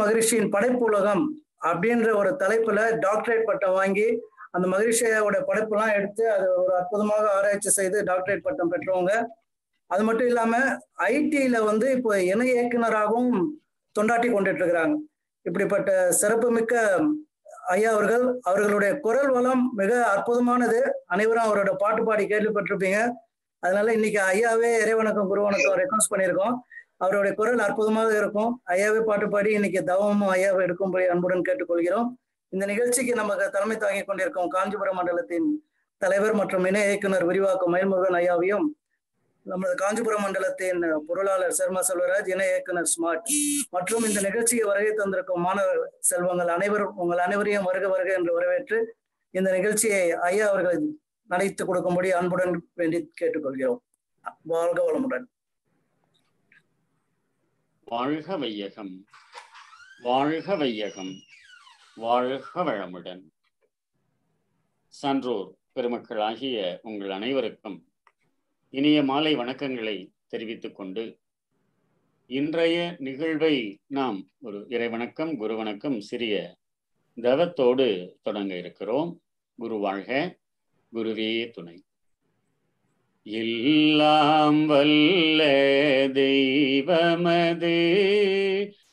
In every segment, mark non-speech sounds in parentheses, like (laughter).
மகரிஷியின் படைப்புலகம் அப்படின்ற ஒரு தலைப்புல டாக்டரேட் பட்டம் வாங்கி அந்த மகரிஷியோட படைப்பெல்லாம் எடுத்து அதை ஒரு அற்புதமாக ஆராய்ச்சி செய்து டாக்டரேட் பட்டம் பெற்றவங்க. அது மட்டும் இல்லாம ஐடியில வந்து இப்போ இணை இயக்குனராகவும் தொண்டாட்டி கொண்டுட்டு இருக்கிறாங்க இப்படிப்பட்ட சிறப்புமிக்க ஐயா அவர்கள் அவர்களுடைய குரல் வளம் மிக அற்புதமானது. அனைவரும் அவரோட பாட்டு பாடி கேள்விப்பட்டிருப்பீங்க. அதனால இன்னைக்கு ஐயாவே இறைவணக்கம் குருவணக்கம் ரெக்வஸ்ட் பண்ணியிருக்கோம். அவருடைய குரல் அற்புதமாக இருக்கும். ஐயாவே பாட்டு பாடி இன்னைக்கு தவமும் ஐயாவை எடுக்கும்படி அன்புடன் கேட்டுக்கொள்கிறோம். இந்த நிகழ்ச்சிக்கு நமக்கு தலைமை தாங்கிக் கொண்டிருக்கும் காஞ்சிபுரம் மண்டலத்தின் தலைவர் மற்றும் இணை இயக்குனர் விரிவாக்கம் மயில்முருகன் ஐயாவையும் நமது காஞ்சிபுரம் மண்டலத்தின் பொருளாளர் சர்மா செல்வராஜ் இணை இயக்குனர் ஸ்மார்ட் மற்றும் இந்த நிகழ்ச்சிக்கு வருகை தந்திருக்கும் மாணவர் செல்வங்கள் அனைவரும் உங்கள் அனைவரையும் வருக வருக என்று வரவேற்று இந்த நிகழ்ச்சியை ஐயா அவர்கள் நடித்து கொடுக்கும்படி அன்புடன் வேண்டி கேட்டுக்கொள்கிறோம். வாழ்க வளமுடன். வாழ்க வையகம் வாழ்க வையகம் வாழ்க வளமுடன் சான்றோர் பெருமக்களாகிய உங்கள் அனைவருக்கும் இனிய மாலை வணக்கங்களை தெரிவித்துக் கொண்டு இன்றைய நிகழ்வை நாம் ஒரு இறைவணக்கம் குரு வணக்கம் சிறிய தவத்தோடு தொடங்க இருக்கிறோம். குரு வாழ்க குருவே துணை. எல்லாம் வல்ல தெய்வமது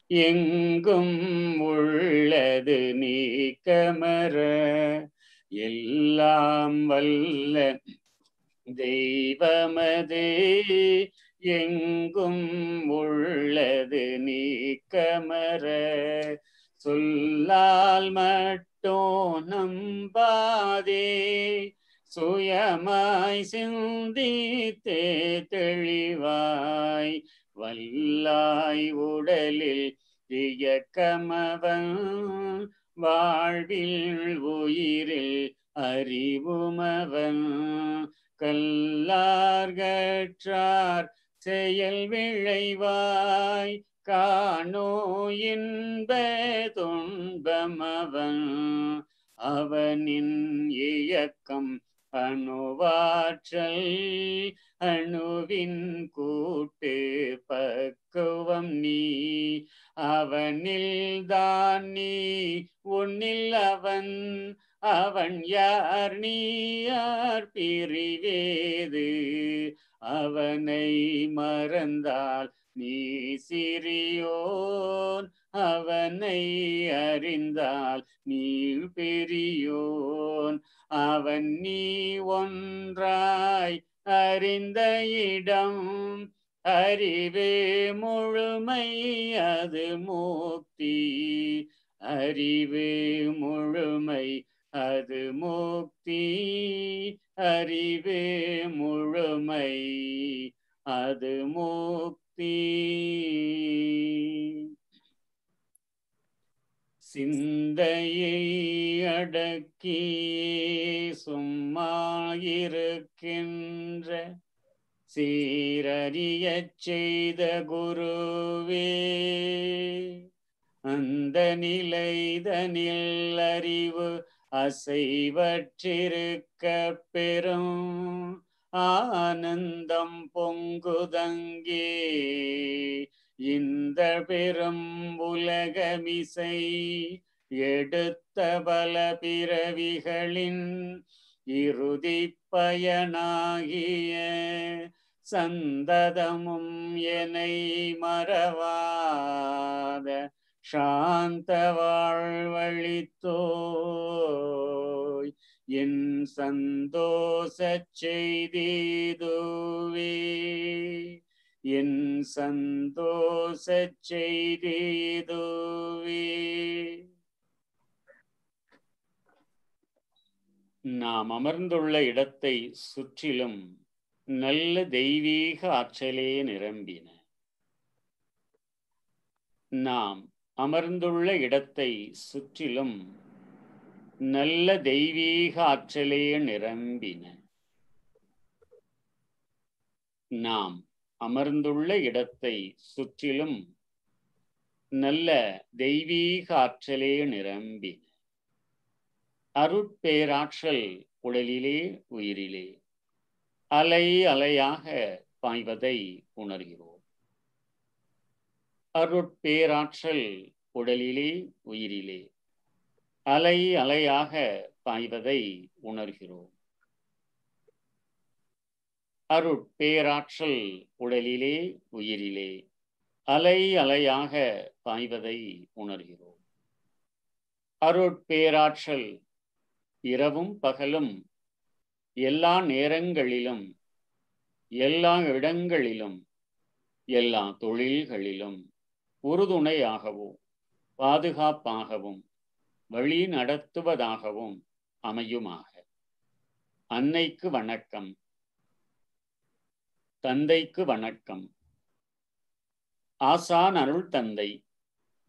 எங்கும் உள்ளது நீக்கமர. எல்லாம் வல்ல தெய்வமது எங்கும் உள்ளது நீக்கமர. சொல்லால் மட்டும் நம்பாதே சுயமாய் சிந்தித்தே தெளிவாய் வல்லாய் உடலில் இயக்கமவன் வாழ்வில் உயிரில் அறிவுமவன். கல்லார்கற்றார் செயல் விளைவாய் காணோ இன்ப துன்பமவன். அவனின் இயக்கம் அணுவாற்றல் அணுவின் கூட்டு பக்குவம் நீ. அவனில் தான் நீ உன்னில் அவன் அவன் யார்? நீ யார் பிரிவேது? அவனை மறந்தால் நீ சிறியோன் அவனை அறிந்தால் நீ பெரியோன். அவன் நீ ஒன்றாய் அறிந்த இடம் அறிவே முழுமை அது மோக்தி. அறிவே முழுமை அது மோக்தி அறிவே முழுமை அது மோக்தி. சிந்தையை அடக்கி சும்மா இருக்கின்ற சீரறியச் செய்த குருவே அந்த நிலைதனில் அறிவு அசைவற்றிருக்க பெறும். ஆனந்தம் பொங்குதங்கே இந்த பெரும் உலகமிசை எடுத்த பல பிறவிகளின் இறுதி பயனாகிய சந்ததமும் என்னை மறவாத சாந்த வாழ்வழித்தோய். என் சந்தோஷ செய்திதுவே. என் சந்தோஷ செய்திதுவே. நாம் அமர்ந்துள்ள இடத்தை சுற்றிலும் நல்ல தெய்வீக ஆற்றலே நிரம்பின. நாம் அமர்ந்துள்ள இடத்தை சுற்றிலும் நல்ல தெய்வீக ஆற்றலே நிரம்பின. நாம் அமர்ந்துள்ள இடத்தை சுற்றிலும் நல்ல தெய்வீக ஆற்றலே நிரம்பின அருட்பேராற்றல் உடலிலே உயிரிலே அலை அலையாக பாய்வதை உணர்கிறோம். அருட்பேராற்றல் உடலிலே உயிரிலே அலை அலையாக பாய்வதை உணர்கிறோம். அருட்பேராற்றல் உடலிலே உயிரிலே அலை அலையாக பாய்வதை உணர்கிறோம். அருட்பேராற்றல் இரவும் பகலும் எல்லா நேரங்களிலும் எல்லா இடங்களிலும் எல்லா தொழில்களிலும் உறுதுணையாகவும் பாதுகாப்பாகவும் வழி நடத்துவதாகவும் அமையுமாக. அன்னைக்கு வணக்கம். தந்தைக்கு வணக்கம். ஆசான் அருள் தந்தை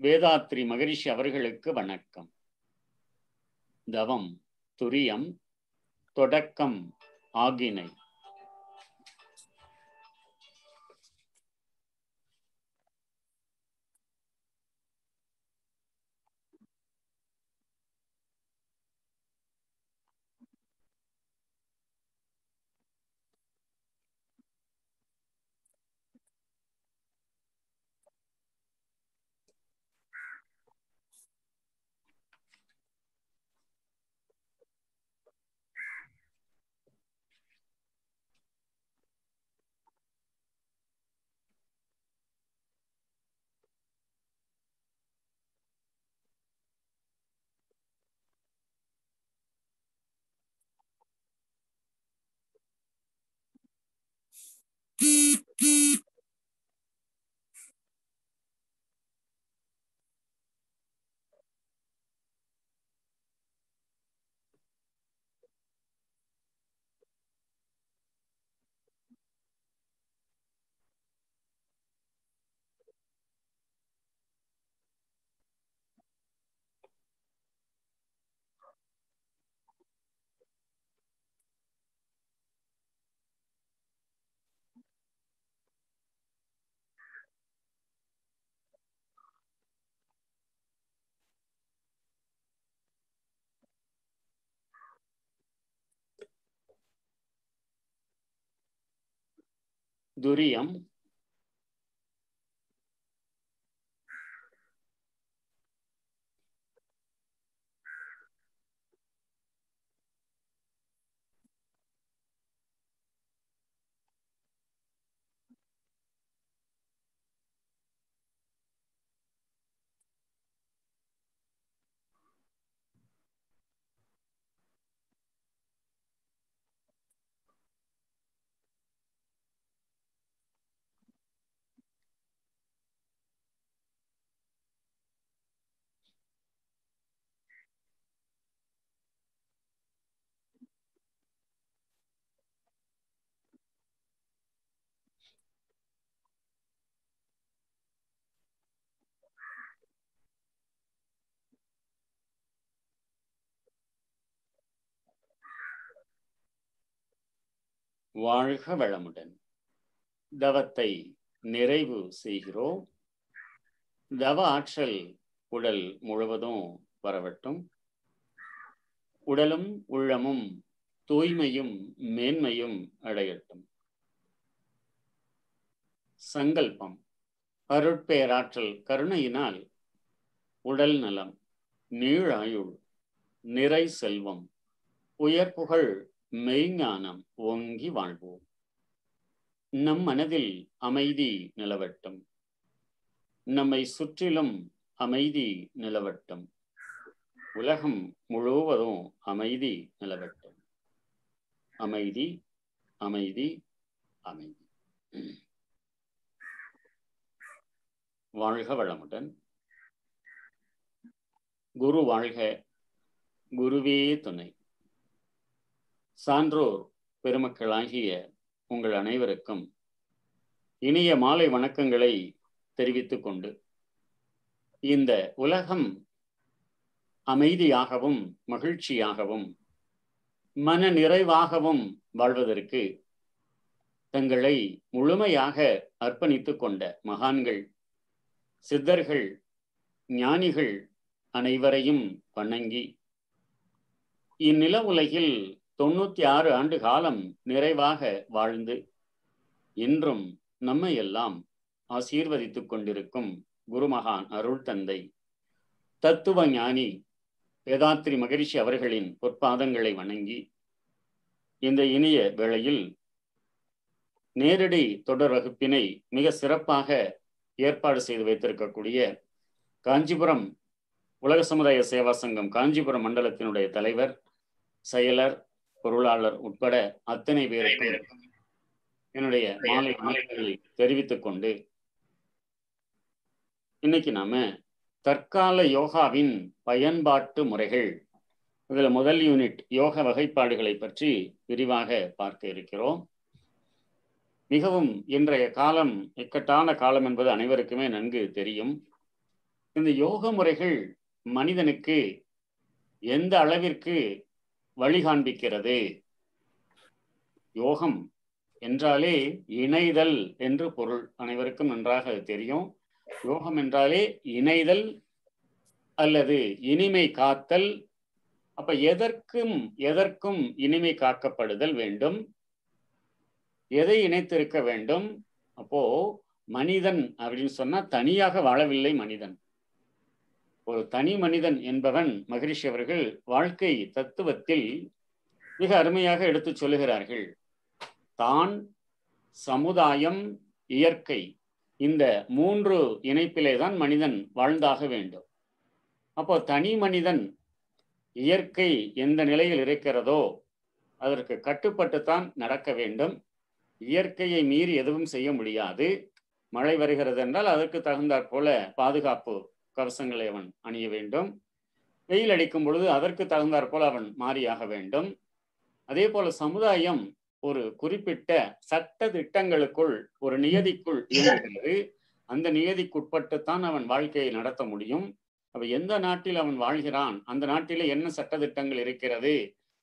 வேதாத்ரி மகரிஷி அவர்களுக்கு வணக்கம். தவம் துரியம் தொடக்கம் ஆகினை. துரியம் வாழ்க வளமுடன். தவத்தை நிறைவு செய்கிறோம். தவ ஆற்றல் உடல் முழுவதும் வரவட்டும். உடலும் உள்ளமும் தூய்மையும் மேன்மையும் அடையட்டும். சங்கல்பம் அருட்பேராற்றல் கருணையினால் உடல் நலம் நீழாயுள் நிறை செல்வம் உயர் புகழ் மெய்ஞானம் ஓங்கி வாழ்வோம். நம் மனதில் அமைதி நிலவட்டும். நம்மை சுற்றிலும் அமைதி நிலவட்டும். உலகம் முழுவதும் அமைதி நிலவட்டும். அமைதி அமைதி அமைதி. வாழ்க வளமுடன். குரு வாழ்க. குருவே துணை. சான்றோர் பெருமக்களாகிய உங்கள் அனைவருக்கும் இனிய மாலை வணக்கங்களை தெரிவித்துக் கொண்டு இந்த உலகம் அமைதியாகவும் மகிழ்ச்சியாகவும் மன நிறைவாகவும் வாழ்வதற்கு தங்களை முழுமையாக அர்ப்பணித்துக் கொண்ட மகான்கள் சித்தர்கள் ஞானிகள் அனைவரையும் வணங்கி இந்நில உலகில் தொண்ணூத்தி ஆறு ஆண்டு காலம் நிறைவாக வாழ்ந்து இன்றும் நம்மை எல்லாம் ஆசீர்வதித்துக் கொண்டிருக்கும் குருமகான் அருள் தந்தை தத்துவ ஞானி வேதாத்ரி மகரிஷி அவர்களின் பொற்பாதங்களை வணங்கி இந்த இனிய வேளையில் நேரடி தொடர் வகுப்பினை மிக சிறப்பாக ஏற்பாடு செய்து வைத்திருக்கக்கூடிய காஞ்சிபுரம் உலக சமுதாய சேவா சங்கம் காஞ்சிபுரம் மண்டலத்தினுடைய தலைவர் செயலர் பொருளாளர் உட்பட அத்தனை பேருக்கும் என்னுடைய மாலை வணக்கங்களை தெரிவித்துக் கொண்டு இன்னைக்கு நாம தற்கால யோகாவின் பயன்பாட்டு முறைகள் இதுல முதல் யூனிட் யோக வகைப்பாடுகளை பற்றி விரிவாக பார்க்க இருக்கிறோம். மிகவும் இன்றைய காலம் இக்கட்டான காலம் என்பது அனைவருக்குமே நன்கு தெரியும். இந்த யோக முறைகள் மனிதனுக்கு எந்த அளவிற்கு வழி காண்பிக்கிறது யோகம் என்றாலே இணைதல் என்று பொருள். அனைவருக்கும் நன்றாக தெரியும். யோகம் என்றாலே இணைதல் அல்லது இனிமை காத்தல். அப்ப எதற்கும் எதற்கும் இனிமை காக்கப்படுதல் வேண்டும்? எதை இணைத்திருக்க வேண்டும்? அப்போ மனிதன் அப்படின்னு சொன்னா தனியாக வாழவில்லை மனிதன். ஒரு தனி மனிதன் என்பவன் மகரிஷி அவர்கள் வாழ்க்கை தத்துவத்தில் மிக அருமையாக எடுத்துச் சொல்லுகிறார்கள். தான் சமுதாயம் இயற்கை இந்த மூன்று இணைப்பிலே தான் மனிதன் வாழ்ந்தாக வேண்டும். அப்போ தனி மனிதன் இயற்கை எந்த நிலையில் இருக்கிறதோ அதற்கு கட்டுப்பட்டுத்தான் நடக்க வேண்டும். இயற்கையை மீறி எதுவும் செய்ய முடியாது. மழை வருகிறது என்றால் அதற்கு தகுந்தாற் போல பாதுகாப்பு கவசங்களை அவன் அணிய வேண்டும். வெயில் அடிக்கும் பொழுது அதற்கு தகுந்தாற் போல அவன் மாறியாக வேண்டும். அதே போல சமுதாயம் ஒரு குறிப்பிட்ட சட்ட திட்டங்களுக்குள் ஒரு நியதிக்குள் இயங்குகிறது. அந்த நியதிக்குட்பட்டுத்தான் அவன் வாழ்க்கையை நடத்த முடியும். அப்ப எந்த நாட்டில் அவன் வாழ்கிறான்? அந்த நாட்டிலே என்ன சட்ட திட்டங்கள் இருக்கிறது?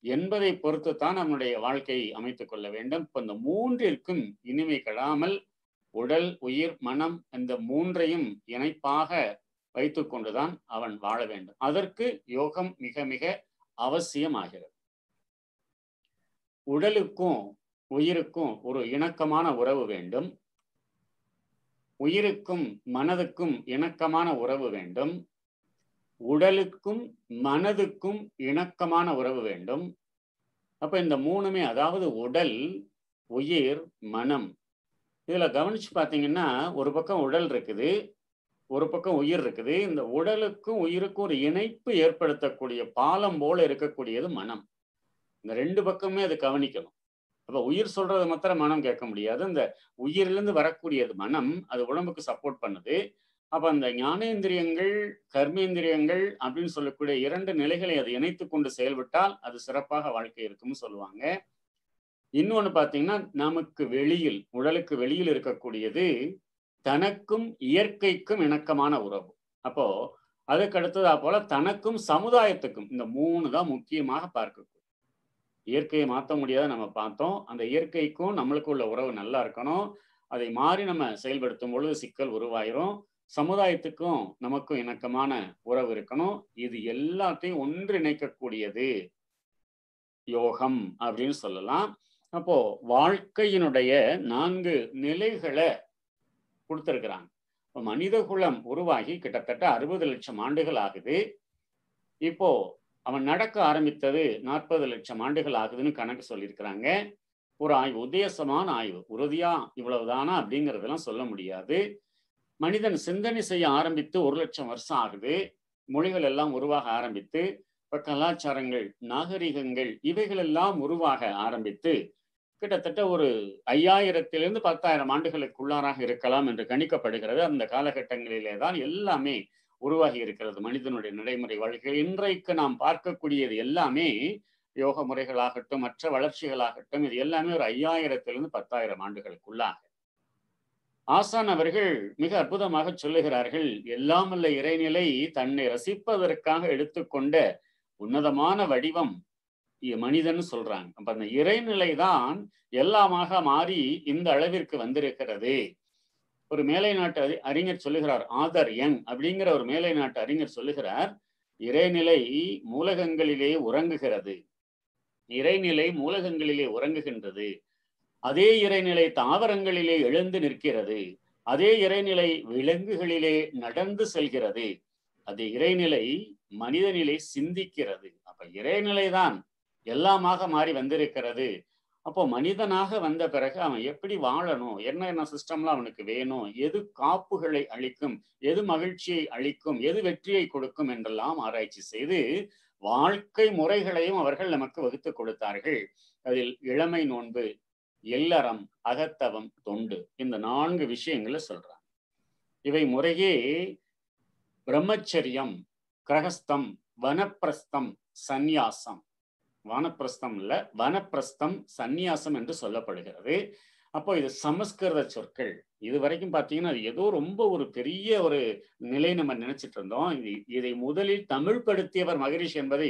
என்பதை பொறுத்து தான் அவனுடைய வாழ்க்கையை அமைத்துக் கொள்ள வேண்டும். இப்ப இந்த மூன்றிற்கும் இனிமை கெடாமல் உடல் உயிர் மனம் இந்த மூன்றையும் இணைப்பாக வைத்துக் கொண்டுதான் அவன் வாழ வேண்டும். அதற்கு யோகம் மிக மிக அவசியமாகிறது. உடலுக்கும் உயிருக்கும் ஒரு இணக்கமான உறவு வேண்டும். உயிருக்கும் மனதுக்கும் இணக்கமான உறவு வேண்டும். உடலுக்கும் மனதுக்கும் இணக்கமான உறவு வேண்டும். அப்ப இந்த மூணுமே அதாவது உடல் உயிர் மனம் இதுல கவனிச்சு பாத்தீங்கன்னா ஒரு பக்கம் உடல் இருக்குது ஒரு பக்கம் உயிர் இருக்குது. இந்த உடலுக்கும் உயிருக்கும் ஒரு இணைப்பு ஏற்படுத்தக்கூடிய பாலம் போல இருக்கக்கூடியது மனம். இந்த ரெண்டு பக்கமே அது கவனிக்கணும். அப்ப உயிர் சொல்றது மாத்திரம் மனம் கேட்க முடியாது. இந்த உயிரிலிருந்து வரக்கூடியது மனம் அது உடம்புக்கு சப்போர்ட் பண்ணுது. அப்ப அந்த ஞானேந்திரியங்கள் கர்மேந்திரியங்கள் அப்படின்னு சொல்லக்கூடிய இரண்டு நிலைகளை அது இணைத்து கொண்டு செயல்பட்டால் அது சிறப்பாக வாழ்க்கை இருக்கும்னு சொல்லுவாங்க. இன்னொன்னு பாத்தீங்கன்னா நமக்கு வெளியில் உடலுக்கு வெளியில் இருக்கக்கூடியது தனக்கும் இயற்கைக்கும் இணக்கமான உறவு. அப்போ அதுக்கு அடுத்ததா போல தனக்கும் சமுதாயத்துக்கும் இந்த மூணு தான் முக்கியமாக பார்க்க இயற்கையை மாற்ற முடியாத நம்ம பார்த்தோம். அந்த இயற்கைக்கும் நம்மளுக்கு உள்ள உறவு நல்லா இருக்கணும். அதை மாறி நம்ம செயல்படுத்தும் பொழுது சிக்கல் உருவாயிரும். சமுதாயத்துக்கும் நமக்கும் இணக்கமான உறவு இருக்கணும். இது எல்லாத்தையும் ஒன்றிணைக்கக்கூடியது யோகம் அப்படின்னு சொல்லலாம். அப்போ வாழ்க்கையினுடைய நான்கு நிலைகளை கொடுத்திருக்கிறாங்க. இப்போ மனித குலம் உருவாகி கிட்டத்தட்ட அறுபது லட்சம் ஆண்டுகள் ஆகுது. இப்போ அவன் நடக்க ஆரம்பித்தது நாற்பது லட்சம் ஆண்டுகள் ஆகுதுன்னு கணக்கு சொல்லியிருக்கிறாங்க. ஒரு ஆய்வு உத்தேசமான ஆய்வு. உறுதியா இவ்வளவுதானா அப்படிங்கிறதெல்லாம் சொல்ல முடியாது. மனிதன் சிந்தனை செய்ய ஆரம்பித்து ஒரு லட்சம் வருஷம் ஆகுது. மொழிகள் எல்லாம் உருவாக ஆரம்பித்து இப்ப கலாச்சாரங்கள் நாகரிகங்கள் இவைகள் எல்லாம் உருவாக ஆரம்பித்து கிட்டத்தட்ட ஒரு ஐயாயிரத்திலிருந்து பத்தாயிரம் ஆண்டுகளுக்குள்ளாராக இருக்கலாம் என்று கணிக்கப்படுகிறது. அந்த காலகட்டங்களிலே தான் எல்லாமே உருவாகி இருக்கிறது. மனிதனுடைய நடைமுறை வாழ்க்கை. இன்றைக்கு நாம் பார்க்கக்கூடியது எல்லாமே யோக முறைகளாகட்டும் மற்ற வளர்ச்சிகளாகட்டும் இது எல்லாமே ஒரு ஐயாயிரத்திலிருந்து பத்தாயிரம் ஆண்டுகளுக்குள்ளாக. ஆசான் அவர்கள் மிக அற்புதமாக சொல்லுகிறார்கள் எல்லாமல்ல இறைநிலை தன்னை ரசிப்பதற்காக எடுத்துக்கொண்ட உன்னதமான வடிவம் மனிதன் சொல்றாங்க. அப்ப அந்த இறைநிலை தான் எல்லாமாக மாறி இந்த அளவிற்கு வந்திருக்கிறது. ஒரு மேலை நாட்டு அறி அறிஞர் சொல்லுகிறார் ஆதர் யங் அப்படிங்கிற ஒரு மேலை நாட்டு அறிஞர் சொல்லுகிறார் இறைநிலை மூலகங்களிலே உறங்குகிறது. இறைநிலை மூலகங்களிலே உறங்குகின்றது. அதே இறைநிலை தாவரங்களிலே எழுந்து நிற்கிறது. அதே இறைநிலை விலங்குகளிலே நடந்து செல்கிறது. அது இறைநிலை மனிதநிலை சிந்திக்கிறது. அப்ப இறைநிலை தான். எல்லாமாக மாறி வந்திருக்கிறது. அப்போ மனிதனாக வந்த பிறகு அவன் எப்படி வாழணும்? என்ன என்ன சிஸ்டம்லாம் அவனுக்கு வேணும்? எது காப்புகளை அளிக்கும்? எது மகிழ்ச்சியை அளிக்கும்? எது வெற்றியை கொடுக்கும்? என்றெல்லாம் ஆராய்ச்சி செய்து வாழ்க்கை முறைகளையும் அவர்கள் நமக்கு வகுத்து கொடுத்தார்கள். அதில் இளமை நோன்பு எல்லறம் அகத்தவம் தொண்டு இந்த நான்கு விஷயங்களை சொல்றாங்க. இவை முறையே பிரம்மச்சரியம் கிரகஸ்தம் வனப்பிரஸ்தம் சந்நியாசம். வானப்பிரஸ்தம் இல்ல வனப்பிரஸ்தம் சந்நியாசம் என்று சொல்லப்படுகிறது. அப்போ இது சமஸ்கிருத சொற்கள். இது வரைக்கும் பார்த்தீங்கன்னா அது ஏதோ ரொம்ப ஒரு பெரிய ஒரு நிலை நம்ம நினைச்சிட்டு இருந்தோம். இது இதை முதலில் தமிழ்படுத்தியவர் மகரிஷி என்பதை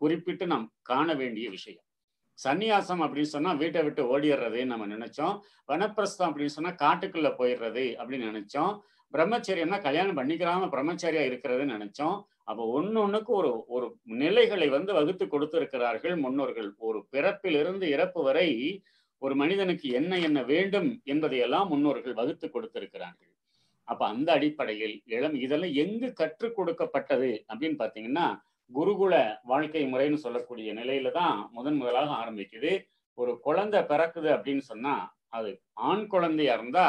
குறிப்பிட்டு நாம் காண வேண்டிய விஷயம். சந்நியாசம் அப்படின்னு சொன்னா வீட்டை விட்டு ஓடிடுறதுன்னு நம்ம நினைச்சோம். வனப்பிரஸ்தம் அப்படின்னு சொன்னா காட்டுக்குள்ள போயிடுறது அப்படின்னு நினைச்சோம். பிரம்மச்சரியம்னா கல்யாணம் பண்ணிக்கிறாம பிரம்மச்சாரியா இருக்கிறதுன்னு நினைச்சோம். அப்போ ஒன்னொன்னுக்கு ஒண்ணுக்கு ஒரு ஒரு நிலைகளை வந்து வகுத்து கொடுத்திருக்கிறார்கள் முன்னோர்கள். ஒரு பிறப்பிலிருந்து இறப்பு வரை ஒரு மனிதனுக்கு என்ன என்ன வேண்டும் என்பதையெல்லாம் முன்னோர்கள் வகுத்து கொடுத்திருக்கிறார்கள். அப்ப அந்த அடிப்படையில் இளம் இதெல்லாம் எங்கு கற்றுக் கொடுக்கப்பட்டது அப்படின்னு பாத்தீங்கன்னா குருகுல வாழ்க்கை முறைன்னு சொல்லக்கூடிய நிலையில தான் முதன் முதலாக ஆரம்பிக்குது. ஒரு குழந்தை பிறக்குது அப்படின்னு சொன்னா அது ஆண் குழந்தையா இருந்தா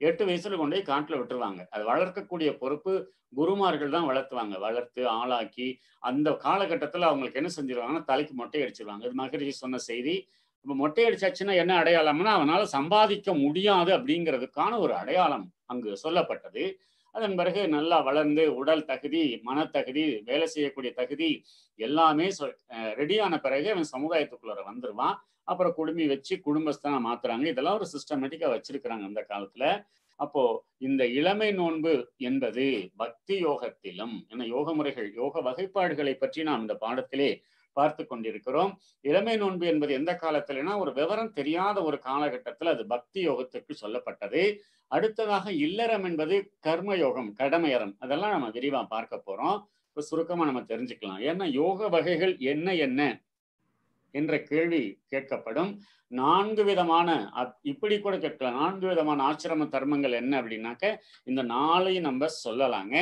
எட்டு வயசுல கொண்டு போய் காட்டுல விட்டுருவாங்க. அது வளர்க்கக்கூடிய பொறுப்பு குருமார்கள் தான் வளர்த்துவாங்க. வளர்த்து ஆளாக்கி அந்த காலகட்டத்தில் அவங்களுக்கு என்ன செஞ்சிருவாங்கன்னா தலைக்கு மொட்டை அடிச்சிருவாங்க. இது மகரிஷி சொன்ன செய்தி. இப்போ மொட்டை அடிச்சாச்சுன்னா என்ன அடையாளம்னா அவனால் சம்பாதிக்க முடியாது அப்படிங்கிறதுக்கான ஒரு அடையாளம் அங்கு சொல்லப்பட்டது. அதன் பிறகு நல்லா வளர்ந்து உடல் தகுதி மனத்தகுதி வேலை செய்யக்கூடிய தகுதி எல்லாமே ரெடியான பிறகு அவன் சமுதாயத்துக்குள்ளார வந்துருவான். அப்புறம் குடுமி வச்சு குடும்பஸ்தான மாத்துறாங்க. இதெல்லாம் ஒரு சிஸ்டமேட்டிக்கா வச்சிருக்கிறாங்க அந்த காலத்துல. அப்போ இந்த இளமை நோன்பு என்பது பக்தி யோகத்திலும் என்ன யோக முறைகள் யோக வகைப்பாடுகளை பற்றி நாம் இந்த பாடத்திலே பார்த்து கொண்டிருக்கிறோம். இளமை நோன்பு என்பது எந்த காலத்திலனா ஒரு விவரம் தெரியாத ஒரு காலகட்டத்தில் அது பக்தி யோகத்திற்கு சொல்லப்பட்டது. அடுத்ததாக இல்லறம் என்பது கர்ம யோகம் கடமையறம் அதெல்லாம் நம்ம விரிவா பார்க்க போறோம். இப்போ சுருக்கமா நம்ம தெரிஞ்சுக்கலாம். ஏன்னா யோக வகைகள் என்ன என்ன? என்ற கேள்வி கேட்கப்படும். நான்கு விதமான இப்படி கூட கேட்கலாம். நான்கு விதமான ஆசிரம தர்மங்கள் என்ன அப்படின்னாக்க இந்த நாளையும் நம்ம சொல்லலாங்க.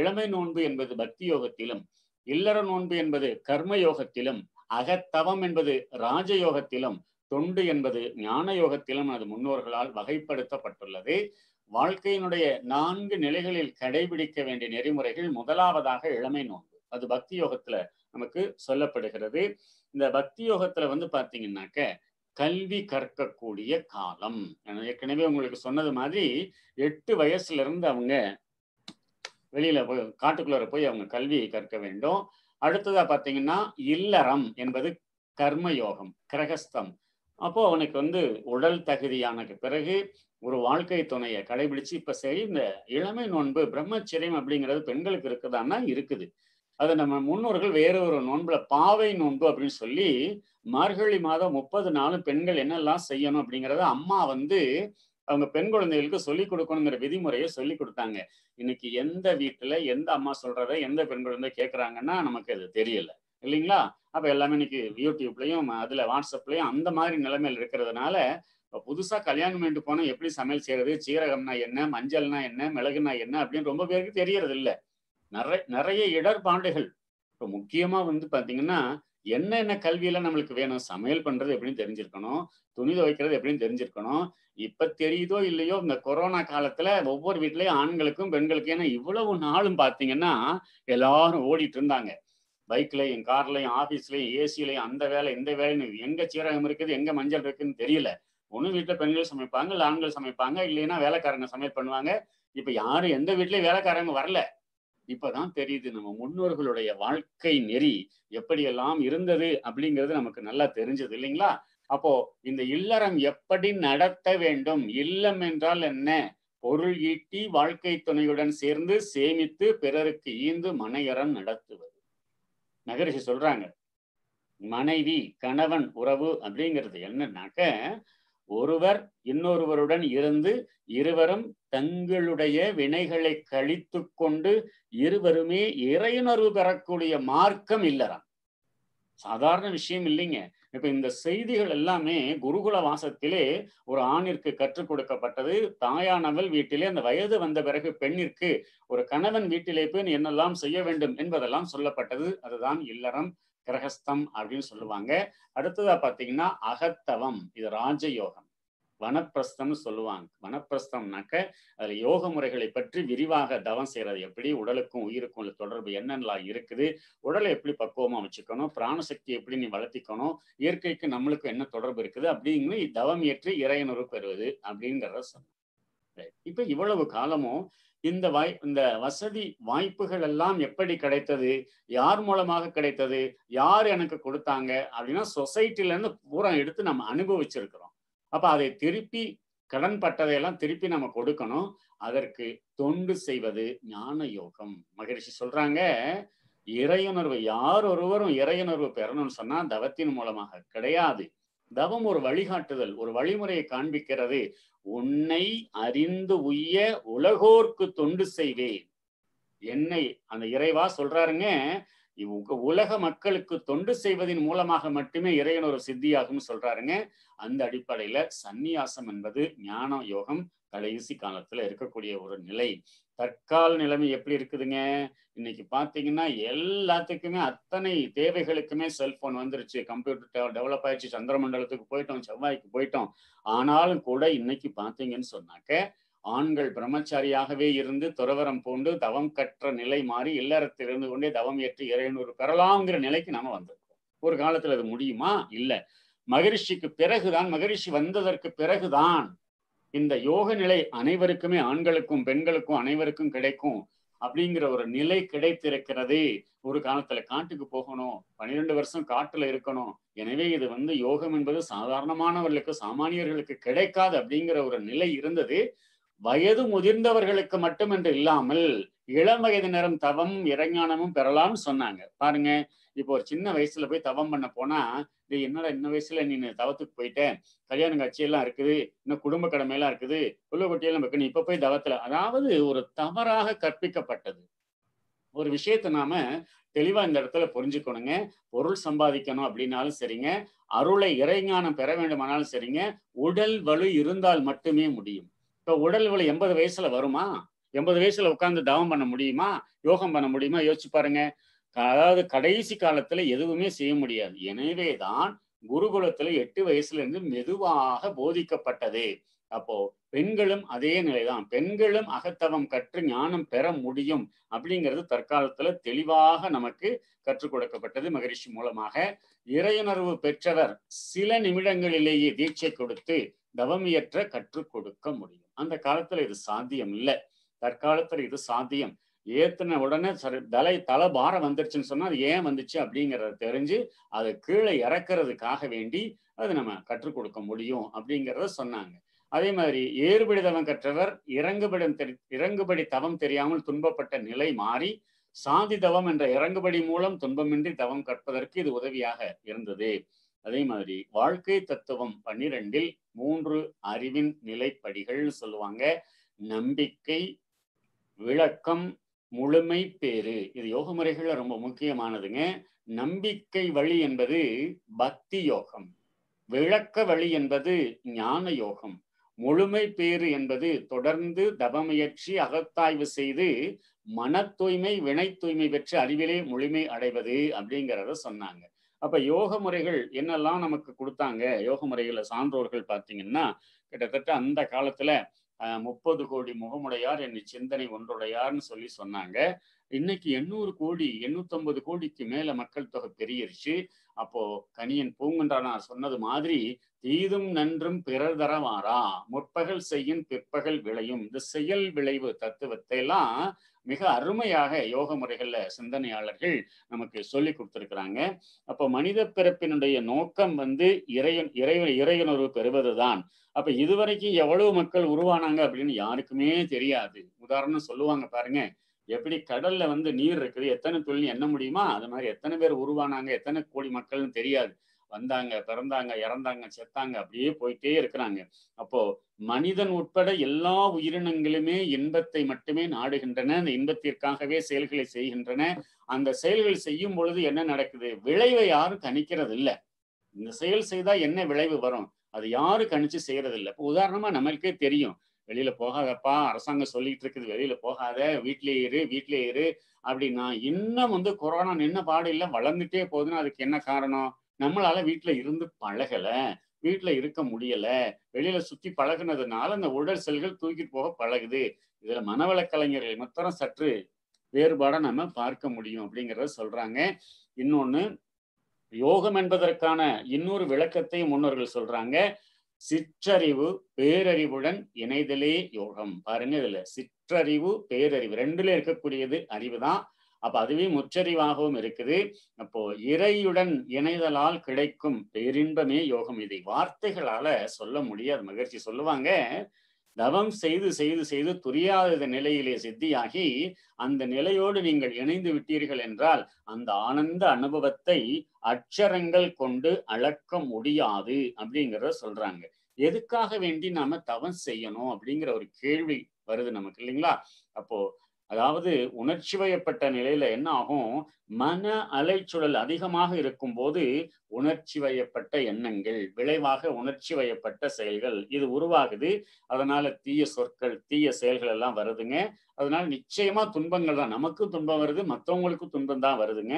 இளமை நோன்பு என்பது பக்தி யோகத்திலும் இல்லற நோன்பு என்பது கர்ம யோகத்திலும் அகத்தவம் என்பது ராஜயோகத்திலும் தொண்டு என்பது ஞான யோகத்திலும் அது முன்னோர்களால் வகைப்படுத்தப்பட்டுள்ளது. வாழ்க்கையினுடைய நான்கு நிலைகளில் கடைபிடிக்க வேண்டிய நெறிமுறைகள் முதலாவதாக இளமை நோன்பு. அது பக்தி யோகத்துல நமக்கு சொல்லப்படுகிறது. இந்த பக்தி யோகத்துல வந்து பாத்தீங்கன்னாக்க கல்வி கற்கக்கூடிய காலம். ஏற்கனவே உங்களுக்கு சொன்னது மாதிரி எட்டு வயசுல இருந்து அவங்க வெளியில போய் காட்டுக்குள்ளார போய் அவங்க கல்வியை கற்க வேண்டும். அடுத்ததா பாத்தீங்கன்னா இல்லறம் என்பது கர்ம யோகம் கிரகஸ்தம். அப்போ அவனுக்கு வந்து உடல் தகுதியானக்கு பிறகு ஒரு வாழ்க்கை துணையை கடைபிடிச்சு இப்ப சரி இந்த இளமை நோன்பு பிரம்மச்சரியம் அப்படிங்கிறது பெண்களுக்கு இருக்குதான்னா இருக்குது. அதை நம்ம முன்னோர்கள் வேற ஒரு நோன்புல பாவை நோன்பு அப்படின்னு சொல்லி மார்கழி மாதம் முப்பது நாளும் பெண்கள் என்னெல்லாம் செய்யணும் அப்படிங்கிறத அம்மா வந்து அவங்க பெண் குழந்தைகளுக்கு சொல்லிக் கொடுக்கணுங்கிற விதிமுறையை சொல்லி கொடுத்தாங்க. இன்னைக்கு எந்த வீட்டுல எந்த அம்மா சொல்றத எந்த பெண் குழந்தை கேட்கறாங்கன்னா நமக்கு அது தெரியல. இல்லைங்களா? அப்ப எல்லாமே இன்னைக்கு யூடியூப்லயும் அதுல வாட்ஸ்அப்லயும் அந்த மாதிரி நிலைமையில் இருக்கிறதுனால புதுசா கல்யாணம் பண்ணிட்டு போனா எப்படி சமையல் செய்யறது சீரகம்னா என்ன? மஞ்சள்னா என்ன? மிளகுனா என்ன? அப்படின்னு ரொம்ப பேருக்கு தெரியறது இல்லை நிறைய நிறைய இடர்பாடுகள் இப்போ முக்கியமா வந்து பாத்தீங்கன்னா என்னென்ன கல்வியில நம்மளுக்கு வேணும்? சமையல் பண்றது எப்படின்னு தெரிஞ்சிருக்கணும். துணி துவைக்கிறது எப்படின்னு தெரிஞ்சிருக்கணும். இப்ப தெரியுதோ இல்லையோ இந்த கொரோனா காலத்துல ஒவ்வொரு வீட்லயும் ஆண்களுக்கும் பெண்களுக்கும் ஏன்னா இவ்வளவு நாளும் பாத்தீங்கன்னா எல்லாரும் ஓடிட்டு இருந்தாங்க. பைக்லையும் கார்லையும் ஆபீஸ்லயும் ஏசிலையும் அந்த வேலை இந்த வேலைன்னு எங்க சீரகம் இருக்குது எங்க மஞ்சள் இருக்குன்னு தெரியல. ஒன்று வீட்டில் பெண்கள் சமைப்பாங்க இல்லை ஆண்கள் சமைப்பாங்க இல்லைன்னா வேலைக்காரங்க சமையல் பண்ணுவாங்க. இப்போ யாரும் எந்த வீட்லயும் வேலைக்காரங்க வரல. இப்பதான் தெரியுது நம்ம முன்னோர்களுடைய வாழ்க்கை நெறி எப்படியெல்லாம் இருந்தது அப்படிங்கிறது நமக்கு நல்லா தெரிஞ்சது இல்லைங்களா? அப்போ இந்த இல்லறம் எப்படி நடத்த வேண்டும்? இல்லம் என்றால் என்ன? பொருள் ஈட்டி வாழ்க்கை துணையுடன் சேர்ந்து சேமித்து பிறருக்கு ஈந்து மனையறம் நடத்துவது. மகரிஷி சொல்றாங்க மனைவி கணவன் உறவு அப்படிங்கிறது என்னன்னாக்க ஒருவர் இன்னொருவருடன் இருந்து இருவரும் தங்களுடைய வினைகளை கழித்து கொண்டு இருவருமே இறையுணர்வு பெறக்கூடிய மார்க்கம் இல்லறான் சாதாரண விஷயம் இல்லைங்க. இப்ப இந்த செய்திகள் எல்லாமே குருகுல வாசத்திலே ஒரு ஆணிற்கு கற்றுக் கொடுக்கப்பட்டது. தாயானவள் வீட்டிலே அந்த வயது வந்த பிறகு பெண்ணிற்கு ஒரு கணவன் வீட்டிலே போய் என்னெல்லாம் செய்ய வேண்டும் என்பதெல்லாம் சொல்லப்பட்டது. அதுதான் இல்லறம். கிரகஸ்தம் அப்படின்னு சொல்லுவாங்க. அடுத்ததா பாத்தீங்கன்னா அகத்தவம். இது ராஜயோகம். வனப்பிரஸ்தம்னு சொல்லுவாங்க. வனப்பிரஸ்தம்னாக்க அதுல யோக முறைகளை பற்றி விரிவாக தவம் செய்யறது. எப்படி? உடலுக்கும் உயிருக்கும் உள்ள தொடர்பு என்னென்னலாம் இருக்குது? உடலை எப்படி பக்குவமா வச்சுக்கணும்? பிராணசக்தி எப்படி நீ வளர்த்திக்கணும்? இயற்கைக்கு நம்மளுக்கும் என்ன தொடர்பு இருக்குது? அப்படிங்கிற தவம் ஏற்றி இறையனுறு பெறுவது அப்படிங்கிறத சொன்னோம் இப்ப இவ்வளவு காலமும் இந்த வாய் இந்த வசதி வாய்ப்புகள் எல்லாம் எப்படி கிடைத்தது? யார் மூலமாக கிடைத்தது? யார் எனக்கு கொடுத்தாங்க? அப்படின்னா சொசைட்டில இருந்து பூரா எடுத்து நம்ம அனுபவிச்சிருக்கிறோம். அப்ப அதை திருப்பி கடன் பட்டதையெல்லாம் திருப்பி நம்ம கொடுக்கணும். அதற்கு தொண்டு செய்வது ஞான யோகம். மகிழ்ச்சி சொல்றாங்க இறையுணர்வு யார் ஒருவரும் இறையுணர்வு பெறணும்னு சொன்னா தவத்தின் மூலமாக கிடையாது. தவம் ஒரு வழிகாட்டுதல் ஒரு வழிமுறையை காண்பிக்கிறது. உன்னை அறிந்து உய்ய உலகோர்க்கு தொண்டு செய்வேன். என்னை அந்த இறைவா சொல்றாருங்க உலக மக்களுக்கு தொண்டு செய்வதன் மூலமாக மட்டுமே இறைவன் சித்தியாகும் சொல்றாருங்க. அந்த அடிப்படையில சந்நியாசம் என்பது ஞான யோகம் கடைசி காலத்துல இருக்கக்கூடிய ஒரு நிலை. தற்கால நிலைமை எப்படி இருக்குதுங்க? இன்னைக்கு பாத்தீங்கன்னா எல்லாத்துக்குமே அத்தனை தேவைகளுக்குமே செல்போன் வந்துருச்சு. கம்ப்யூட்டர் டெவலப் ஆயிடுச்சு. சந்திரமண்டலத்துக்கு போயிட்டோம் செவ்வாய்க்கு போயிட்டோம். ஆனாலும் கூட இன்னைக்கு பாத்தீங்கன்னு சொன்னாக்க ஆண்கள் பிரம்மச்சாரியாகவே இருந்து துறவரம் பூண்டு தவம் கற்ற நிலை மாறி இல்லறத்தில் இருந்து கொண்டே தவம் ஏற்று இறைநூறு பெறலாம்ங்கிற நிலைக்கு நாம வந்திருக்கோம். ஒரு காலத்துல அது முடியுமா? இல்ல. மகரிஷிக்கு பிறகுதான் மகரிஷி வந்ததற்கு பிறகுதான் இந்த யோக நிலை அனைவருக்குமே ஆண்களுக்கும் பெண்களுக்கும் அனைவருக்கும் கிடைக்கும் அப்படிங்கிற ஒரு நிலை கிடைத்திருக்கிறது ஒரு காலத்துல. காட்டுக்கு போகணும் பன்னிரெண்டு வருஷம் காட்டுல இருக்கணும். எனவே இது வந்து யோகம் என்பது சாதாரணமானவர்களுக்கு சாமானியர்களுக்கு கிடைக்காது அப்படிங்கிற ஒரு நிலை இருந்தது. வயது முதிர்ந்தவர்களுக்கு மட்டுமென்று இல்லாமல் இளம் வயதினரும் தவம் இறைஞானமும் பெறலாம்னு சொன்னாங்க. பாருங்க இப்போ ஒரு சின்ன வயசுல போய் தவம் பண்ண போனா இது என்னடா இன்ன வயசுல நீ தவத்துக்கு போயிட்டேன் கல்யாண காட்சியெல்லாம் இருக்குது இன்னும் குடும்ப கடமையெல்லாம் இருக்குது புள்ள குட்டியெல்லாம் இருக்கு நீ இப்ப போய் தவத்துல. அதாவது ஒரு தவறாக கற்பிக்கப்பட்டது. ஒரு விஷயத்த நாம தெளிவா இந்த இடத்துல புரிஞ்சுக்கணுங்க. பொருள் சம்பாதிக்கணும் அப்படின்னாலும் சரிங்க. அருளை இறைஞானம் பெற வேண்டுமானாலும் சரிங்க. உடல் வலு இருந்தால் மட்டுமே முடியும். இப்ப உடல் வலு எண்பது வயசுல வருமா? எண்பது வயசுல உட்காந்து தவம் பண்ண முடியுமா? யோகம் பண்ண முடியுமா? யோசிச்சு பாருங்க. அதாவது கடைசி காலத்துல எதுவுமே செய்ய முடியாது. எனவேதான் குருகுலத்துல எட்டு வயசுல இருந்து மெதுவாக போதிக்கப்பட்டது. அப்போ பெண்களும் அதே நிலைதான். பெண்களும் அகத்தவம் கற்று ஞானம் பெற முடியும் அப்படிங்கிறது தற்காலத்துல தெளிவாக நமக்கு கற்றுக் கொடுக்கப்பட்டது மகரிஷி மூலமாக. இறையுணர்வு பெற்றவர் சில நிமிடங்களிலேயே தீட்சை கொடுத்து தவமியற்ற கற்றுக் கொடுக்க முடியும். அந்த காலத்துல இது சாத்தியம் இல்லை தற்காலத்துல இது சாத்தியம். ஏற்றின உடனே சரி தலை தலை பாரம் வந்துருச்சுன்னு சொன்னா அது ஏன் வந்துச்சு அப்படிங்கிறத தெரிஞ்சு அதை கீழே இறக்குறதுக்காக வேண்டி அது நம்ம கற்றுக் கொடுக்க முடியும் அப்படிங்கிறத சொன்னாங்க. அதே மாதிரி ஏறுபடி தவம் கற்றவர் இறங்குபடி தெரி இறங்குபடி தவம் தெரியாமல் துன்பப்பட்ட நிலை மாறி சாதி தவம் என்ற இறங்குபடி மூலம் துன்பமின்றி தவம் கற்பதற்கு இது உதவியாக இருந்தது. அதே மாதிரி வாழ்க்கை தத்துவம் பன்னிரெண்டில் மூன்று அறிவின் நிலைப்படிகள்னு சொல்லுவாங்க. நம்பிக்கை விளக்கம் முழுமை பேரு இது யோக முறைகள்ல ரொம்ப முக்கியமானதுங்க. நம்பிக்கை வழி என்பது பக்தி யோகம். விளக்க வழி என்பது ஞான யோகம். முழுமை பேறு என்பது தொடர்ந்து தபமுயற்சி அகத்தாய்வு செய்து மன தூய்மை வினை தூய்மை பெற்று அறிவிலே முழுமை அடைவது அப்படிங்கிறத சொன்னாங்க. அப்ப யோக முறைகள் என்னெல்லாம் நமக்கு கொடுத்தாங்க? யோக முறைகளை சான்றோர்கள் பார்த்தீங்கன்னா கிட்டத்தட்ட அந்த காலத்துல முப்பது கோடி முகமுடையார் என்னை சிந்தனை ஒன்றுடையார்னு சொல்லி சொன்னாங்க. இன்னைக்கு எண்ணூறு கோடி எண்ணூத்தொன்பது கோடிக்கு மேல மக்கள் தொகை பெருகிருச்சு. அப்போ கனியன் பூங்குன்றானார் சொன்னது மாதிரி தீதும் நன்றும் பிறர் தரவாரா? முற்பகல் செய்யும் பிற்பகல் விளையும். இந்த செயல் விளைவு தத்துவத்தை எல்லாம் மிக அருமையாக யோக முறைகள்ல சிந்தனையாளர்கள் நமக்கு சொல்லி கொடுத்திருக்கிறாங்க. அப்போ மனித பிறப்பினுடைய நோக்கம் வந்து இறையன் இறை இறையுணர்வு பெறுவதுதான். அப்ப இதுவரைக்கும் எவ்வளவு மக்கள் உருவானாங்க அப்படின்னு யாருக்குமே தெரியாது. உதாரணம் சொல்லுவாங்க பாருங்க எப்படி கடல்ல வந்து நீர் இருக்குது எத்தனை தொழில் எண்ண முடியுமா அது மாதிரி எத்தனை பேர் உருவானாங்க எத்தனை கோடி மக்கள்னு தெரியாது. வந்தாங்க பிறந்தாங்க இறந்தாங்க செத்தாங்க அப்படியே போயிட்டே இருக்கிறாங்க. அப்போ மனிதன் உட்பட எல்லா உயிரினங்களுமே இன்பத்தை மட்டுமே நாடுகின்றன அந்த இன்பத்திற்காகவே செயல்களை செய்கின்றன. அந்த செயல்கள் செய்யும் பொழுது என்ன நடக்குது? விளைவை யாரும் கணிக்கிறது இல்லை இந்த செயல் செய்தா என்ன விளைவு வரும்? அது யாரு கணிச்சு செய்யறது இல்லை இப்போ உதாரணமா நம்மளுக்கே தெரியும். வெளியில போகாதப்பா அரசாங்கம் சொல்லிட்டு இருக்குது. வெளியில போகாத வீட்லயே இரு வீட்லயே இரு அப்படின்னா இன்னும் வந்து கொரோனா நின்ன பாடு இல்லை வளர்ந்துட்டே போகுதுன்னா அதுக்கு என்ன காரணம்? நம்மளால வீட்டுல இருந்து பழகல. வீட்டுல இருக்க முடியல. வெளியில சுத்தி பழகுனதுனால அந்த உடல் செல்கள் தூக்கிட்டு போக பழகுது. இதுல மனவள கலைஞர்கள் மாத்திரம் சற்று வேறுபாடா நம்ம பார்க்க முடியும் அப்படிங்கிறத சொல்றாங்க. இன்னொன்னு யோகம் என்பதற்கான இன்னொரு விளக்கத்தை முன்னோர்கள் சொல்றாங்க. சிற்றறிவு பேரறிவுடன் இணைதலே யோகம். பாருங்க இதுல. சிற்றறிவு பேரறிவு ரெண்டுல இருக்கக்கூடியது அறிவு தான் அப்ப அதுவே முற்றறிவாகவும் இருக்குது. அப்போ இறையுடன் இணைதலால் கிடைக்கும் பேரின்பமே யோகம். இதை வார்த்தைகளால சொல்ல முடியாது. மகிழ்ச்சி சொல்லுவாங்க. தவம் செய்து செய்து செய்து துரியாத நிலையிலே சித்தியாகி அந்த நிலையோடு நீங்கள் இணைந்து விட்டீர்கள் என்றால் அந்த ஆனந்த அனுபவத்தை அச்சரங்கள் கொண்டு அளக்க முடியாது அப்படிங்கிறத சொல்றாங்க. எதுக்காக வேண்டி நாம தவம் செய்யணும் அப்படிங்கிற ஒரு கேள்வி வருது நமக்கு இல்லைங்களா? அப்போ அதாவது உணர்ச்சி வயப்பட்ட நிலையில என்ன ஆகும்? மன அலைச்சுழல் அதிகமாக இருக்கும் போது உணர்ச்சி வயப்பட்ட எண்ணங்கள் விளைவாக உணர்ச்சி வயப்பட்ட செயல்கள் இது உருவாகுது. அதனால தீய சொற்கள் தீய செயல்கள் எல்லாம் வருதுங்க. அதனால நிச்சயமா துன்பங்கள் தான். நமக்கும் துன்பம் வருது மற்றவங்களுக்கும் துன்பம் தான் வருதுங்க.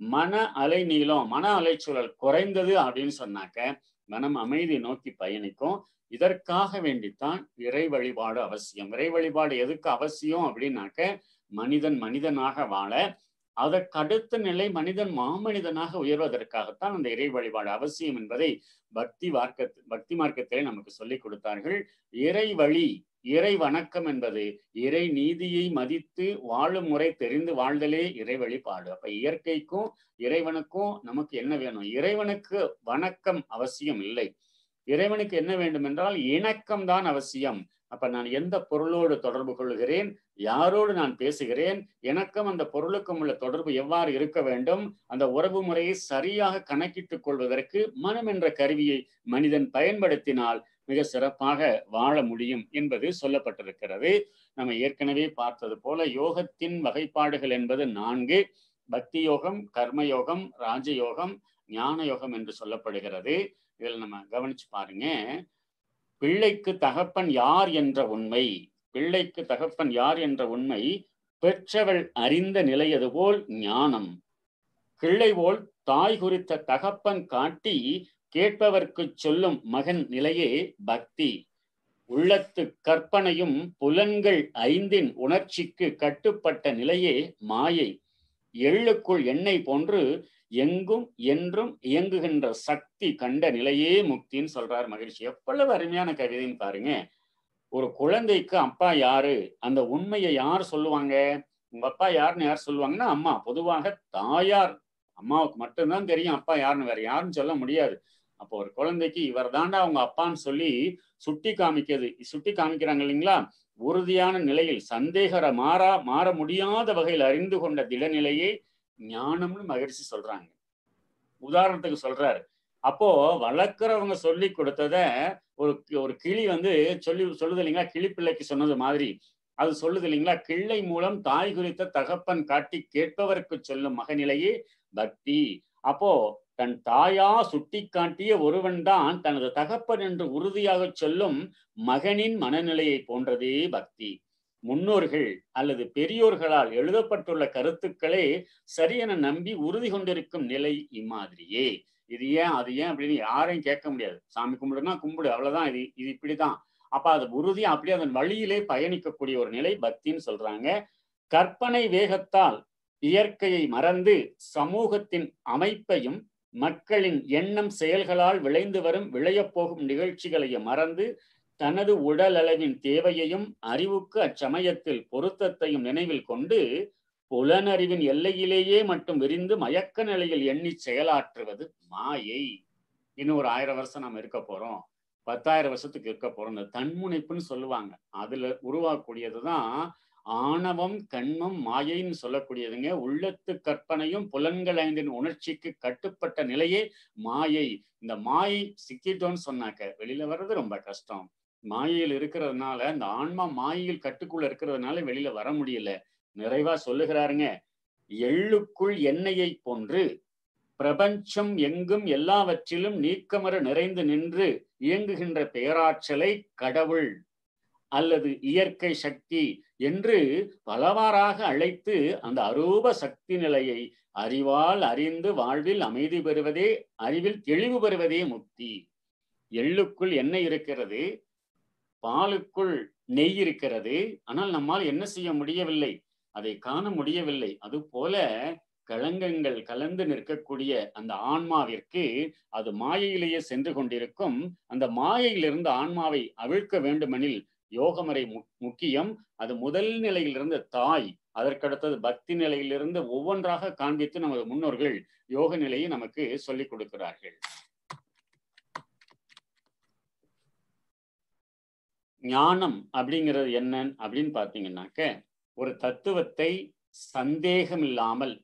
மன அலை நீளம் மன அலைச்சூழல் குறைந்தது அப்படின்னு சொன்னாக்க மனம் அமைதி நோக்கி பயணிக்கும். இதற்காக வேண்டித்தான் இறை வழிபாடு அவசியம். இறை வழிபாடு எதுக்கு அவசியம் அப்படின்னாக்க மனிதன் மனிதனாக வாழ அதற்கடுத்த நிலை மனிதன் மாமனிதனாக உயர்வதற்காகத்தான் அந்த இறை வழிபாடு அவசியம் என்பதை பக்தி வார்க்க பக்தி மார்க்கத்திலே நமக்கு சொல்லிக் கொடுத்தார்கள். இறை வழி இறை வணக்கம் என்பது இறை நீதியை மதித்து வாழும் முறை தெரிந்து வாழ்தலே இறை வழிபாடு. அப்ப இயற்கைக்கும் இறைவனுக்கும் நமக்கு என்ன வேணும்? இறைவனுக்கு வணக்கம் அவசியம் இல்லை. இறைவனுக்கு என்ன வேண்டும் என்றால் இணக்கம் தான் அவசியம். அப்ப நான் எந்த பொருளோடு தொடர்பு கொள்கிறேன்? யாரோடு நான் பேசுகிறேன்? எனக்கும் அந்த பொருளுக்கும் உள்ள தொடர்பு எவ்வாறு இருக்க வேண்டும்? அந்த உறவு முறையை சரியாக கணக்கிட்டுக் கொள்வதற்கு மனம் என்ற கருவியை மனிதன் பயன்படுத்தினால் மிக சிறப்பாக வாழ முடியும் என்பது சொல்லப்பட்டிருக்கிறது. நம்ம ஏற்கனவே பார்த்தது போல யோகத்தின் வகைப்பாடுகள் என்பது நான்கு. பக்தி யோகம் கர்மயோகம் ராஜயோகம் ஞான யோகம் என்று சொல்லப்படுகிறது. இதில் நம்ம கவனிச்சு பாருங்க. பிள்ளைக்கு தகப்பன் யார் என்ற உண்மை. பிள்ளைக்கு தகப்பன் யார் என்ற உண்மை பெற்றவள் அறிந்த நிலையது போல் ஞானம். கிள்ளை போல் தாய் குறித்த தகப்பன் காட்டி கேட்பவர்க்கு சொல்லும் மகன் நிலையே பக்தி. உள்ளத்து கற்பனையும் புலன்கள் ஐந்தின் உணர்ச்சிக்கு கட்டுப்பட்ட நிலையே மாயை. எள்ளுக்குள் எண்ணெய் போன்று எங்கும் என்றும் இயங்குகின்ற சக்தி கண்ட நிலையே முக்தின்னு சொல்றார் மகிழ்ச்சி. எவ்வளவு அருமையான கவிதைன்னு பாருங்க. ஒரு குழந்தைக்கு அப்பா யாரு? அந்த உண்மையை யார் சொல்லுவாங்க? உங்க அப்பா யாருன்னு யார் சொல்லுவாங்கன்னா அம்மா. பொதுவாக தாயார். அம்மாவுக்கு மட்டும்தான் தெரியும் அப்பா யாருன்னு. வேற யாருன்னு சொல்ல முடியாது. அப்போ ஒரு குழந்தைக்கு இவர் தாண்டா அவங்க அப்பான்னு சொல்லி சுட்டி காமிக்கிறது. சுட்டி காமிக்கிறாங்க இல்லைங்களா? உறுதியான நிலையில் சந்தேகர மாறா மாற முடியாத வகையில் அறிந்து கொண்ட திடநிலையே ஞானம்னு மகிழ்ச்சி சொல்றாங்க. உதாரணத்துக்கு சொல்றாரு. அப்போ வளர்க்குறவங்க சொல்லி கொடுத்தத ஒரு ஒரு கிளி வந்து சொல்லி சொல்லுது இல்லைங்களா? கிளி பிள்ளைக்கு சொன்னது மாதிரி. அது சொல்லுது இல்லைங்களா? கிள்ளை மூலம் தாய் குறித்த தகப்பன் காட்டி கேட்பவருக்கு சொல்லும் மகநிலையே பக்தி. அப்போ தன் தாயா சுட்டி காட்டிய ஒருவன் தான் தனது தகப்பன் என்று உறுதியாக சொல்லும் மகனின் மனநிலையை போன்றதே பக்தி. முன்னோர்கள் அல்லது பெரியோர்களால் எழுதப்பட்டுள்ள கருத்துக்களே சரியென நம்பி உறுதி கொண்டிருக்கும் நிலை இம்மாதிரியே. இது ஏன் அது ஏன் அப்படின்னு யாரையும் கேட்க முடியாது. சாமி கும்பிடுனா கும்பிடு அவ்வளவுதான். இது இது இப்படிதான். அப்ப அது உறுதியா அப்படியே அதன் வழியிலே பயணிக்கக்கூடிய ஒரு நிலை பக்தின்னு சொல்றாங்க. கற்பனை வேகத்தால் இயற்கையை மறந்து சமூகத்தின் அமைப்பையும் மக்களின் எண்ணம் செயல்களால் விளைந்து வரும் விளையப்போகும் நிகழ்ச்சிகளையும் மறந்து தனது உடல் அளவின் தேவையையும் அறிவுக்கு அச்சமயத்தில் பொருத்தத்தையும் நினைவில் கொண்டு புலனறிவின் எல்லையிலேயே மட்டும் விரிந்து மயக்க நிலையில் எண்ணி செயலாற்றுவது மாயை. இன்னும் ஒரு ஆயிரம் வருஷம் நம்ம இருக்க போறோம். பத்தாயிரம் வருஷத்துக்கு இருக்க போறோம். இந்த தன்முனைப்புன்னு சொல்லுவாங்க. அதுல உருவாக்கக்கூடியதுதான் ஆணவம் கண்மம் மாயைன்னு சொல்லக்கூடியதுங்க. உள்ளத்து கற்பனையும் புலன்கள் ஐந்தின் உணர்ச்சிக்கு கட்டுப்பட்ட நிலையே மாயை. இந்த மாயை சிக்கிட்டோன்னு சொன்னாக்க வெளியில வர்றது ரொம்ப கஷ்டம். மாயையில் இருக்கிறதுனால இந்த ஆன்மா மாயையில் கட்டுக்குள்ள இருக்கிறதுனால வெளியில வர முடியல. நிறைவா சொல்லுகிறாருங்க. எள்ளுக்குள் எண்ணெயை போன்று பிரபஞ்சம் எங்கும் எல்லாவற்றிலும் நீக்கமர நிறைந்து நின்று இயங்குகின்ற பேராற்றலை கடவுள் அல்லது இயற்கை சக்தி என்று பலவாறாக அழைத்து அந்த அரூப சக்தி நிலையை அறிவால் அறிந்து வாழ்வில் அமைதி பெறுவதே அறிவில் தெளிவு பெறுவதே முக்தி. எள்ளுக்குள் என்ன இருக்கிறது பாலுக்குள் நெய் இருக்கிறது ஆனால் நம்மால் என்ன செய்ய முடியவில்லை? அதை காண முடியவில்லை. அது போல களங்கங்கள் கலந்து நிற்கக்கூடிய அந்த ஆன்மாவிற்கு அது மாயையிலேயே சென்று கொண்டிருக்கும். அந்த மாயையிலிருந்து ஆன்மாவை அவிழ்க்க வேண்டுமெனில் யோகமுறை முக்கியம். அது முதல் நிலையிலிருந்து தாய் அதற்கடுத்தது பக்தி நிலையிலிருந்து ஒவ்வொன்றாக காண்பித்து நமது முன்னோர்கள் யோக நிலையை நமக்கு சொல்லிக் கொடுக்கிறார்கள். ஞானம் அப்படிங்கிறது என்ன அப்படின்னு பார்த்தீங்கன்னாக்க ஒரு தத்துவத்தை சந்தேகம் இல்லாமல்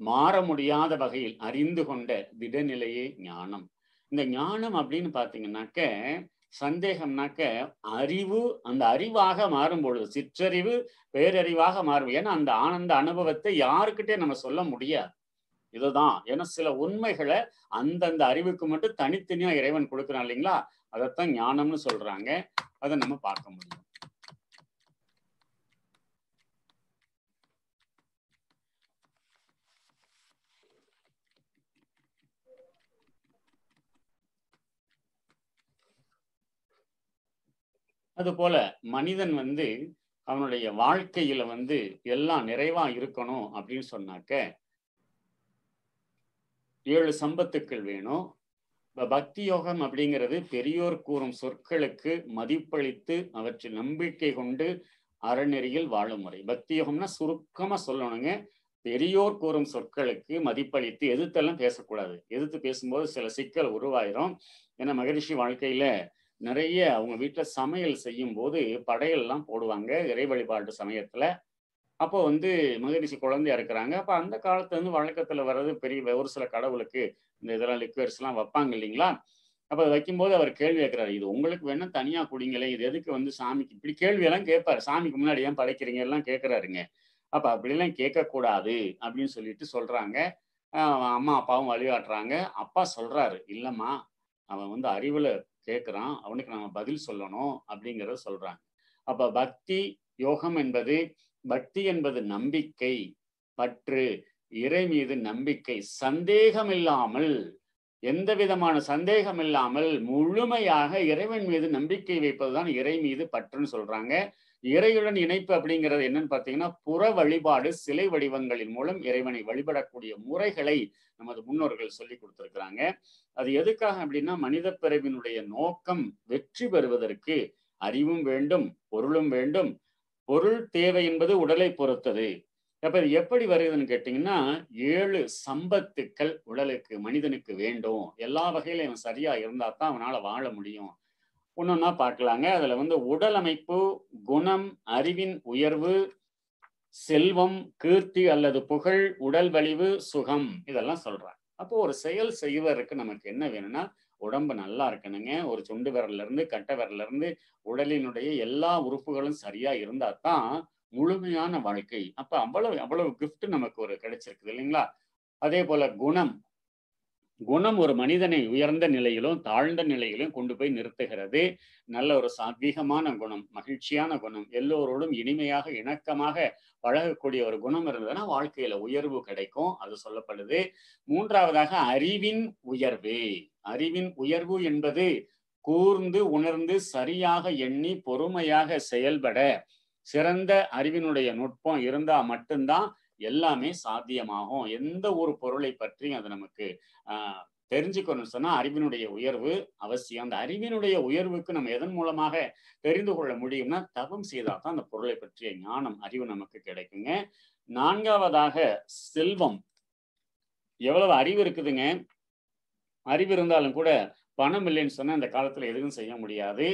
மாற முடியாத வகையில் அறிந்து கொண்ட திடநிலையே ஞானம். இந்த ஞானம் அப்படின்னு பார்த்தீங்கன்னாக்க சந்தேகம்னாக்க அறிவு அந்த அறிவாக மாறும் பொழுது சிற்றறிவு பேரறிவாக மாறும். ஏன்னா அந்த ஆனந்த அனுபவத்தை யாருக்கிட்டே நம்ம சொல்ல முடியாது. இதுதான். ஏன்னா சில உண்மைகளை அந்தந்த அறிவுக்கு மட்டும் தனித்தனியா இறைவன் கொடுக்குறான் இல்லைங்களா? அதைத்தான் ஞானம்னு சொல்றாங்க. அதை நம்ம பார்க்க முடியும். அதுபோல மனிதன் வந்து அவனுடைய வாழ்க்கையில வந்து எல்லாம் நிறைவா இருக்கணும் அப்படின்னு சொன்னாக்க ஏழு சம்பத்துக்கள் வேணும். பக்தி யோகம் அப்படிங்கிறது பெரியோர் கூறும் சொற்களுக்கு மதிப்பளித்து அவற்றில் நம்பிக்கை கொண்டு அறநெறியில் வாழும் முறை. பக்தி யோகம்னா சுருக்கமா சொல்லணுங்க. பெரியோர் கூறும் சொற்களுக்கு மதிப்பளித்து எதிர்த்தெல்லாம் பேசக்கூடாது. எதிர்த்து பேசும்போது சில சிக்கல் உருவாயிரும். ஏன்னா மகரிஷி வாழ்க்கையில நிறைய அவங்க வீட்டில் சமையல் செய்யும் போது படையெல்லாம் போடுவாங்க இறை வழிபாட்டு சமயத்தில். அப்போ வந்து மகரிஷி குழந்தையா இருக்கிறாங்க. அப்போ அந்த காலத்துல வந்து வழக்கத்தில் வர்றது பெரிய ஒரு சில கடவுளுக்கு இந்த இதெல்லாம் லிக்வர்ஸ் வைப்பாங்க இல்லைங்களா? அப்போ வைக்கும்போது அவர் கேள்வி கேட்குறாரு இது உங்களுக்கு வேணா தனியாக குடிங்களே இது எதுக்கு வந்து சாமிக்கு? இப்படி கேள்வியெல்லாம் கேட்பாரு. சாமிக்கு முன்னாடி ஏன் படைக்கிறீங்க? எல்லாம் கேட்குறாருங்க. அப்போ அப்படிலாம் கேட்கக்கூடாது அப்படின்னு சொல்லிட்டு சொல்கிறாங்க அம்மா அப்பாவும் வழிகாட்டுறாங்க. அப்பா சொல்கிறாரு இல்லைம்மா அவன் வந்து அறிவில் கேட்குறான் அவனுக்கு நம்ம பதில் சொல்லணும் அப்படிங்கிறத சொல்றாங்க. அப்ப பக்தி யோகம் என்பது பக்தி என்பது நம்பிக்கை. பற்று இறை மீது நம்பிக்கை. சந்தேகம் இல்லாமல் எந்த விதமான சந்தேகம் இல்லாமல் முழுமையாக இறைவன் மீது நம்பிக்கை வைப்பதுதான் இறை மீது பற்றுன்னு சொல்றாங்க. இறையுடன் இணைப்பு அப்படிங்கிறது என்னன்னு பார்த்தீங்கன்னா புற வழிபாடு சிலை வடிவங்களின் மூலம் இறைவனை வழிபடக்கூடிய முறைகளை நமது முன்னோர்கள் சொல்லி கொடுத்திருக்கிறாங்க. அது எதுக்காக அப்படின்னா மனித பிறவினுடைய நோக்கம் வெற்றி பெறுவதற்கு அறிவும் வேண்டும் பொருளும் வேண்டும். பொருள் தேவை என்பது உடலை பொறுத்தது. அப்ப இது எப்படி வருதுன்னு கேட்டீங்கன்னா ஏழு சம்பத்துக்கள் உடலுக்கு மனிதனுக்கு வேண்டும். எல்லா வகையிலும் சரியா இருந்தா தான் அவனால வாழ முடியும். ஒன்னொன்னா பார்க்கலாங்க. அதுல வந்து உடல் அமைப்பு குணம் அறிவின் உயர்வு செல்வம் கீர்த்தி அல்லது புகழ் உடல் வலிவு சுகம் இதெல்லாம் சொல்றாங்க. அப்போ ஒரு செயல் செய்வதற்கு நமக்கு என்ன வேணும்னா உடம்பு நல்லா இருக்கணுங்க. ஒரு சுண்டு விரல்ல இருந்து கட்டை விரல்ல இருந்து உடலினுடைய எல்லா உறுப்புகளும் சரியா இருந்தா தான் முழுமையான வாழ்க்கை. அப்ப அவ்வளவு அவ்வளவு கிஃப்ட் நமக்கு ஒரு கிடைச்சிருக்குது இல்லைங்களா? அதே போல குணம். குணம் ஒரு மனிதனை உயர்ந்த நிலையிலும் தாழ்ந்த நிலையிலும் கொண்டு போய் நிறுத்துகிறது. நல்ல ஒரு சாத்வீகமான குணம் மகிழ்ச்சியான குணம் எல்லோரோடும் இனிமையாக இணக்கமாக பழகக்கூடிய ஒரு குணம் இருந்ததுன்னா வாழ்க்கையில உயர்வு கிடைக்கும். அது சொல்லப்படுது. மூன்றாவதாக அறிவின் உயர்வு. அறிவின் உயர்வு என்பது கூர்ந்து உணர்ந்து சரியாக எண்ணி பொறுமையாக செயல்பட சிறந்த அறிவினுடைய நுட்பம் இருந்தா மட்டும்தான் எல்லாமே சாத்தியமாகும். எந்த ஒரு பொருளை பற்றியும் அது நமக்கு தெரிஞ்சுக்கணும்னு சொன்னா அறிவினுடைய உயர்வு அவசியம். அந்த அறிவினுடைய உயர்வுக்கு நம்ம எதன் மூலமாக தெரிந்து கொள்ள முடியும்னா தவம் செய்தால் தான் அந்த பொருளை பற்றிய ஞானம் அறிவு நமக்கு கிடைக்குங்க. நான்காவதாக செல்வம். எவ்வளவு அறிவு இருக்குதுங்க? அறிவு இருந்தாலும் கூட பணம் இல்லைன்னு சொன்னா இந்த காலத்துல எதுவும் செய்ய முடியாது.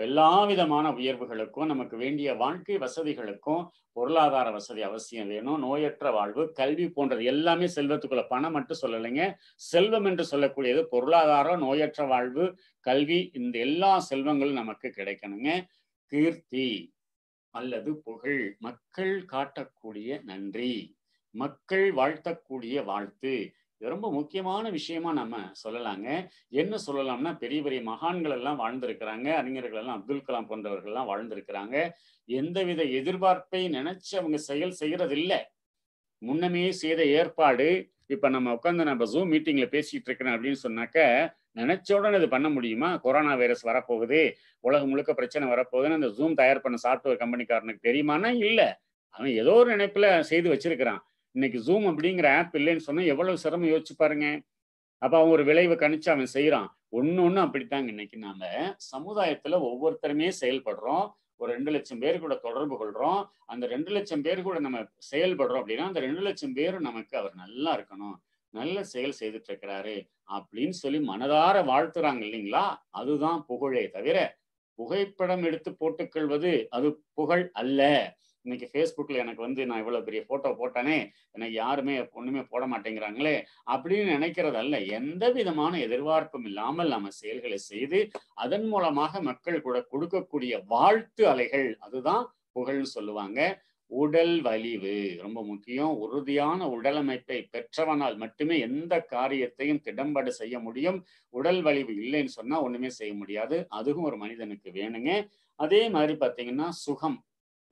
எல்லா விதமான உயர்வுகளுக்கும் நமக்கு வேண்டிய வாழ்க்கை வசதிகளுக்கும் பொருளாதார வசதி அவசியம் வேணும் நோயற்ற வாழ்வு கல்வி போன்றது எல்லாமே செல்வத்துக்குள்ள பணம் மட்டும் சொல்லலைங்க. செல்வம் என்று சொல்லக்கூடியது பொருளாதாரம் நோயற்ற வாழ்வு கல்வி இந்த எல்லா செல்வங்களும் நமக்கு கிடைக்கணுங்க. கீர்த்தி அல்லது புகழ். மக்கள் காட்டக்கூடிய நன்றி. மக்கள் வாழ்த்தக்கூடிய வாழ்த்து. ரொம்ப முக்கியமான விஷயமா நம்ம சொல்லலாங்க. என்ன சொல்லலாம்னா பெரிய பெரிய மகான்கள் எல்லாம் வாழ்ந்திருக்கிறாங்க. அறிஞர்கள் எல்லாம் அப்துல் கலாம் போன்றவர்கள் எல்லாம் வாழ்ந்திருக்கிறாங்க. எந்தவித எதிர்பார்ப்பை நினைச்சு அவங்க செயல் செய்யறது இல்லை முன்னமே செய்த ஏற்பாடு இப்ப நம்ம உட்காந்து நம்ம ஜூம் மீட்டிங்ல பேசிட்டு இருக்கிறேன் அப்படின்னு சொன்னாக்க நினைச்ச உடனே இது பண்ண முடியுமா? கொரோனா வைரஸ் வரப்போகுது. உலகம் முழுக்க பிரச்சனை வரப்போகுதுன்னு அந்த ஜூம் தயார் பண்ண சாஃப்ட்வேர் கம்பெனிக்காரனுக்கு தெரியுமானா? இல்ல. அவன் ஏதோ ஒரு நினைப்புல செய்து வச்சிருக்கிறான். இன்னைக்கு ஜூம் அப்படிங்கிற ஆப் இல்லைன்னு சொன்னா எவ்வளவு சிரமம் யோசிச்சு பாருங்க. அப்ப அவன் ஒரு விளைவை கணிச்சு அவன் செய்யறான் ஒன்று ஒண்ணு அப்படித்தாங்க இன்னைக்கு நாம. சமுதாயத்துல ஒவ்வொருத்தருமே செயல்படுறோம். ஒரு ரெண்டு லட்சம் பேர் கூட தொடர்பு கொள்றோம். அந்த ரெண்டு லட்சம் பேர் கூட நம்ம செயல்படுறோம் அப்படின்னா அந்த ரெண்டு லட்சம் பேரும் நமக்கு அவர் நல்லா இருக்கணும். நல்ல செயல் செய்துட்டு இருக்கிறாரு அப்படின்னு சொல்லி மனதார வாழ்த்துறாங்க இல்லைங்களா? அதுதான் புகழே தவிர புகைப்படம் எடுத்து போட்டுக்கொள்வது அது புகழ் அல்ல. இன்னைக்கு ஃபேஸ்புக்கில் எனக்கு வந்து நான் இவ்வளோ பெரிய ஃபோட்டோ போட்டானே எனக்கு யாருமே ஒன்றுமே போட மாட்டேங்கிறாங்களே அப்படின்னு நினைக்கிறதல்ல எந்த விதமான எதிர்பார்ப்பும் இல்லாமல் நம்ம செயல்களை செய்து அதன் மூலமாக மக்கள் கூட கொடுக்கக்கூடிய வாழ்த்து அலைகள் அதுதான் புகழ்னு சொல்லுவாங்க. உடல் வலிவு ரொம்ப முக்கியம். உறுதியான உடலமைப்பை பெற்றவனால் மட்டுமே எந்த காரியத்தையும் திடம்பட செய்ய முடியும். உடல் வலிவு இல்லைன்னு சொன்னா ஒண்ணுமே செய்ய முடியாது. அதுவும் ஒரு மனிதனுக்கு வேணுங்க. அதே மாதிரி பாத்தீங்கன்னா சுகம்.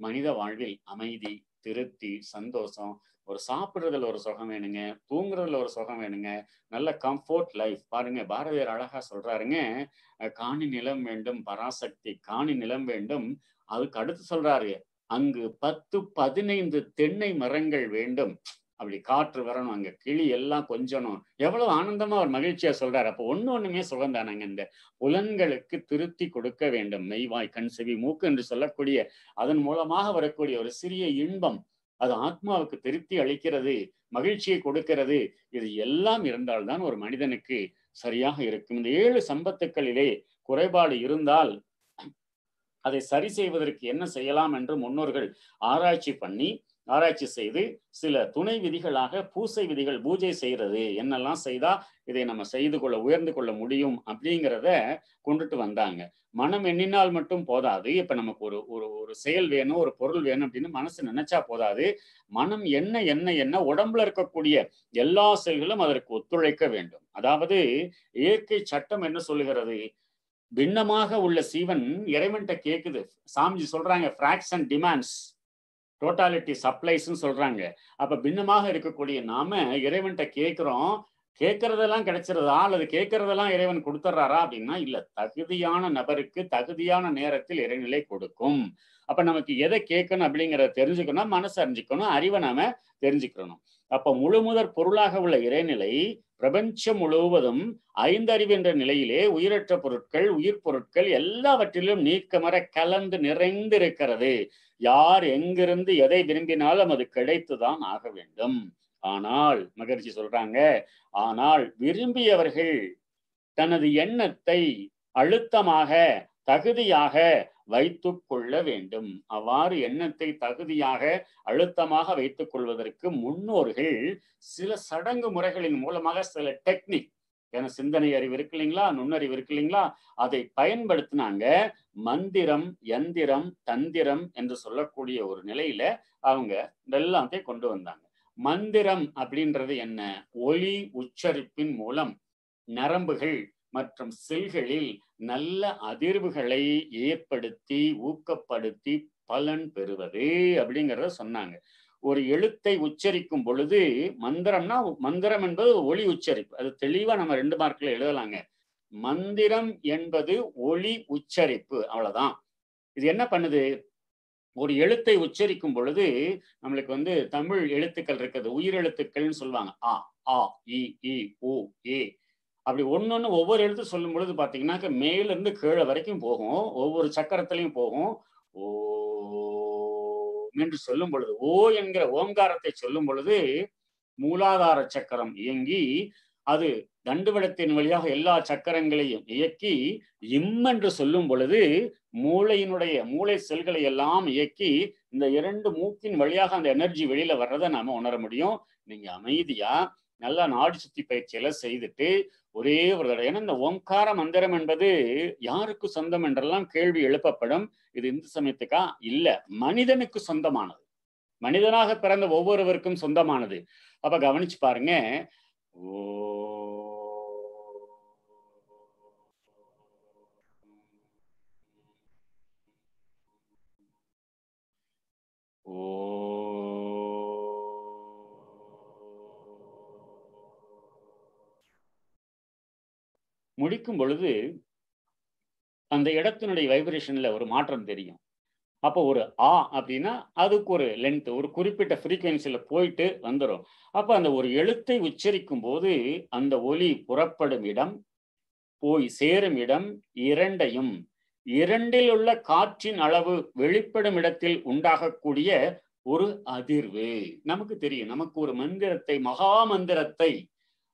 மனித வாழ்வில் அமைதி திருப்தி சந்தோஷம். ஒரு சாப்பிடுறதுல ஒரு சுகம் வேணுங்க தூங்குறதுல ஒரு சுகம் வேணுங்க. நல்ல கம்ஃபோர்ட் லைஃப் பாருங்க பாரதியார் அழகா சொல்றாருங்க காணி நிலம் வேண்டும் பராசக்தி காணி நிலம் வேண்டும். அதுக்கு அடுத்து சொல்றாரு அங்கு பத்து பதினைந்து தென்னை மரங்கள் வேண்டும். அப்படி காற்று வரணும் அங்க கிளி எல்லாம் கொஞ்சணும். எவ்வளவு ஆனந்தமா அவர் மகிழ்ச்சியா சொல்றாரு. அப்போ ஒண்ணு ஒண்ணுமே சுகந்தானாங்க இந்த புலன்களுக்கு திருப்தி கொடுக்க வேண்டும். மெய்வாய் கண் செவி மூக்கு என்று சொல்லக்கூடிய அதன் மூலமாக வரக்கூடிய ஒரு சிறிய இன்பம் அது ஆத்மாவுக்கு திருப்தி அளிக்கிறது மகிழ்ச்சியை கொடுக்கிறது. இது எல்லாம் இருந்தால்தான் ஒரு மனிதனுக்கு சரியாக இருக்கும். இந்த ஏழு சம்பத்துக்களிலே குறைபாடு இருந்தால் அதை சரி செய்வதற்கு என்ன செய்யலாம் என்று முன்னோர்கள் ஆராய்ச்சி பண்ணி ஆராய்ச்சி செய்து சில துணை விதிகளாக பூசை விதிகள் பூஜை செய்யறது என்னெல்லாம் செய்தா இதை நம்ம செய்து கொள்ள உயர்ந்து கொள்ள முடியும் அப்படிங்கிறத கொண்டுட்டு வந்தாங்க. மனம் எண்ணினால் மட்டும் போதாது. இப்ப நமக்கு ஒரு ஒரு ஒரு செயல் வேணும் ஒரு பொருள் வேணும் அப்படின்னு மனசு நினைச்சா போதாது. மனம் என்ன என்ன என்ன உடம்புல இருக்கக்கூடிய எல்லா செயல்களும் அதற்கு ஒத்துழைக்க வேண்டும். அதாவது இயற்கை சட்டம் என்ன சொல்லுகிறது? பின்னமாக உள்ள சீவன் இறைவன்கிட்ட கேக்குது. சாமிஜி சொல்றாங்க ஃபிராக்ஷன் டிமாண்ட்ஸ் டோட்டாலிட்டி சப்ளைஸ்ன்னு சொல்றாங்க. அப்ப பின்னமாக இருக்கக்கூடிய நாம இறைவன்கிட்ட கேட்கிறோம். கேட்கறதெல்லாம் கிடைச்சிருதா? அல்லது கேட்கறதெல்லாம் இறைவன் கொடுத்துட்றாரா அப்படின்னா இல்ல தகுதியான நபருக்கு தகுதியான நேரத்தில் இறைநிலை கொடுக்கும். அப்ப நமக்கு எதை கேட்கணும் அப்படிங்கிறத தெரிஞ்சுக்கணும் மனசு அறிஞ்சிக்கணும் அறிவை நாம தெரிஞ்சுக்கணும் அப்ப முழுமுதற் பொருளாக உள்ள இறைநிலை பிரபஞ்சம் முழுவதும் ஐந்தறிவு என்ற நிலையிலே உயிரற்ற பொருட்கள் உயிர் பொருட்கள் எல்லாவற்றிலும் நீக்கமர கலந்து நிறைந்து இருக்கிறது யார் எங்கிருந்து எதை விரும்பினாலும் அது கிடைத்துதான் ஆக வேண்டும். ஆனால் மகிழ்ச்சி சொல்றாங்க ஆனால் விரும்பியவர்கள் தனது எண்ணத்தை அழுத்தமாக தகுதியாக வைத்து கொள்ள வேண்டும். அவ்வாறு எண்ணத்தை தகுதியாக அழுத்தமாக வைத்துக் கொள்வதற்கு முன்னோர்கள் சில சடங்கு முறைகளின் மூலமாக சில டெக்னிக் ஏன்னா சிந்தனை அறிவு இருக்கு இல்லைங்களா? நுண்ணறிவு இருக்கு இல்லைங்களா? அதை பயன்படுத்தினாங்க மந்திரம் எந்திரம் தந்திரம் என்று சொல்லக்கூடிய ஒரு நிலையில அவங்க எல்லாத்தையும் கொண்டு வந்தாங்க. மந்திரம் அப்படின்றது என்ன? ஒலி உச்சரிப்பின் மூலம் நரம்புகள் மற்றும் செல்களில் நல்ல அதிர்வுகளை ஏற்படுத்தி ஊக்கப்படுத்தி பலன் பெறுவது அப்படிங்கிறத சொன்னாங்க. ஒரு எழுத்தை உச்சரிக்கும் பொழுது மந்திரம்னா மந்திரம் என்பது ஒளி உச்சரிப்பு. அது தெளிவா நம்ம ரெண்டு மார்க்ல எழுதலாங்க. மந்திரம் என்பது ஒளி உச்சரிப்பு. அவ்வளவுதான். இது என்ன பண்ணுது? ஒரு எழுத்தை உச்சரிக்கும் பொழுது நம்மளுக்கு வந்து தமிழ் எழுத்துக்கள் இருக்குது. உயிரெழுத்துக்கள்னு சொல்லுவாங்க. ஆ ஆ இ இ ஓ ஏ. அப்படி ஒன்னொன்னு ஒவ்வொரு எழுத்து சொல்லும் பொழுது பாத்தீங்கன்னாக்க மேல இருந்து கீழே வரைக்கும் போகும். ஒவ்வொரு சக்கரத்திலையும் போகும். ஓ என்று சொல்லும் பொழுது ஓ என்கிற ஓங்காரத்தை சொல்லும் பொழுது மூலாதார சக்கரம் இயங்கி அது தண்டுவடத்தின் வழியாக எல்லா சக்கரங்களையும் இயக்கி இம் என்று சொல்லும் பொழுது மூளையினுடைய மூளை செல்களை எல்லாம் இயக்கி இந்த இரண்டு மூக்கின் வழியாக அந்த எனர்ஜி வெளியில வர்றதை நாம உணர முடியும். நீங்க அமைதியா நல்லா நாடு சுத்தி பயிற்சியெல்லாம் செய்துட்டு ஒரே ஒரு தடவை. ஏன்னா இந்த ஓங்கார மந்திரம் என்பது யாருக்கு சொந்தம் என்றெல்லாம் கேள்வி எழுப்பப்படும். இது இந்து சமயத்துக்கா? இல்ல. மனிதனுக்கு சொந்தமானது. மனிதனாக பிறந்த ஒவ்வொருவருக்கும் சொந்தமானது. அப்ப கவனிச்சு பாருங்க. முடிக்கும் பொழுது அந்த இடத்தினுடைய வைப்ரேஷனில் ஒரு மாற்றம் தெரியும். அப்போ ஒரு ஆ அப்படின்னா அதுக்கு ஒரு லென்த் ஒரு குறிப்பிட்ட ஃப்ரீக்குவென்சியில் போயிட்டு வந்துடும் அப்போ அந்த ஒரு எழுத்தை உச்சரிக்கும் போது அந்த ஒலி புறப்படும் இடம் போய் சேரும் இடம் இரண்டையும் இரண்டில் உள்ள காற்றின் அளவு வெளிப்படும் இடத்தில் உண்டாகக்கூடிய ஒரு அதிர்வு. நமக்கு தெரியும் நமக்கு ஒரு மந்திரத்தை மகா மந்திரத்தை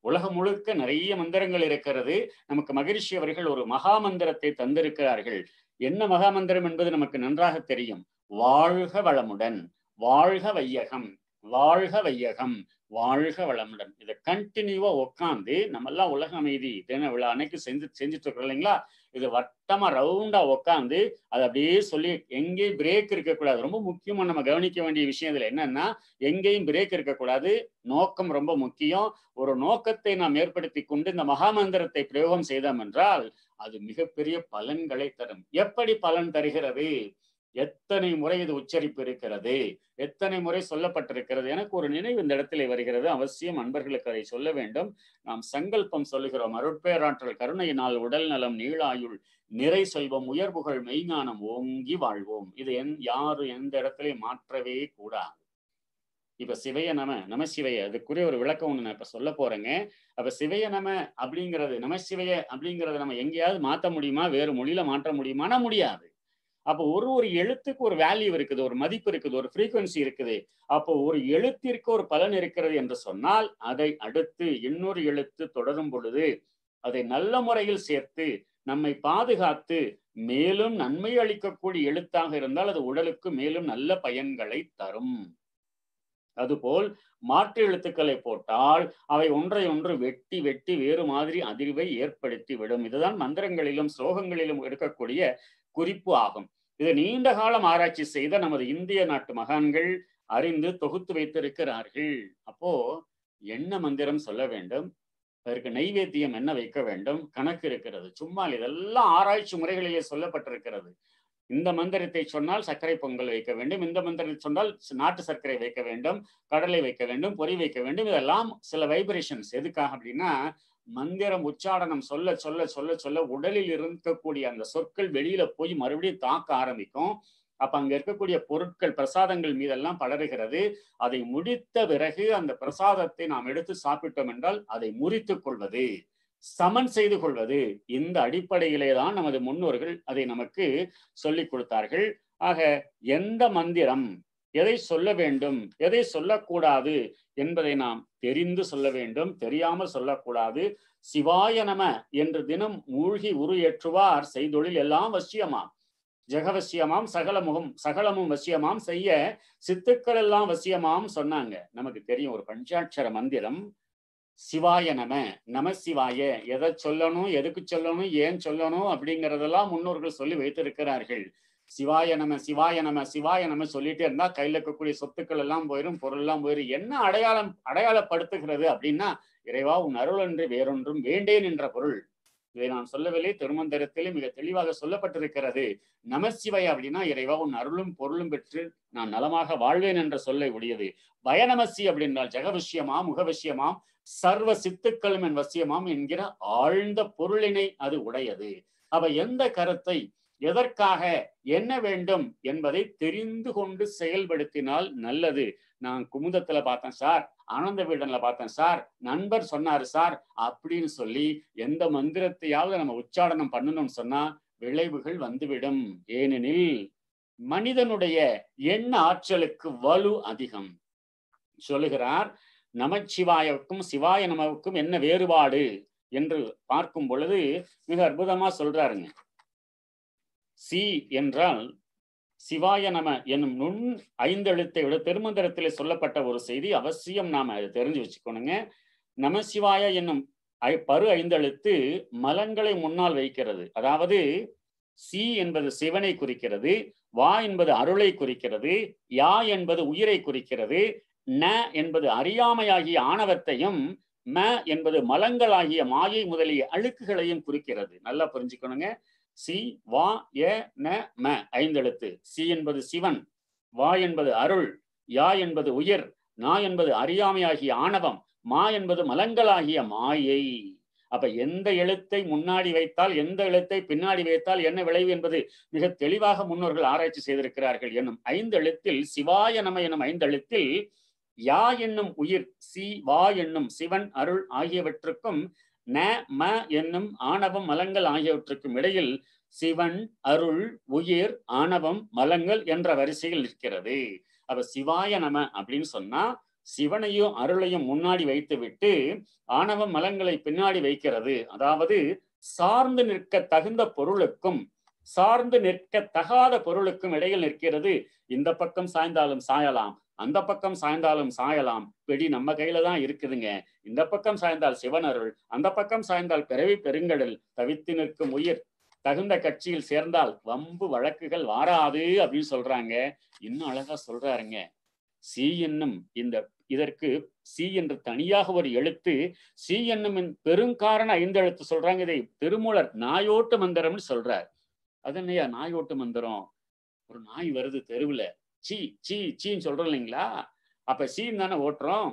உலகம் முழுக்க நிறைய மந்திரங்கள் இருக்கிறது. நமக்கு மகிழ்ச்சி அவர்கள் ஒரு மகா மந்திரத்தை தந்திருக்கிறார்கள். என்ன மகா மந்திரம் என்பது நமக்கு நன்றாக தெரியும். வாழ்க வளமுடன் வாழ்க வையகம் வாழ்க வையகம் வாழ்க வளமுடன். இதை கண்டினியூவா உட்காந்து நம்ம எல்லாம் உலக அமைதி. தின விழா? அன்னைக்கு செஞ்சு செஞ்சுட்டு இருக்கோம் இல்லைங்களா? இது வட்டமா ரவுண்டா உட்காந்து அதை அப்படியே சொல்லி எங்கேயும் பிரேக் இருக்கக்கூடாது. ரொம்ப முக்கியமா நம்ம கவனிக்க வேண்டிய விஷயம் இதுல என்னன்னா எங்கேயும் பிரேக் இருக்கக்கூடாது. நோக்கம் ரொம்ப முக்கியம். ஒரு நோக்கத்தை நாம் ஏற்படுத்தி கொண்டு இந்த மகாமந்திரத்தை பிரயோகம் செய்தோம் என்றால் அது மிகப்பெரிய பலன்களை தரும். எப்படி பலன் தருகிறது? எத்தனை முறை இது உச்சரிப்பு இருக்கிறது? எத்தனை முறை சொல்லப்பட்டிருக்கிறது? எனக்கு ஒரு நினைவு இந்த இடத்துல வருகிறது. அவசியம் அன்பர்களுக்கு அதை சொல்ல வேண்டும். நாம் சங்கல்பம் சொல்லுகிறோம். அருட்பேராற்றல் கருணையினால் உடல் நலம் நீளாயுள் நிறை செல்வம் உயர்வுகள் மெய்ஞானம் ஓங்கி வாழ்வோம். இது என் யாரு எந்த இடத்துலயும் மாற்றவே கூடாது. இப்ப சிவைய நம நம சிவைய அதுக்குரிய ஒரு விளக்கம் ஒண்ணு நான் இப்ப சொல்ல போறேங்க. அப்ப சிவைய நம அப்படிங்கிறது நம சிவைய அப்படிங்கறத நம்ம எங்கேயாவது மாத்த முடியுமா? வேறு மொழியில மாற்ற முடியுமானா முடியாது. அப்போ ஒரு ஒரு எழுத்துக்கு ஒரு வேல்யூ இருக்குது ஒரு மதிப்பு இருக்குது ஒரு ஃப்ரீக்குவன்சி இருக்குது. அப்போ ஒரு எழுத்திற்கு ஒரு பலன் இருக்கிறது என்று சொன்னால் அதை அடுத்து இன்னொரு எழுத்து தொடரும் பொழுது அதை நல்ல முறையில் சேர்த்து நம்மை பாதுகாத்து மேலும் நன்மை அளிக்கக்கூடிய எழுத்தாக இருந்தால் அது உடலுக்கு மேலும் நல்ல பயன்களை தரும். அதுபோல் மாற்று எழுத்துக்களை போட்டால் அவை ஒன்றை ஒன்று வெட்டி வெட்டி வேறு மாதிரி அதிர்வை ஏற்படுத்தி விடும் இதுதான் மந்திரங்களிலும் ஸ்லோகங்களிலும் எடுக்கக்கூடிய குறிப்பு ஆகும். இது நீண்ட காலம் ஆராய்ச்சி செய்த நமது இந்திய நாட்டு மகான்கள் அறிந்து தொகுத்து வைத்திருக்கிறார்கள். அப்போ என்ன மந்திரம் சொல்ல வேண்டும்? அதற்கு நைவேத்தியம் என்ன வைக்க வேண்டும்? கணக்கு இருக்கிறது. சும்மா இதெல்லாம் ஆராய்ச்சி முறைகளிலே சொல்லப்பட்டிருக்கிறது. இந்த மந்திரத்தை சொன்னால் சர்க்கரை பொங்கல் வைக்க வேண்டும். இந்த மந்திரத்தை சொன்னால் நாட்டு சர்க்கரை வைக்க வேண்டும். கடலை வைக்க வேண்டும். பொறி வைக்க வேண்டும். இதெல்லாம் சில வைப்ரேஷன்ஸ் எதுக்காக அப்படின்னா மந்திரம் உச்சாடனம் சொல்ல சொல்ல சொல்ல சொல்ல உடலில் இருக்கக்கூடிய அந்த சொற்கள் வெளியில போய் மறுபடியும் தாக்க ஆரம்பிக்கும். அப்ப அங்க இருக்கக்கூடிய பொருட்கள் பிரசாதங்கள் மீதெல்லாம் பலருகிறது அதை முடித்த பிறகு அந்த பிரசாதத்தை நாம் எடுத்து சாப்பிட்டோம் என்றால் அதை முறித்துக் கொள்வது சமன் செய்து கொள்வது. இந்த அடிப்படையிலே தான் நமது முன்னோர்கள் அதை நமக்கு சொல்லிக் கொடுத்தார்கள். ஆக எந்த மந்திரம் எதை சொல்ல வேண்டும் எதை சொல்லக்கூடாது என்பதை நாம் தெரிந்து சொல்ல வேண்டும். தெரியாமல் சொல்லக்கூடாது. சிவாய நம என்று தினம் மூழ்கி உரு ஏற்றுவார். செய்தொழில் எல்லாம் வசியமாம். ஜெகவசியமாம் சகலமுகம் சகலமும் வசியமாம். செய்ய சித்துக்கள் எல்லாம் வசியமாம் சொன்னாங்க. நமக்கு தெரியும் ஒரு பஞ்சாட்சர மந்திரம். சிவாய நம நம சிவாய எதை சொல்லணும் எதுக்கு சொல்லணும் ஏன் சொல்லணும் அப்படிங்கறதெல்லாம் முன்னோர்கள் சொல்லி வைத்திருக்கிறார்கள். சிவாய நம சிவாய நம சிவாய நம சொல்லிட்டே இருந்தா கையில இருக்கக்கூடிய சொத்துக்கள் எல்லாம் போயிடும் பொருள் எல்லாம் போயிடும் என்ன அடையாளம் அடையாளப்படுத்துகிறது அப்படின்னா இறைவா உன் அருள் என்று வேறொன்றும் வேண்டேன் என்ற பொருள். இதை நான் சொல்லவில்லை திருமந்திரத்திலே மிக தெளிவாக சொல்லப்பட்டிருக்கிறது. நமசிவாய அப்படின்னா இறைவா உன் அருளும் பொருளும் பெற்று நான் நலமாக வாழ்வேன் என்ற சொல்லை உடையது பயநமசி அப்படின்றால் ஜெகவிஷயமாம் முகவிஷயமாம் சர்வ சித்துக்களும் என் வசியமாம் என்கிற ஆழ்ந்த பொருளினை அது உடையது. அவ எந்த கருத்தை எதற்காக என்ன வேண்டும் என்பதை தெரிந்து கொண்டு செயல்படுத்தினால் நல்லது. நான் குமுதத்துல பார்த்தேன் சார் ஆனந்த வீடன்ல பார்த்தேன் சார் நண்பர் சொன்னாரு சார் அப்படின்னு சொல்லி எந்த மந்திரத்தையாவது நம்ம உச்சாடனம் பண்ணணும்னு சொன்னா விளைவுகள் வந்துவிடும். ஏனெனில் மனிதனுடைய எண்ண ஆற்றலுக்கு வலு அதிகம். சொல்லுகிறார் நமச்சிவாயவுக்கும் சிவாய நமவுக்கும் என்ன வேறுபாடு? என்று பார்க்கும் பொழுது மிக அற்புதமா சொல்றாருங்க. சி என்றால் சிவாய நம என்னும் நுண் ஐந்தெழுத்தை விட திருமந்திரத்திலே சொல்லப்பட்ட ஒரு செய்தி அவசியம் நாம அதை தெரிஞ்சு வச்சுக்கணுங்க. நம சிவாய என்னும் பரு ஐந்தெழுத்து மலன்களை முன்னால் வைக்கிறது. அதாவது சி என்பது சிவனை குறிக்கிறது வா என்பது அருளை குறிக்கிறது யா என்பது உயிரை குறிக்கிறது ந என்பது அறியாமையாகிய ஆணவத்தையும் ம என்பது மலங்களாகிய மாயை முதலிய அழுக்குகளையும் குறிக்கிறது. நல்லா புரிஞ்சுக்கணுங்க. சி வா ய ந ம. ஐந்தெழுத்து. சி என்பது சிவன் வா என்பது அருள் யா என்பது உயிர் நா என்பது அறியாமையாகிய ஆணவம் மா என்பது மலங்களாகிய மாயை. அப்ப எந்த எழுத்தை முன்னாடி வைத்தால் எந்த எழுத்தை பின்னாடி வைத்தால் என்ன விளைவு என்பது மிக தெளிவாக முன்னோர்கள் ஆராய்ச்சி செய்திருக்கிறார்கள் என்னும் ஐந்து எழுத்தில் சிவாய நம எனும் ஐந்து எழுத்தில் யா என்னும் உயிர் சி வா என்னும் சிவன் அருள் ஆகியவற்றுக்கும் ந ம என்னும் ஆணவம் மலங்கள் ஆகியவற்றுக்கும் இடையில் சிவன் அருள் உயிர் ஆணவம் மலங்கள் என்ற வரிசையில் நிற்கிறது. அப்ப சிவாய நம அப்படின்னு சொன்னா சிவனையும் அருளையும் முன்னாடி வைத்து விட்டு ஆணவ மலங்களை பின்னாடி வைக்கிறது. அதாவது சார்ந்து நிற்க தகுந்த பொருளுக்கும் சார்ந்து நிற்க தகாத பொருளுக்கும் இடையில் நிற்கிறது. இந்த பக்கம் சாய்ந்தாலும் சாயலாம். அந்த பக்கம் சாய்ந்தாலும் சாயலாம். பிடி நம்ம கையில தான் இருக்குதுங்க. இந்த பக்கம் சாய்ந்தால் சிவன் அருள் அந்த பக்கம் சாய்ந்தால் பிறவி பெருங்கடல் தவித்து நிற்கும் உயிர். தகுந்த கட்சியில் சேர்ந்தால் வம்பு வழக்குகள் வாராது அப்படின்னு சொல்றாங்க. இன்னும் அழகா சொல்றாருங்க. சி என்னும் இந்த இதற்கு சி என்று தனியாக ஒரு எழுத்து சி என்னும் பெருங்காரண ஐந்து எழுத்து சொல்றாங்க. இதை திருமூலர் நாயோட்டு மந்திரம்னு சொல்றார். அது என்னையா நாயோட்டு மந்திரம்? ஒரு நாய் வருது தெருவுல. சீ சீ சீன்னு சொல்றோம் இல்லைங்களா? அப்ப சீன் தானே ஓட்டுறோம்?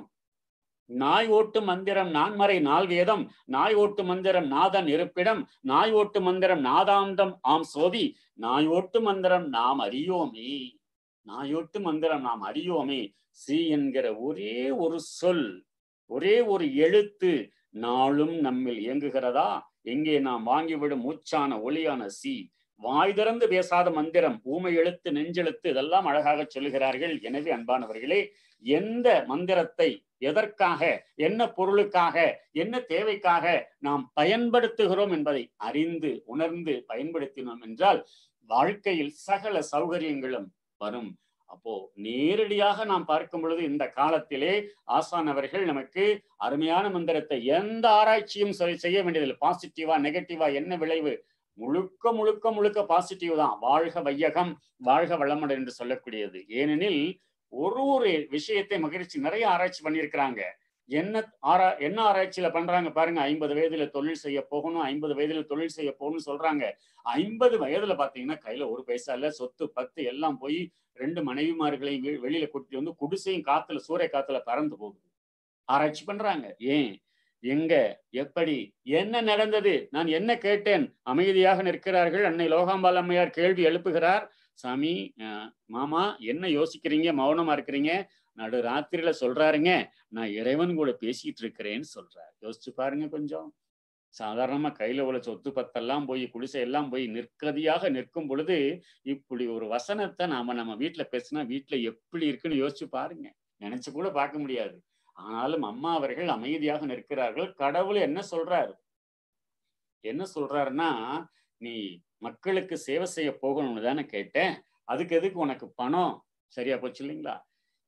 நாய் ஓட்டு மந்திரம் நான்மறை நால் வேதம் நாய் ஓட்டு மந்திரம் நாதன் இருப்பிடம் நாய் ஓட்டு மந்திரம் நாதாந்தம் ஆம் சோதி நாய் ஓட்டு மந்திரம் நாம் அறியோமே நாயோட்டு மந்திரம் நாம் அறியோமே. சி என்கிற ஒரே ஒரு சொல் ஒரே ஒரு எழுத்து நாளும் நம்மில் இயங்குகிறதா? எங்கே நாம் வாங்கிவிடும் மூச்சான ஒளியான சி? வாய் திறந்து பேசாத மந்திரம் ஊமை எழுத்து நெஞ்செழுத்து இதெல்லாம் அழகாக சொல்லுகிறார்கள். எனவே அன்பானவர்களே எந்த மந்திரத்தை எதற்காக என்ன பொருளுக்காக என்ன தேவைக்காக நாம் பயன்படுத்துகிறோம் என்பதை அறிந்து உணர்ந்து பயன்படுத்தினோம் என்றால் வாழ்க்கையில் சகல சௌகரியங்களும் வரும். அப்போ நேரடியாக நாம் பார்க்கும் பொழுது இந்த காலத்திலே ஆசான் அவர்கள் நமக்கு அருமையான மந்திரத்தை எந்த ஆராய்ச்சியும் செய்ய வேண்டியதில்லை. பாசிட்டிவா நெகட்டிவா என்ன விளைவு முழுக்க முழுக்க முழுக்க பாசிட்டிவ் தான். வாழ்க வையகம் வாழ்க வளமுடன் என்று சொல்லக்கூடியது. ஏனெனில் ஒரு ஒரு விஷயத்தை மகிழ்ச்சி நிறைய ஆராய்ச்சி பண்ணியிருக்கிறாங்க. என்ன ஆரா என்ன ஆராய்ச்சியில பண்றாங்க பாருங்க. ஐம்பது வயதுல தொழில் செய்ய போகணும் ஐம்பது வயதுல தொழில் செய்ய போகணும்னு சொல்றாங்க. ஐம்பது வயதுல பாத்தீங்கன்னா கையில ஒரு பைசா இல்ல சொத்து பத்து எல்லாம் போய் ரெண்டு மனைவிமார்களையும் வெளியில கூட்டிட்டு வந்து குடிசையும் காத்துல சூறை காத்துல பறந்து போகுது. ஆராய்ச்சி பண்றாங்க. ஏன்? எங்க எப்படி என்ன நடந்தது? நான் என்ன கேட்டேன்? அமைதியாக நிற்கிறார்கள். அன்னை லோகாம்பால் அம்மையார் கேள்வி எழுப்புகிறார். சாமி மாமா என்ன யோசிக்கிறீங்க? மௌனமா இருக்கிறீங்க? நடு ராத்திரியில சொல்றாருங்க நான் இறைவன் கூட பேசிக்கிட்டு இருக்கிறேன்னு சொல்றாரு. யோசிச்சு பாருங்க கொஞ்சம். சாதாரணமா கையில உள்ள சொத்து பத்தெல்லாம் போய் குடிசை எல்லாம் போய் நிற்கதியாக நிற்கும் பொழுது இப்படி ஒரு வசனத்தை நாம நம்ம வீட்டுல பேசினா வீட்டுல எப்படி இருக்குன்னு யோசிச்சு பாருங்க. நினைச்சு கூட பார்க்க முடியாது. ஆனாலும் அம்மா அவர்கள் அமைதியாக நிற்கிறார்கள். கடவுள் என்ன சொல்றாரு? என்ன சொல்றாருன்னா நீ மக்களுக்கு சேவை செய்ய போகணும்னு தானே கேட்டேன். அதுக்கு எதுக்கு உனக்கு பணம்? சரியா போச்சு இல்லைங்களா?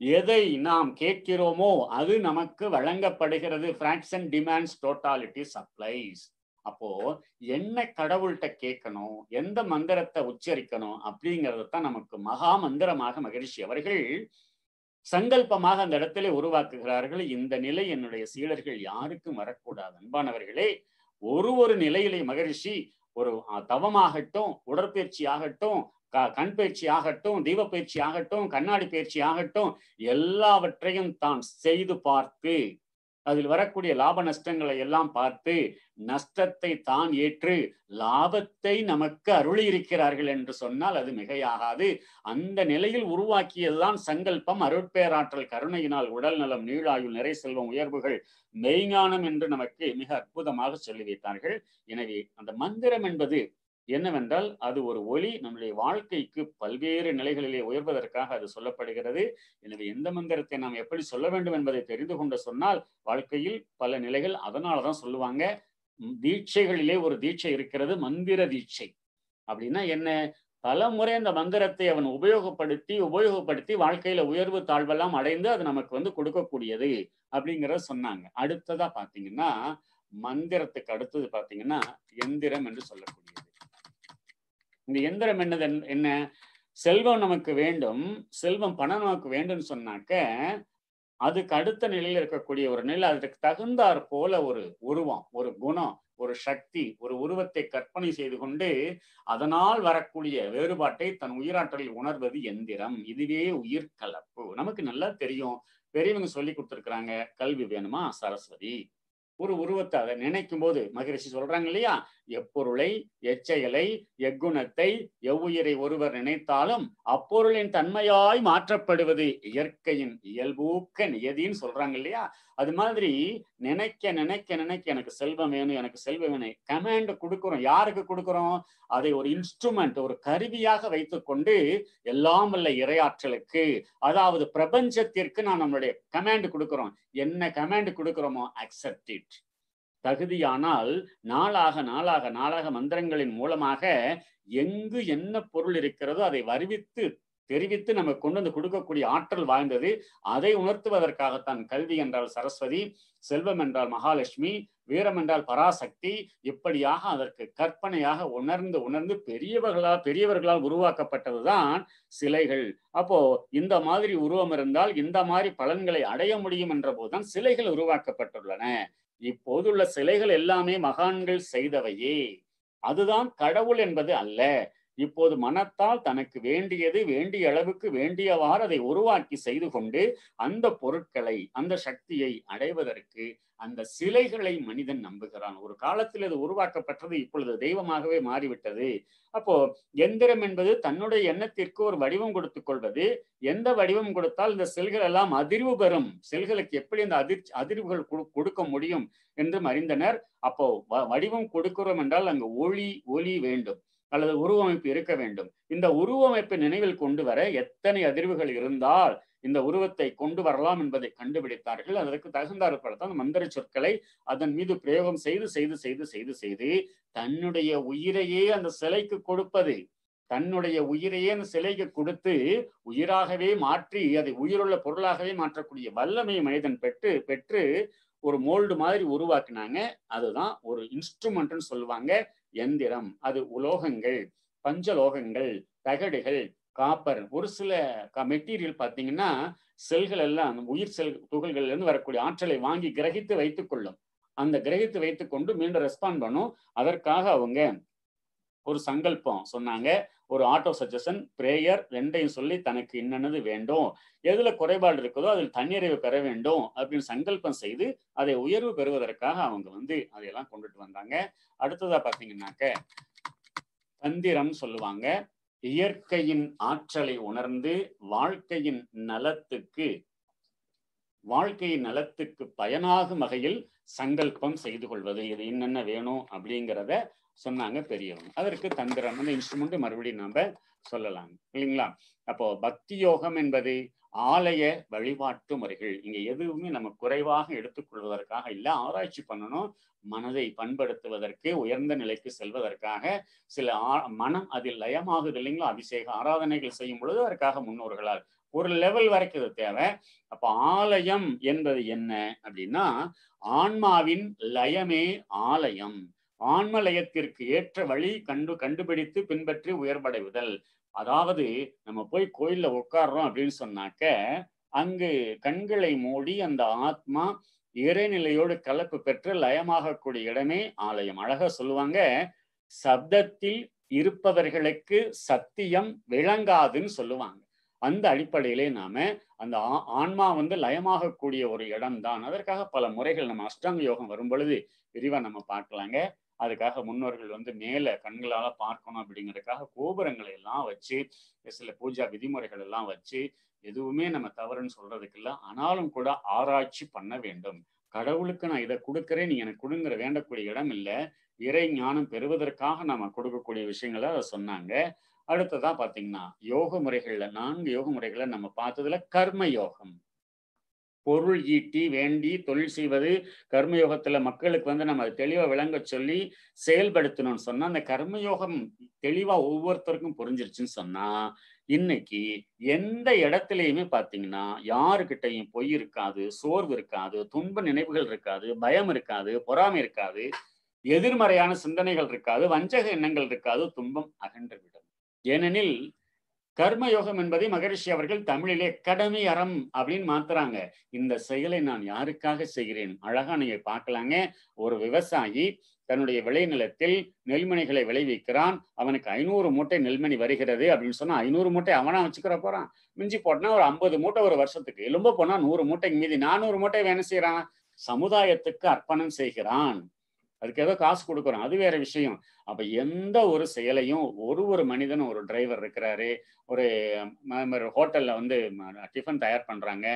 எதை நாம் கேட்கிறோமோ அது நமக்கு வழங்கப்படுகிறது. ஃபிராக்ஷன் டிமாண்ட்ஸ் டோட்டாலிட்டி சப்ளைஸ் அப்போ என்ன கடவுள்கிட்ட கேட்கணும்? எந்த மந்திரத்தை உச்சரிக்கணும்? அப்படிங்கிறத தான் நமக்கு மகா மந்திரமாக மகிழ்ச்சி. அவர்கள் சங்கல்பமாக அந்த இடத்துல உருவாக்குகிறார்கள். இந்த நிலை என்னுடைய சீடர்கள் யாருக்கும் வரக்கூடாது. அன்பானவர்களே ஒரு ஒரு நிலையிலே மகரிஷி ஒரு தவமாகட்டும் உடற்பயிற்சி ஆகட்டும் கண் பயிற்சி ஆகட்டும் தீப பயிற்சி ஆகட்டும் கண்ணாடி பயிற்சி ஆகட்டும் எல்லாவற்றையும் தான் செய்து பார்த்து அதில் வரக்கூடிய லாப நஷ்டங்களை எல்லாம் பார்த்து நஷ்டத்தை தான் ஏற்று லாபத்தை நமக்கு அருளி இருக்கிறார்கள் என்று சொன்னால் அது மிகையாகாது. அந்த நிலையில் உருவாக்கியதுதான் சங்கல்பம் அருட்பேராற்றல் கருணையினால் உடல் நலம் நீளாயுள் நிறை செல்வம் உயர்வுகள் மெய்ஞானம் என்று நமக்கு மிக அற்புதமாக சொல்லி வைத்தார்கள் எனவே அந்த மந்திரம் என்பது என்னவென்றால் அது ஒரு ஒளி நம்முடைய வாழ்க்கைக்கு பல்வேறு நிலைகளிலே உயர்வதற்காக அது சொல்லப்படுகிறது. எனவே எந்த மந்திரத்தை நாம் எப்படி சொல்ல வேண்டும் என்பதை தெரிந்து கொண்டு சொன்னால் வாழ்க்கையில் பல நிலைகள் அதனாலதான் சொல்லுவாங்க. தீட்சைகளிலே ஒரு தீட்சை இருக்கிறது மந்திர தீட்சை. அப்படின்னா என்ன? பல முறை அந்த மந்திரத்தை அவன் உபயோகப்படுத்தி உபயோகப்படுத்தி வாழ்க்கையில உயர்வு தாழ்வெல்லாம் அடைந்து அது நமக்கு வந்து கொடுக்கக்கூடியது அப்படிங்கிறத சொன்னாங்க. அடுத்ததா பாத்தீங்கன்னா மந்திரத்துக்கு அடுத்தது பாத்தீங்கன்னா எந்திரம் என்று சொல்லக்கூடிய இந்த எந்திரம் என்னது என்ன? செல்வம் நமக்கு வேண்டும். செல்வம் பணம் நமக்கு வேண்டும்னு சொன்னாக்க அதுக்கு அடுத்த நிலையில் இருக்கக்கூடிய ஒரு நிலை அதற்கு தகுந்தாற் போல ஒரு உருவம் ஒரு குணம் ஒரு சக்தி ஒரு உருவத்தை கற்பனை செய்து கொண்டு அதனால் வரக்கூடிய வேறுபாட்டை தன் உயிராற்றலில் உணர்வது எந்திரம். இதுவே உயிர் கலப்பு நமக்கு நல்லா தெரியும். பெரியவங்க சொல்லி கொடுத்துருக்குறாங்க கல்வி வேணுமா? சரஸ்வதி. ஒரு உருவத்தை அதை நினைக்கும் போது மகிழ்ச்சி சொல்றாங்க இல்லையா? எப்பொருளை எச்செயலை எக்குணத்தை எவ்வுயிரை ஒருவர் நினைத்தாலும் அப்பொருளின் தன்மையாய் மாற்றப்படுவது இயற்கையின் இயல்பூக்க நியதின்னு சொல்றாங்க இல்லையா? அது மாதிரி நினைக்க நினைக்க நினைக்க எனக்கு செல்வம் வேணும் எனக்கு செல்வம் வேணும். கமாண்ட் கொடுக்குறோம். யாருக்கு கொடுக்குறோம்? அதை ஒரு இன்ஸ்ட்ருமெண்ட் ஒரு கருவியாக வைத்துக்கொண்டு எல்லாம் வல்ல இரையாற்றலுக்கு அதாவது பிரபஞ்சத்திற்கு நான் நம்மளுடைய கமாண்ட் கொடுக்குறோம். என்ன கமாண்ட் கொடுக்குறோமோ அக்செப்ட் இட் தகுதியானால் நாளாக நாளாக நாளாக மந்திரங்களின் மூலமாக எங்கு என்ன பொருள் இருக்கிறதோ அதை வருவித்து தெரிவித்து நமக்கு கொண்டு வந்து கொடுக்கக்கூடிய ஆற்றல் வாய்ந்தது. அதை உணர்த்துவதற்காகத்தான் கல்வி என்றால் சரஸ்வதி செல்வம் என்றால் மகாலட்சுமி வீரம் என்றால் பராசக்தி. இப்படியாக அதற்கு கற்பனையாக உணர்ந்து உணர்ந்து பெரியவர்களால் பெரியவர்களால் உருவாக்கப்பட்டதுதான் சிலைகள். அப்போ இந்த மாதிரி உருவம் இருந்தால் இந்த மாதிரி பலன்களை அடைய முடியும் என்ற போதுதான் சிலைகள் உருவாக்கப்பட்டுள்ளன. இப்போதுள்ள சிலைகள் எல்லாமே மகான்கள் செய்தவையே. அதுதான் கடவுள் என்பது அல்ல. இப்போது மனத்தால் தனக்கு வேண்டியது வேண்டிய அளவுக்கு வேண்டியவாறு அதை உருவாக்கி செய்து கொண்டு அந்த பொருட்களை அந்த சக்தியை அடைவதற்கு அந்த சிலைகளை மனிதன் நம்புகிறான். ஒரு காலத்தில் அது உருவாக்கப்பட்டது இப்பொழுது தெய்வமாகவே மாறிவிட்டது. அப்போ எந்திரம் என்பது தன்னுடைய எண்ணத்திற்கு ஒரு வடிவம் கொடுத்துக் கொள்வது. எந்த வடிவம் கொடுத்தால் இந்த செல்கள் எல்லாம் அதிர்வு பெறும். செல்களுக்கு எப்படி அந்த அதிர் அதிர்வுகள் கொடுக்க முடியும் என்றும் அறிந்தனர். அப்போ வடிவம் கொடுக்கிறோம் என்றால் அங்கு ஒளி ஒளி வேண்டும். அல்லது உருவமைப்பு இருக்க வேண்டும். இந்த உருவமைப்பை நினைவில் கொண்டு வர எத்தனை அதிர்வுகள் இருந்தால் இந்த உருவத்தை கொண்டு வரலாம் என்பதை கண்டுபிடித்தார்கள். அதற்கு தகுந்தாறு படத்தான் மந்திர சொற்களை அதன் மீது பிரயோகம் செய்து செய்து செய்து செய்து செய்து தன்னுடைய உயிரையே அந்த சிலைக்கு கொடுப்பது. தன்னுடைய உயிரையே அந்த சிலைக்கு கொடுத்து உயிராகவே மாற்றி அதை உயிருள்ள பொருளாகவே மாற்றக்கூடிய வல்லமை மனிதன் பெற்று பெற்று ஒரு மோல்டு மாதிரி உருவாக்குனாங்க. அதுதான் ஒரு இன்ஸ்ட்ருமெண்ட்னு சொல்லுவாங்க. எந்திரம். அது உலோகங்கள் பஞ்சலோகங்கள் தகடுகள் காப்பர். ஒரு சில மெட்டீரியல் பார்த்தீங்கன்னா செல்கள் எல்லாம் உயிர் செல் துகள்கள்ல இருந்து வரக்கூடிய ஆற்றலை வாங்கி கிரகித்து வைத்துக் கொள்ளும். அந்த கிரகித்து வைத்துக்கொண்டு மீண்டும் ரெஸ்பாண்ட் பண்ணும். அதற்காக அவங்க ஒரு சங்கல்பம் சொன்னாங்க. ஒரு ஆட்டோ சஜஷன் பிரேயர் ரெண்டையும் சொல்லி தனக்கு என்னென்னது வேண்டும். எதுல குறைபாடு இருக்குதோ அதில் தன்னிறைவு பெற வேண்டும் அப்படின்னு சங்கல்பம் செய்து அதை உயர்வு பெறுவதற்காக அவங்க வந்து அதையெல்லாம் கொண்டுட்டு வந்தாங்க. அடுத்ததா பாத்தீங்கன்னாக்க தந்திரம் சொல்லுவாங்க. இயற்கையின் ஆற்றலை உணர்ந்து வாழ்க்கையின் நலத்துக்கு வாழ்க்கையின் நலத்துக்கு பயனாகும் வகையில் சங்கல்பம் செய்து கொள்வது. இது என்னென்ன வேணும் அப்படிங்கிறத சொன்னாங்க பெரியவங்க அதற்கு தந்திரம் அந்த இன்ஸ்ட்ருமெண்ட் மறுபடியும் நாம சொல்லலாம். இல்லைங்களா? அப்போ பக்தி யோகம் என்பது ஆலய வழிபாட்டு முறைகள். இங்க எதுவுமே நம்ம குறைவாக எடுத்துக்கொள்வதற்காக இல்லை ஆராய்ச்சி பண்ணணும். மனதை பண்படுத்துவதற்கு உயர்ந்த நிலைக்கு செல்வதற்காக சில மனம் அதில் லயமாகுது இல்லைங்களா? அபிஷேக ஆராதனைகள் செய்யும் பொழுது அதற்காக முன்னோர்களால் ஒரு லெவல் வரைக்கும் இது தேவை. அப்ப ஆலயம் என்பது என்ன அப்படின்னா ஆன்மாவின் லயமே ஆலயம். ஆன்மலயத்திற்கு ஏற்ற வழி கண்டு கண்டுபிடித்து பின்பற்றி உயர்வடைவுதல் அதாவது நம்ம போய் கோயில்ல உட்கார்றோம் அப்படின்னு சொன்னாக்க அங்கு கண்களை மூடி அந்த ஆத்மா இறைநிலையோடு கலப்பு பெற்று லயமாகக்கூடிய இடமே ஆலயம். அழகா சொல்லுவாங்க சப்தத்தில் இருப்பவர்களுக்கு சத்தியம் விளங்காதுன்னு சொல்லுவாங்க. அந்த அடிப்படையிலே நாம அந்த ஆன்மா வந்து லயமாகக்கூடிய ஒரு இடம் தான் அதற்காக பல முறைகள் நம்ம அஷ்டாங்க யோகம் வரும் பொழுது விரிவா நம்ம பார்க்கலாங்க. அதுக்காக முன்னோர்கள் வந்து மேல கண்களால பார்க்கணும் அப்படிங்கிறதுக்காக கோபுரங்களை எல்லாம் வச்சு சில பூஜா விதிமுறைகள் எல்லாம் வச்சு எதுவுமே நம்ம தவறுன்னு சொல்றதுக்கு இல்லை. ஆனாலும் கூட ஆராய்ச்சி பண்ண வேண்டும். கடவுளுக்கு நான் இதை கொடுக்குறேன் நீ எனக்கு கொடுங்கிற வேண்டக்கூடிய இடம் இல்லை. இறை ஞானம் பெறுவதற்காக நம்ம கொடுக்கக்கூடிய விஷயங்களை அதை சொன்னாங்க. அடுத்ததான் பாத்தீங்கன்னா யோக முறைகள்ல நான்கு யோக முறைகளை நம்ம பார்த்ததுல கர்ம யோகம் பொருள் ஈட்டி வேண்டி தொழில் செய்வது கர்மயோகத்துல மக்களுக்கு வந்து நம்ம அதை தெளிவா விளங்க சொல்லி செயல்படுத்தணும்னு சொன்னா அந்த கர்மயோகம் தெளிவா ஒவ்வொருத்தருக்கும் புரிஞ்சிருச்சுன்னு சொன்னா இன்னைக்கு எந்த இடத்துலயுமே பாத்தீங்கன்னா யாருக்கிட்டையும் பொய் இருக்காது சோர்வு இருக்காது துன்ப நினைவுகள் இருக்காது பயம் இருக்காது பொறாமை இருக்காது எதிர்மறையான சிந்தனைகள் இருக்காது வஞ்சக எண்ணங்கள் இருக்காது துன்பம் அகன்று விடும். ஏனெனில் கர்மயோகம் என்பதை மகரிஷி அவர்கள் தமிழிலே கடமை அறம் அப்படின்னு மாத்துறாங்க. இந்த செயலை நான் யாருக்காக செய்கிறேன்? அழகா நீங்க பார்க்கலாங்க. ஒரு விவசாயி தன்னுடைய விளைநிலத்தில் நெல்மணிகளை விளைவிக்கிறான். அவனுக்கு ஐநூறு மூட்டை நெல்மணி வருகிறது அப்படின்னு சொன்னா ஐநூறு மூட்டை அவனா வச்சுக்கிற போறான். மிஞ்சி போட்டனா ஒரு ஐம்பது மூட்டை ஒரு வருஷத்துக்கு. எலும்ப போனா நூறு மூட்டைக்கு மீதி நானூறு மூட்டை வேணும் செய்யறான் சமுதாயத்துக்கு அர்ப்பணம் செய்கிறான். அதுக்கு ஏதோ காசு கொடுக்குறோம். அது வேற விஷயம். அப்ப எந்த ஒரு செயலையும் ஒரு ஒரு மனிதனும் ஒரு டிரைவர் இருக்கிறாரு ஒரு ஹோட்டல்ல வந்து டிஃபன் தயார் பண்றாங்க.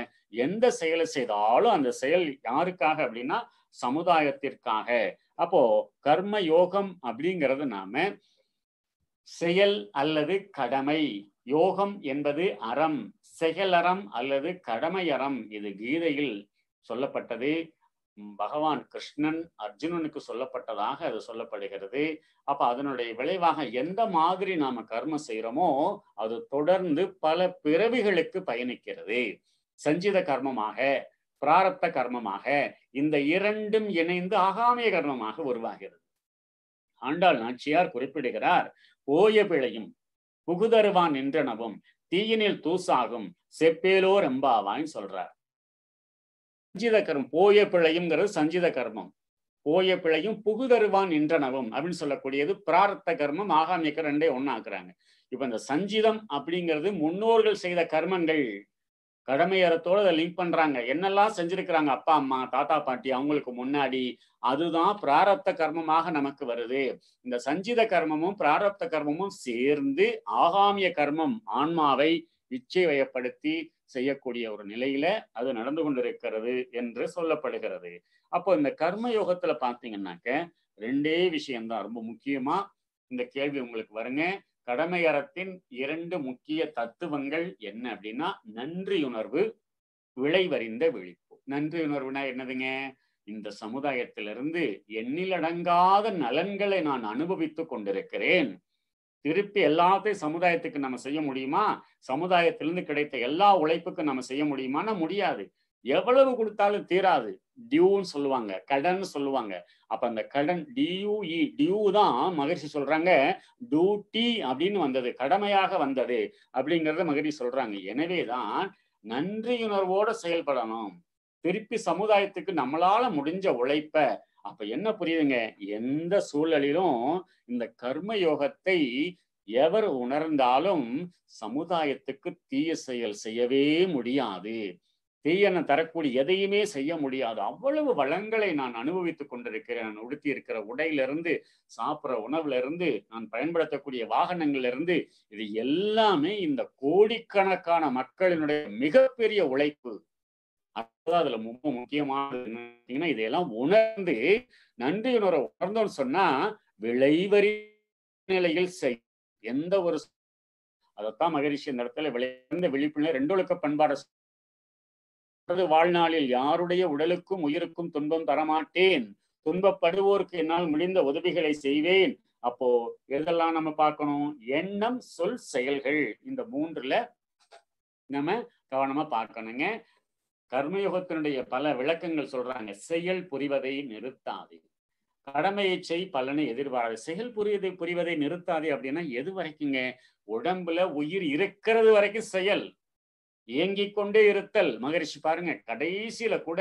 எந்த செயலை செய்தாலும் அந்த செயல் யாருக்காக அப்படின்னா சமுதாயத்திற்காக. அப்போ கர்ம யோகம் அப்படிங்கிறது நாம செயல் அல்லது கடமை. யோகம் என்பது அறம். செயலறம் அல்லது கடமை அறம் இது கீதையில் சொல்லப்பட்டது. பகவான் கிருஷ்ணன் அர்ஜுனனுக்கு சொல்லப்பட்டதாக அது சொல்லப்படுகிறது. அப்ப அதனுடைய விளைவாக எந்த மாதிரி நாம கர்மம் செய்யறோமோ அது தொடர்ந்து பல பிறவிகளுக்கு பயணிக்கிறது. சஞ்சித கர்மமாக பிராரப்த கர்மமாக இந்த இரண்டும் இணைந்து ஆகாமிய கர்மமாக உருவாகிறது. ஆண்டாள் நாச்சியார் குறிப்பிடுகிறார் ஓய பிழையும் புகுதருவான் நின்றனவும் தீயினில் தூசாகும் செப்பேலோர் எம்பாவான்னு சொல்றார். சஞ்சித கர்மம் போய பிழையும்ங்கிறது சஞ்சித கர்மம் போய பிழையும் புகுதருவான் இன்றனவும் அப்படின்னு சொல்லக்கூடியது பிரார்த்த கர்மம். ஆகாமிய ரெண்டே ஒன்னாக்குறாங்க இப்ப இந்த சஞ்சிதம் அப்படிங்கிறது முன்னோர்கள் செய்த கர்மங்கள். கடமையறத்தோடு அதை லிங்க் பண்றாங்க. என்னெல்லாம் செஞ்சிருக்கிறாங்க அப்பா அம்மா தாத்தா பாட்டி அவங்களுக்கு முன்னாடி அதுதான் பிராரப்த கர்மமாக நமக்கு வருது. இந்த சஞ்சித கர்மமும் பிராரப்த கர்மமும் சேர்ந்து ஆகாமிய கர்மம் ஆன்மாவை இச்சை வயப்படுத்தி செய்யக்கூடிய ஒரு நிலையில அது நடந்து கொண்டிருக்கிறது என்று சொல்லப்படுகிறது. அப்போ இந்த கர்ம யோகத்துல பாத்தீங்கன்னாக்க ரெண்டே விஷயம்தான் ரொம்ப முக்கியமா இந்த கேள்வி உங்களுக்கு வருங்க. கடமையறத்தின் இரண்டு முக்கிய தத்துவங்கள் என்ன அப்படின்னா நன்றியுணர்வு விளைவறிந்த விழிப்பு. நன்றியுணர்வுனா என்னதுங்க? இந்த சமுதாயத்திலிருந்து எண்ணிலடங்காத நலன்களை நான் அனுபவித்து கொண்டிருக்கிறேன். திருப்பி எல்லாத்தையும் சமுதாயத்துக்கு நம்ம செய்ய முடியுமா? சமுதாயத்திலிருந்து கிடைத்த எல்லா உழைப்புக்கும் நம்ம செய்ய முடியுமான்னா முடியாது. எவ்வளவு கொடுத்தாலும் தீராது. டியூன்னு சொல்லுவாங்க கடன் சொல்லுவாங்க. அப்ப அந்த கடன் டியூஇ டியூ தான் மகிழ்ச்சி சொல்றாங்க டியூட்டி அப்படின்னு வந்தது கடமையாக வந்தது அப்படிங்கறத மகிழ்ச்சி சொல்றாங்க. எனவேதான் நன்றியுணர்வோட செயல்படணும். திருப்பி சமுதாயத்துக்கு நம்மளால முடிஞ்ச உழைப்ப அப்ப என்ன புரியுதுங்க? எந்த சூழலிலும் இந்த கர்ம யோகத்தை எவர் உணர்ந்தாலும் சமுதாயத்துக்கு தீய செயல் செய்யவே முடியாது. தீயன தரக்கூடிய எதையுமே செய்ய முடியாது. அவ்வளவு வளங்களை நான் அனுபவித்துக் கொண்டிருக்கிறேன். நான் உடுத்தி இருக்கிற உடையிலிருந்து சாப்பிட்ற உணவுல இருந்து நான் பயன்படுத்தக்கூடிய வாகனங்கள்ல இருந்து இது எல்லாமே இந்த கோடிக்கணக்கான மக்களினுடைய மிகப்பெரிய உழைப்பு. அதுதான் அதுல ரொம்ப முக்கியமானது இதையெல்லாம் உணர்ந்து நன்றியுணர்வை உணர்ந்தோம்னு சொன்னா விளைவரி நிலையில் செய். எந்த ஒரு அதைத்தான் மகரிஷி இந்த இடத்துல விளைந்த விழிப்புணர்வு ரெண்டொழுக்க பண்பாட வாழ்நாளில் யாருடைய உடலுக்கும் உயிருக்கும் துன்பம் தரமாட்டேன்? துன்பப்படுவோருக்கு என்னால் முடிந்த உதவிகளை செய்வேன். அப்போ எதெல்லாம் நம்ம பார்க்கணும்? எண்ணம் சொல் செயல்கள். இந்த மூன்றுல நம்ம கவனமா பார்க்கணுங்க. கர்மயுகத்தினுடைய பல விளக்கங்கள் சொல்றாங்க செயல் புரிவதை நிறுத்தாது. கடமையை செய் பலனை எதிர்பாராது. செயல் புரிவதை புரிவதை நிறுத்தாது அப்படின்னா எது வரைக்குங்க? உடம்புல உயிர் இருக்கிறது வரைக்கும் செயல். இயங்கிக் கொண்டே இருத்தல். மகரிஷி பாருங்க கடைசியில கூட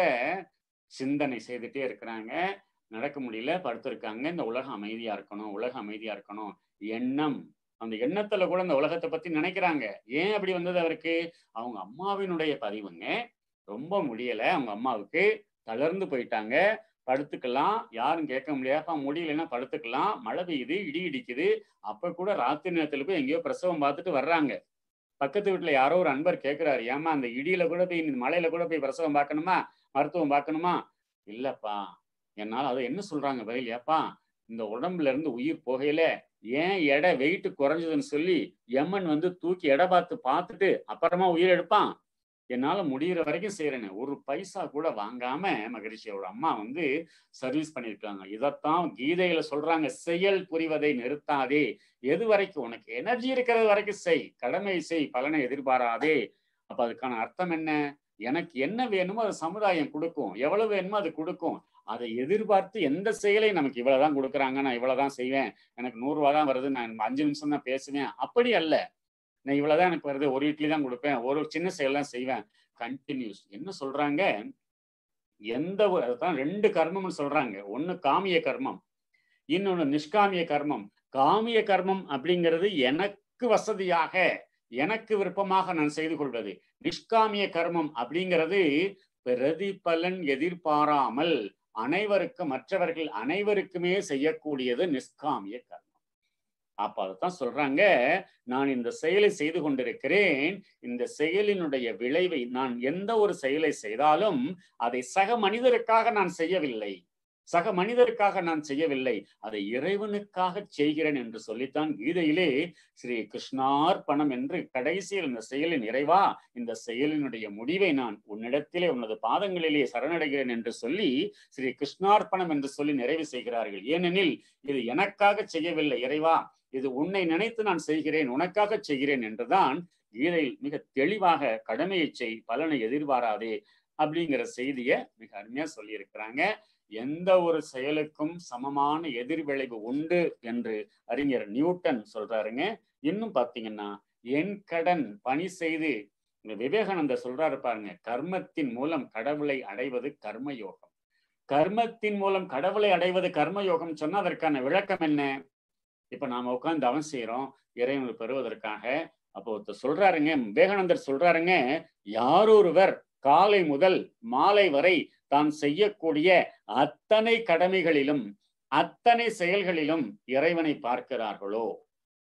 சிந்தனை செய்துட்டே இருக்கிறாங்க. நடக்க முடியல படுத்திருக்காங்க. இந்த உலகம் அமைதியா இருக்கணும் உலகம் அமைதியா இருக்கணும். எண்ணம். அந்த எண்ணத்துல கூட இந்த உலகத்தை பத்தி நினைக்கிறாங்க. ஏன் அப்படி வந்தது அவருக்கு? அவங்க அம்மாவினுடைய பதிவுங்க. ரொம்ப முடியலை. அவங்க அம்மாவுக்கு தளர்ந்து போயிட்டாங்க. படுத்துக்கலாம். யாரும் கேட்க முடியாப்பா முடியலன்னா படுத்துக்கலாம். மழை பெய்யுது இடி இடிக்குது. அப்போ கூட ராத்திரி நேரத்தில் போய் எங்கேயோ பிரசவம் பார்த்துட்டு வர்றாங்க. பக்கத்து வீட்டில் யாரோ ஒரு அன்பர் கேட்குறாரு ஏமா அந்த இடியில கூட போய் மலையில கூட போய் பிரசவம் பார்க்கணுமா? மருத்துவம் பார்க்கணுமா? இல்லைப்பா. என்னால் அதை என்ன சொல்றாங்க பதில் ஏப்பா இந்த உடம்புல இருந்து உயிர் போகையில ஏன் எடை வெயிட் குறைஞ்சதுன்னு சொல்லி எம்மன் வந்து தூக்கி எடை பார்த்து பார்த்துட்டு அப்புறமா உயிர் எடுப்பான்? என்னால முடிகிற வரைக்கும் செய்யறேன்னு ஒரு பைசா கூட வாங்காம மகரிஷியோட அம்மா வந்து சர்வீஸ் பண்ணியிருக்காங்க. இதைத்தான் கீதையில சொல்றாங்க செயல் புரிவதை நிறுத்தாதே. எது வரைக்கும்? உனக்கு எனர்ஜி இருக்கிறது வரைக்கும் செய். கடமை செய் பலனை எதிர்பாராதே. அப்ப அதுக்கான அர்த்தம் என்ன? எனக்கு என்ன வேணுமோ அது சமுதாயம் கொடுக்கும். எவ்வளவு வேணுமோ அது கொடுக்கும். அதை எதிர்பார்த்து எந்த செயலை நமக்கு இவ்வளவுதான் கொடுக்குறாங்க நான் இவ்வளவுதான் செய்வேன். எனக்கு நூறுரூவா தான் வருது நான் அஞ்சு நிமிஷம் தான் பேசுவேன். அப்படி அல்ல. நான் இவ்வளவுதான் எனக்கு வருது ஒரு இட்லி தான் கொடுப்பேன் ஒரு சின்ன செயல் தான் செய்வேன். கண்டினியூஸ் என்ன சொல்றாங்க? எந்த ஒரு அதுதான் ரெண்டு கர்மம்னு சொல்றாங்க. ஒண்ணு காமிய கர்மம் இன்னொன்னு நிஷ்காமிய கர்மம். காமிய கர்மம் அப்படிங்கிறது எனக்கு வசதியாக எனக்கு விருப்பமாக நான் செய்து கொள்வது. நிஷ்காமிய கர்மம் அப்படிங்கிறது பிரதிபலன் எதிர்பாராமல் அனைவருக்கும் மற்றவர்கள் அனைவருக்குமே செய்யக்கூடியது நிஷ்காமிய கர்மம். அப்ப அதைத்தான் சொல்றாங்க நான் இந்த செயலை செய்து கொண்டிருக்கிறேன். இந்த செயலினுடைய விளைவை நான் எந்த ஒரு செயலை செய்தாலும் அதை சக மனிதருக்காக நான் செய்யவில்லை. சக மனிதருக்காக நான் செய்யவில்லை அதை இறைவனுக்காக செய்கிறேன் என்று சொல்லித்தான் கீதையிலே ஸ்ரீ கிருஷ்ணார்பணம் என்று கடைசியில் இந்த செயலின் நிறைவா இந்த செயலினுடைய முடிவை நான் உன்னிடத்திலே உனது பாதங்களிலே சரணடைகிறேன் என்று சொல்லி ஸ்ரீ கிருஷ்ணார்பணம் என்று சொல்லி நிறைவு செய்கிறார்கள். ஏனெனில் இது எனக்காக செய்யவில்லை இறைவா இது உன்னை நினைத்து நான் செய்கிறேன் உனக்காக செய்கிறேன் என்றுதான் கீதையில் மிக தெளிவாக கடமையை செய் பலனை எதிர்பாராதே அப்படிங்கிற செய்தியை மிக அருமையா சொல்லியிருக்கிறாங்க. எந்த ஒரு செயலுக்கும் சமமான எதிர்விளைவு உண்டு என்று அறிஞர் நியூட்டன் சொல்றாருங்க. இன்னும் பாத்தீங்கன்னா என் கடன் பணி செய்து விவேகானந்தர் சொல்றாரு பாருங்க கர்மத்தின் மூலம் கடவுளை அடைவது கர்மயோகம். கர்மத்தின் மூலம் கடவுளை அடைவது கர்மயோகம் சொன்னா அதற்கான விளக்கம் என்ன? இப்ப நாம உட்கார்ந்து தவம் செய்யறோம் இறைவனை பெறுவதற்காக. அப்போ ஒருத்தர் சொல்றாருங்க விவேகானந்தர் சொல்றாருங்க யாரொருவர் காலை முதல் மாலை வரை தான் செய்யக்கூடிய அத்தனை கடமைகளிலும் அத்தனை செயல்களிலும் இறைவனை பார்க்கிறார்களோ?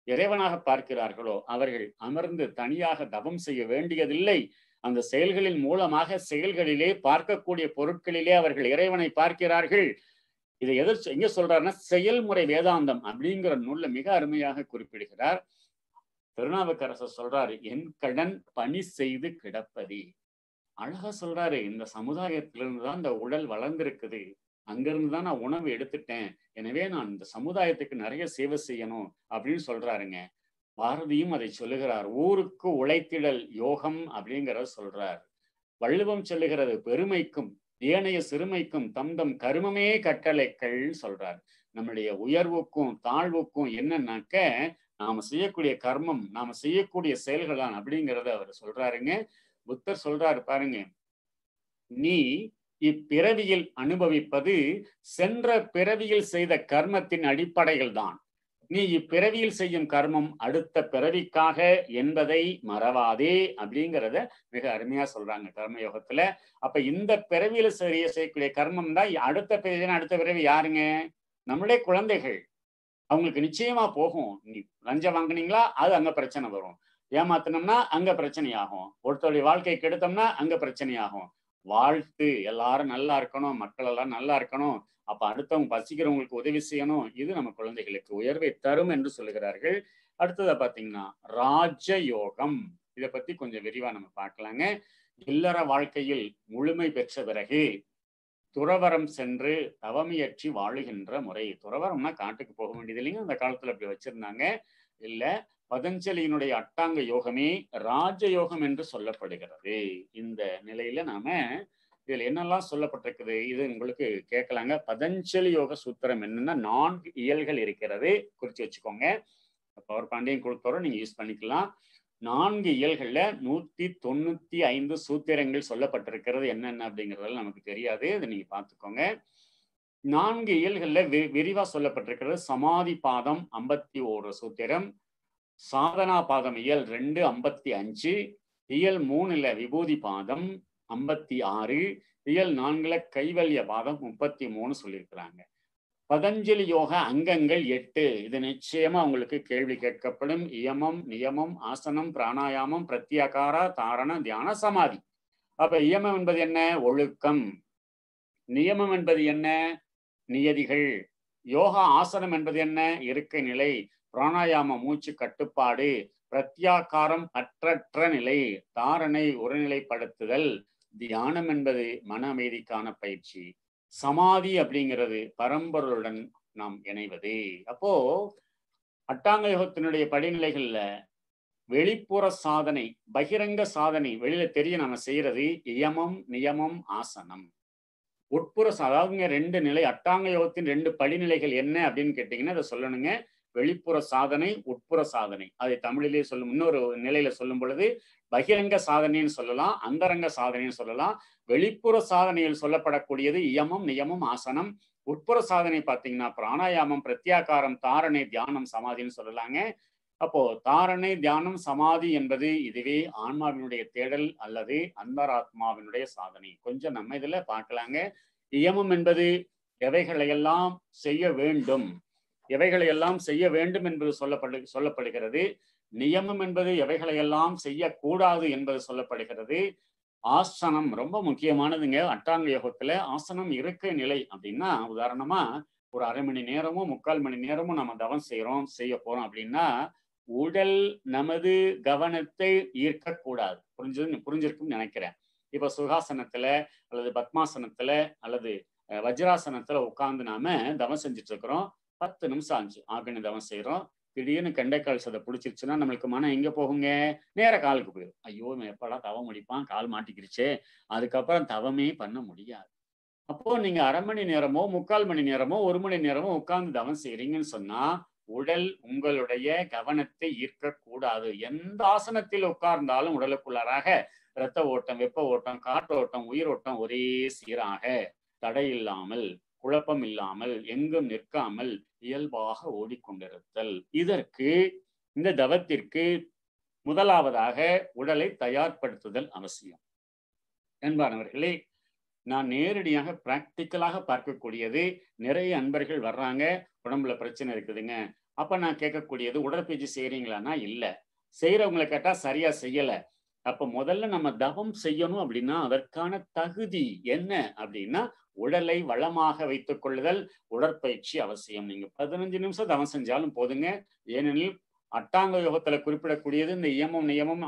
இறைவனாக பார்க்கிறார்களோ? அவர்கள் அமர்ந்து தனியாக தவம் செய்ய வேண்டியதில்லை. அந்த செயல்களின் மூலமாக செயல்களிலே பார்க்கக்கூடிய பொருட்களிலே அவர்கள் இறைவனை பார்க்கிறார்கள். இதை எதிர் எங்க சொல்றாருன்னா செயல்முறை வேதாந்தம் அப்படிங்கிற நூல்ல மிக அருமையாக குறிப்பிடுகிறார். திருநாவுக்கரசர் சொல்றாரு என் கடன் பணி செய்து கிடப்பதி. அழகா சொல்றாரு இந்த சமுதாயத்திலிருந்து தான் இந்த உடல் வளர்ந்திருக்குது. அங்கிருந்து தான் நான் உணவு எடுத்துட்டேன். எனவே நான் இந்த சமுதாயத்துக்கு நிறைய சேவை செய்யணும் அப்படின்னு சொல்றாருங்க. பாரதியும் அதை சொல்லுகிறார் ஊருக்கு உழைத்திடல் யோகம் அப்படிங்கிறத சொல்றார். வள்ளுவம் சொல்லுகிறது பெருமைக்கும் ஏனைய சிறுமைக்கும் தம் தம் கருமமே கட்டளைக்கள் சொல்றார். நம்முடைய உயர்வுக்கும் தாழ்வுக்கும் என்னன்னாக்க நாம செய்யக்கூடிய கர்மம் நாம செய்யக்கூடிய செயல்கள் தான் அப்படிங்கிறத அவர் சொல்றாருங்க. புத்தர் சொல்றாரு பாருங்க. நீ இப்பிறவியில் அனுபவிப்பது சென்ற பிறவியில் செய்த கர்மத்தின் அடிப்படைகள் தான் நீ இப்பிறவியில் செய்யும் கர்மம் அடுத்த பிறவிக்காக என்பதை மறவாதே அப்படிங்கிறத மிக அருமையா சொல்றாங்க கர்மயோகத்துல. அப்ப இந்த பிறவியில செய்ய செய்யக்கூடிய கர்மம் தான் அடுத்த பிறவி அடுத்த பிறவி யாருங்க? நம்மளுடைய குழந்தைகள். அவங்களுக்கு நிச்சயமா போகும். நீ லஞ்சம் வாங்கினீங்களா? அது அங்க பிரச்சனை வரும். ஏமாத்தினோம்னா அங்க பிரச்சனையாகும். ஒருத்தருடைய வாழ்க்கையை கெடுத்தோம்னா அங்க பிரச்சனையாகும். வாழ்த்து எல்லாரும் நல்லா இருக்கணும் மக்கள் எல்லாம் நல்லா இருக்கணும். அப்ப அடுத்தவங்க பசிக்கிறவங்களுக்கு உதவி செய்யணும். இது நம்ம குழந்தைகளுக்கு உயர்வை தரும் என்று சொல்லுகிறார்கள். அடுத்ததை பார்த்தீங்கன்னா ராஜயோகம். இதை பத்தி கொஞ்சம் விரிவா நம்ம பார்க்கலாங்க. இல்லற வாழ்க்கையில் முழுமை பெற்ற பிறகு துறவரம் சென்று தவமியற்றி வாழுகின்ற முறை. துறவரம்னா காட்டுக்கு போக வேண்டியது இல்லைங்க. அந்த காலத்துல அப்படி வச்சிருந்தாங்க. இல்ல பதஞ்சலியினுடைய அட்டாங்க யோகமே ராஜயோகம் என்று சொல்லப்படுகிறது. இந்த நிலையில நாம இதுல என்னெல்லாம் சொல்லப்பட்டிருக்குது? இது உங்களுக்கு கேட்கலாங்க. பதஞ்சலி யோக சூத்திரம் என்னன்னா நான்கு இயல்கள் இருக்கிறது. குறிச்சு வச்சுக்கோங்க. பவர் பாண்டியன் கொடுத்தோட நீங்க யூஸ் பண்ணிக்கலாம். நான்கு இயல்கள்ல நூத்தி தொண்ணூத்தி ஐந்து சூத்திரங்கள் சொல்லப்பட்டிருக்கிறது. என்னென்ன அப்படிங்கறதெல்லாம் நமக்கு தெரியாது. அதை நீங்க பார்த்துக்கோங்க. நான்கு இயல்கள்ல வி விரிவா சொல்லப்பட்டிருக்கிறது சமாதி பாதம் ஐம்பத்தி ஓரு சூத்திரம். சாதனா பாதம் இயல் ரெண்டு ஐம்பத்தி அஞ்சு இயல் மூணுல விபூதி பாதம் ஐம்பத்தி ஆறு இயல் நான்குல கைவல்ய பாதம் முப்பத்தி மூணு சொல்லியிருக்கிறாங்க. பதஞ்சலி யோக அங்கங்கள் எட்டு. இது நிச்சயமா உங்களுக்கு கேள்வி கேட்கப்படும். இயமம் நியமம் ஆசனம் பிராணாயாமம் பிரத்யாகாரா தாரண தியான சமாதி. அப்ப இயமம் என்பது என்ன? ஒழுக்கம். நியமம் என்பது என்ன? நியதிகள். யோகா ஆசனம் என்பது என்ன? இருக்கை நிலை. பிராணாயாம மூச்சு கட்டுப்பாடு பிரத்யாகாரம் அற்றற்ற நிலை தாரணை ஒருநிலைப்படுத்துதல் தியானம் என்பது மன அமைதிக்கான பயிற்சி. சமாதி அப்படிங்கிறது பரம்பொருளுடன் நாம் இணைவது. அப்போ அட்டாங்க யுகத்தினுடைய படிநிலைகள்ல வெளிப்புற சாதனை பகிரங்க சாதனை வெளியில தெரிய நம்ம செய்யறது இயமம் நியமம் ஆசனம். உட்புற அதாவதுங்க ரெண்டு நிலை அட்டாங்க யோகத்தின் ரெண்டு படிநிலைகள் என்ன அப்படின்னு கேட்டீங்கன்னா அதை சொல்லணுங்க. வெளிப்புற சாதனை உட்புற சாதனை. அதை தமிழிலே சொல்லும் இன்னொரு நிலையில சொல்லும் பொழுது பகிரங்க சாதனைன்னு சொல்லலாம் அந்தரங்க சாதனைன்னு சொல்லலாம். வெளிப்புற சாதனையில் சொல்லப்படக்கூடியது இயமம் நியமம் ஆசனம். உட்புற சாதனை பார்த்தீங்கன்னா பிராணாயாமம் பிரத்யாகாரம் தாரணை தியானம் சமாதின்னு சொல்லலாங்க. அப்போ தாரணை தியானம் சமாதி என்பது இதுவே ஆன்மாவினுடைய தேடல் அல்லது அந்தராத்மாவினுடைய சாதனை. கொஞ்சம் நம்ம இதுல பார்க்கலாங்க. இயமம் என்பது எவைகளையெல்லாம் செய்ய வேண்டும்? எவைகளை எல்லாம் செய்ய வேண்டும் என்பது சொல்லப்படு சொல்லப்படுகிறது. நியமம் என்பது எவைகளையெல்லாம் செய்யக்கூடாது என்பது சொல்லப்படுகிறது. ஆசனம் ரொம்ப முக்கியமானதுங்க. அட்டாங்க யோகத்துல ஆசனம் இருக்க நிலை அப்படின்னா உதாரணமா ஒரு அரை மணி நேரமும் முக்கால் மணி நேரமும் நம்ம தவம் செய்யறோம் செய்ய போறோம் அப்படின்னா உடல் நமது கவனத்தை ஈர்க்கக்கூடாது. புரிஞ்சது? புரிஞ்சிருக்கும்னு நினைக்கிறேன். இப்ப சுகாசனத்துல அல்லது பத்மாசனத்துல அல்லது வஜ்ராசனத்துல உட்கார்ந்து நாம தவம் செஞ்சுட்டு இருக்கிறோம். பத்து நிமிஷம் ஆச்சு. ஆகணி தவம் செய்யறோம் திடீர்னு கெண்டைக்கால் சதை பிடிச்சிருச்சுன்னா நம்மளுக்கு மனம் எங்க போகுங்க? நேர காலுக்கு போயிடும் ஐயோ எப்படா தவம் முடிப்பான் கால் மாட்டிக்கிடுச்சே அதுக்கப்புறம் தவமே பண்ண முடியாது. அப்போ நீங்க அரை மணி நேரமோ முக்கால் மணி நேரமோ ஒரு மணி நேரமோ உட்கார்ந்து தவம் செய்றீங்கன்னு சொன்னா உடல் உங்களுடைய கவனத்தை ஈர்க்கக்கூடாது எந்த ஆசனத்தில் உட்கார்ந்தாலும் உடலுக்குள்ளாராக இரத்த ஓட்டம் வெப்ப ஓட்டம் காற்றோட்டம் உயிரோட்டம் ஒரே சீராக தடையில்லாமல் குழப்பம் இல்லாமல் எங்கும் நிற்காமல் இயல்பாக ஓடிக்கொண்டிருத்தல். இதற்கு இந்த தவத்திற்கு முதலாவதாக உடலை தயார்படுத்துதல் அவசியம். என்பானவர்களே நான் நேரடியாக பிராக்டிக்கலாக பார்க்கக்கூடியது நிறைய அன்பர்கள் வர்றாங்க உடம்புல பிரச்சனை இருக்குதுங்க. அப்ப நான் கேட்கக்கூடியது உடற்பயிற்சி செய்யறீங்களான்னா இல்லை. செய்யறவங்களை கேட்டா சரியா செய்யலை. அப்ப முதல்ல நம்ம தவம் செய்யணும் அப்படின்னா அதற்கான தகுதி என்ன அப்படின்னா உடலை வளமாக வைத்துக் கொள்ளுதல் உடற்பயிற்சி அவசியம். நீங்க பதினஞ்சு நிமிஷம் தவம் செஞ்சாலும் போதுங்க. ஏனெனில் அட்டாங்க யோகத்துல குறிப்பிடக்கூடியது இந்த இயமம் நியமம்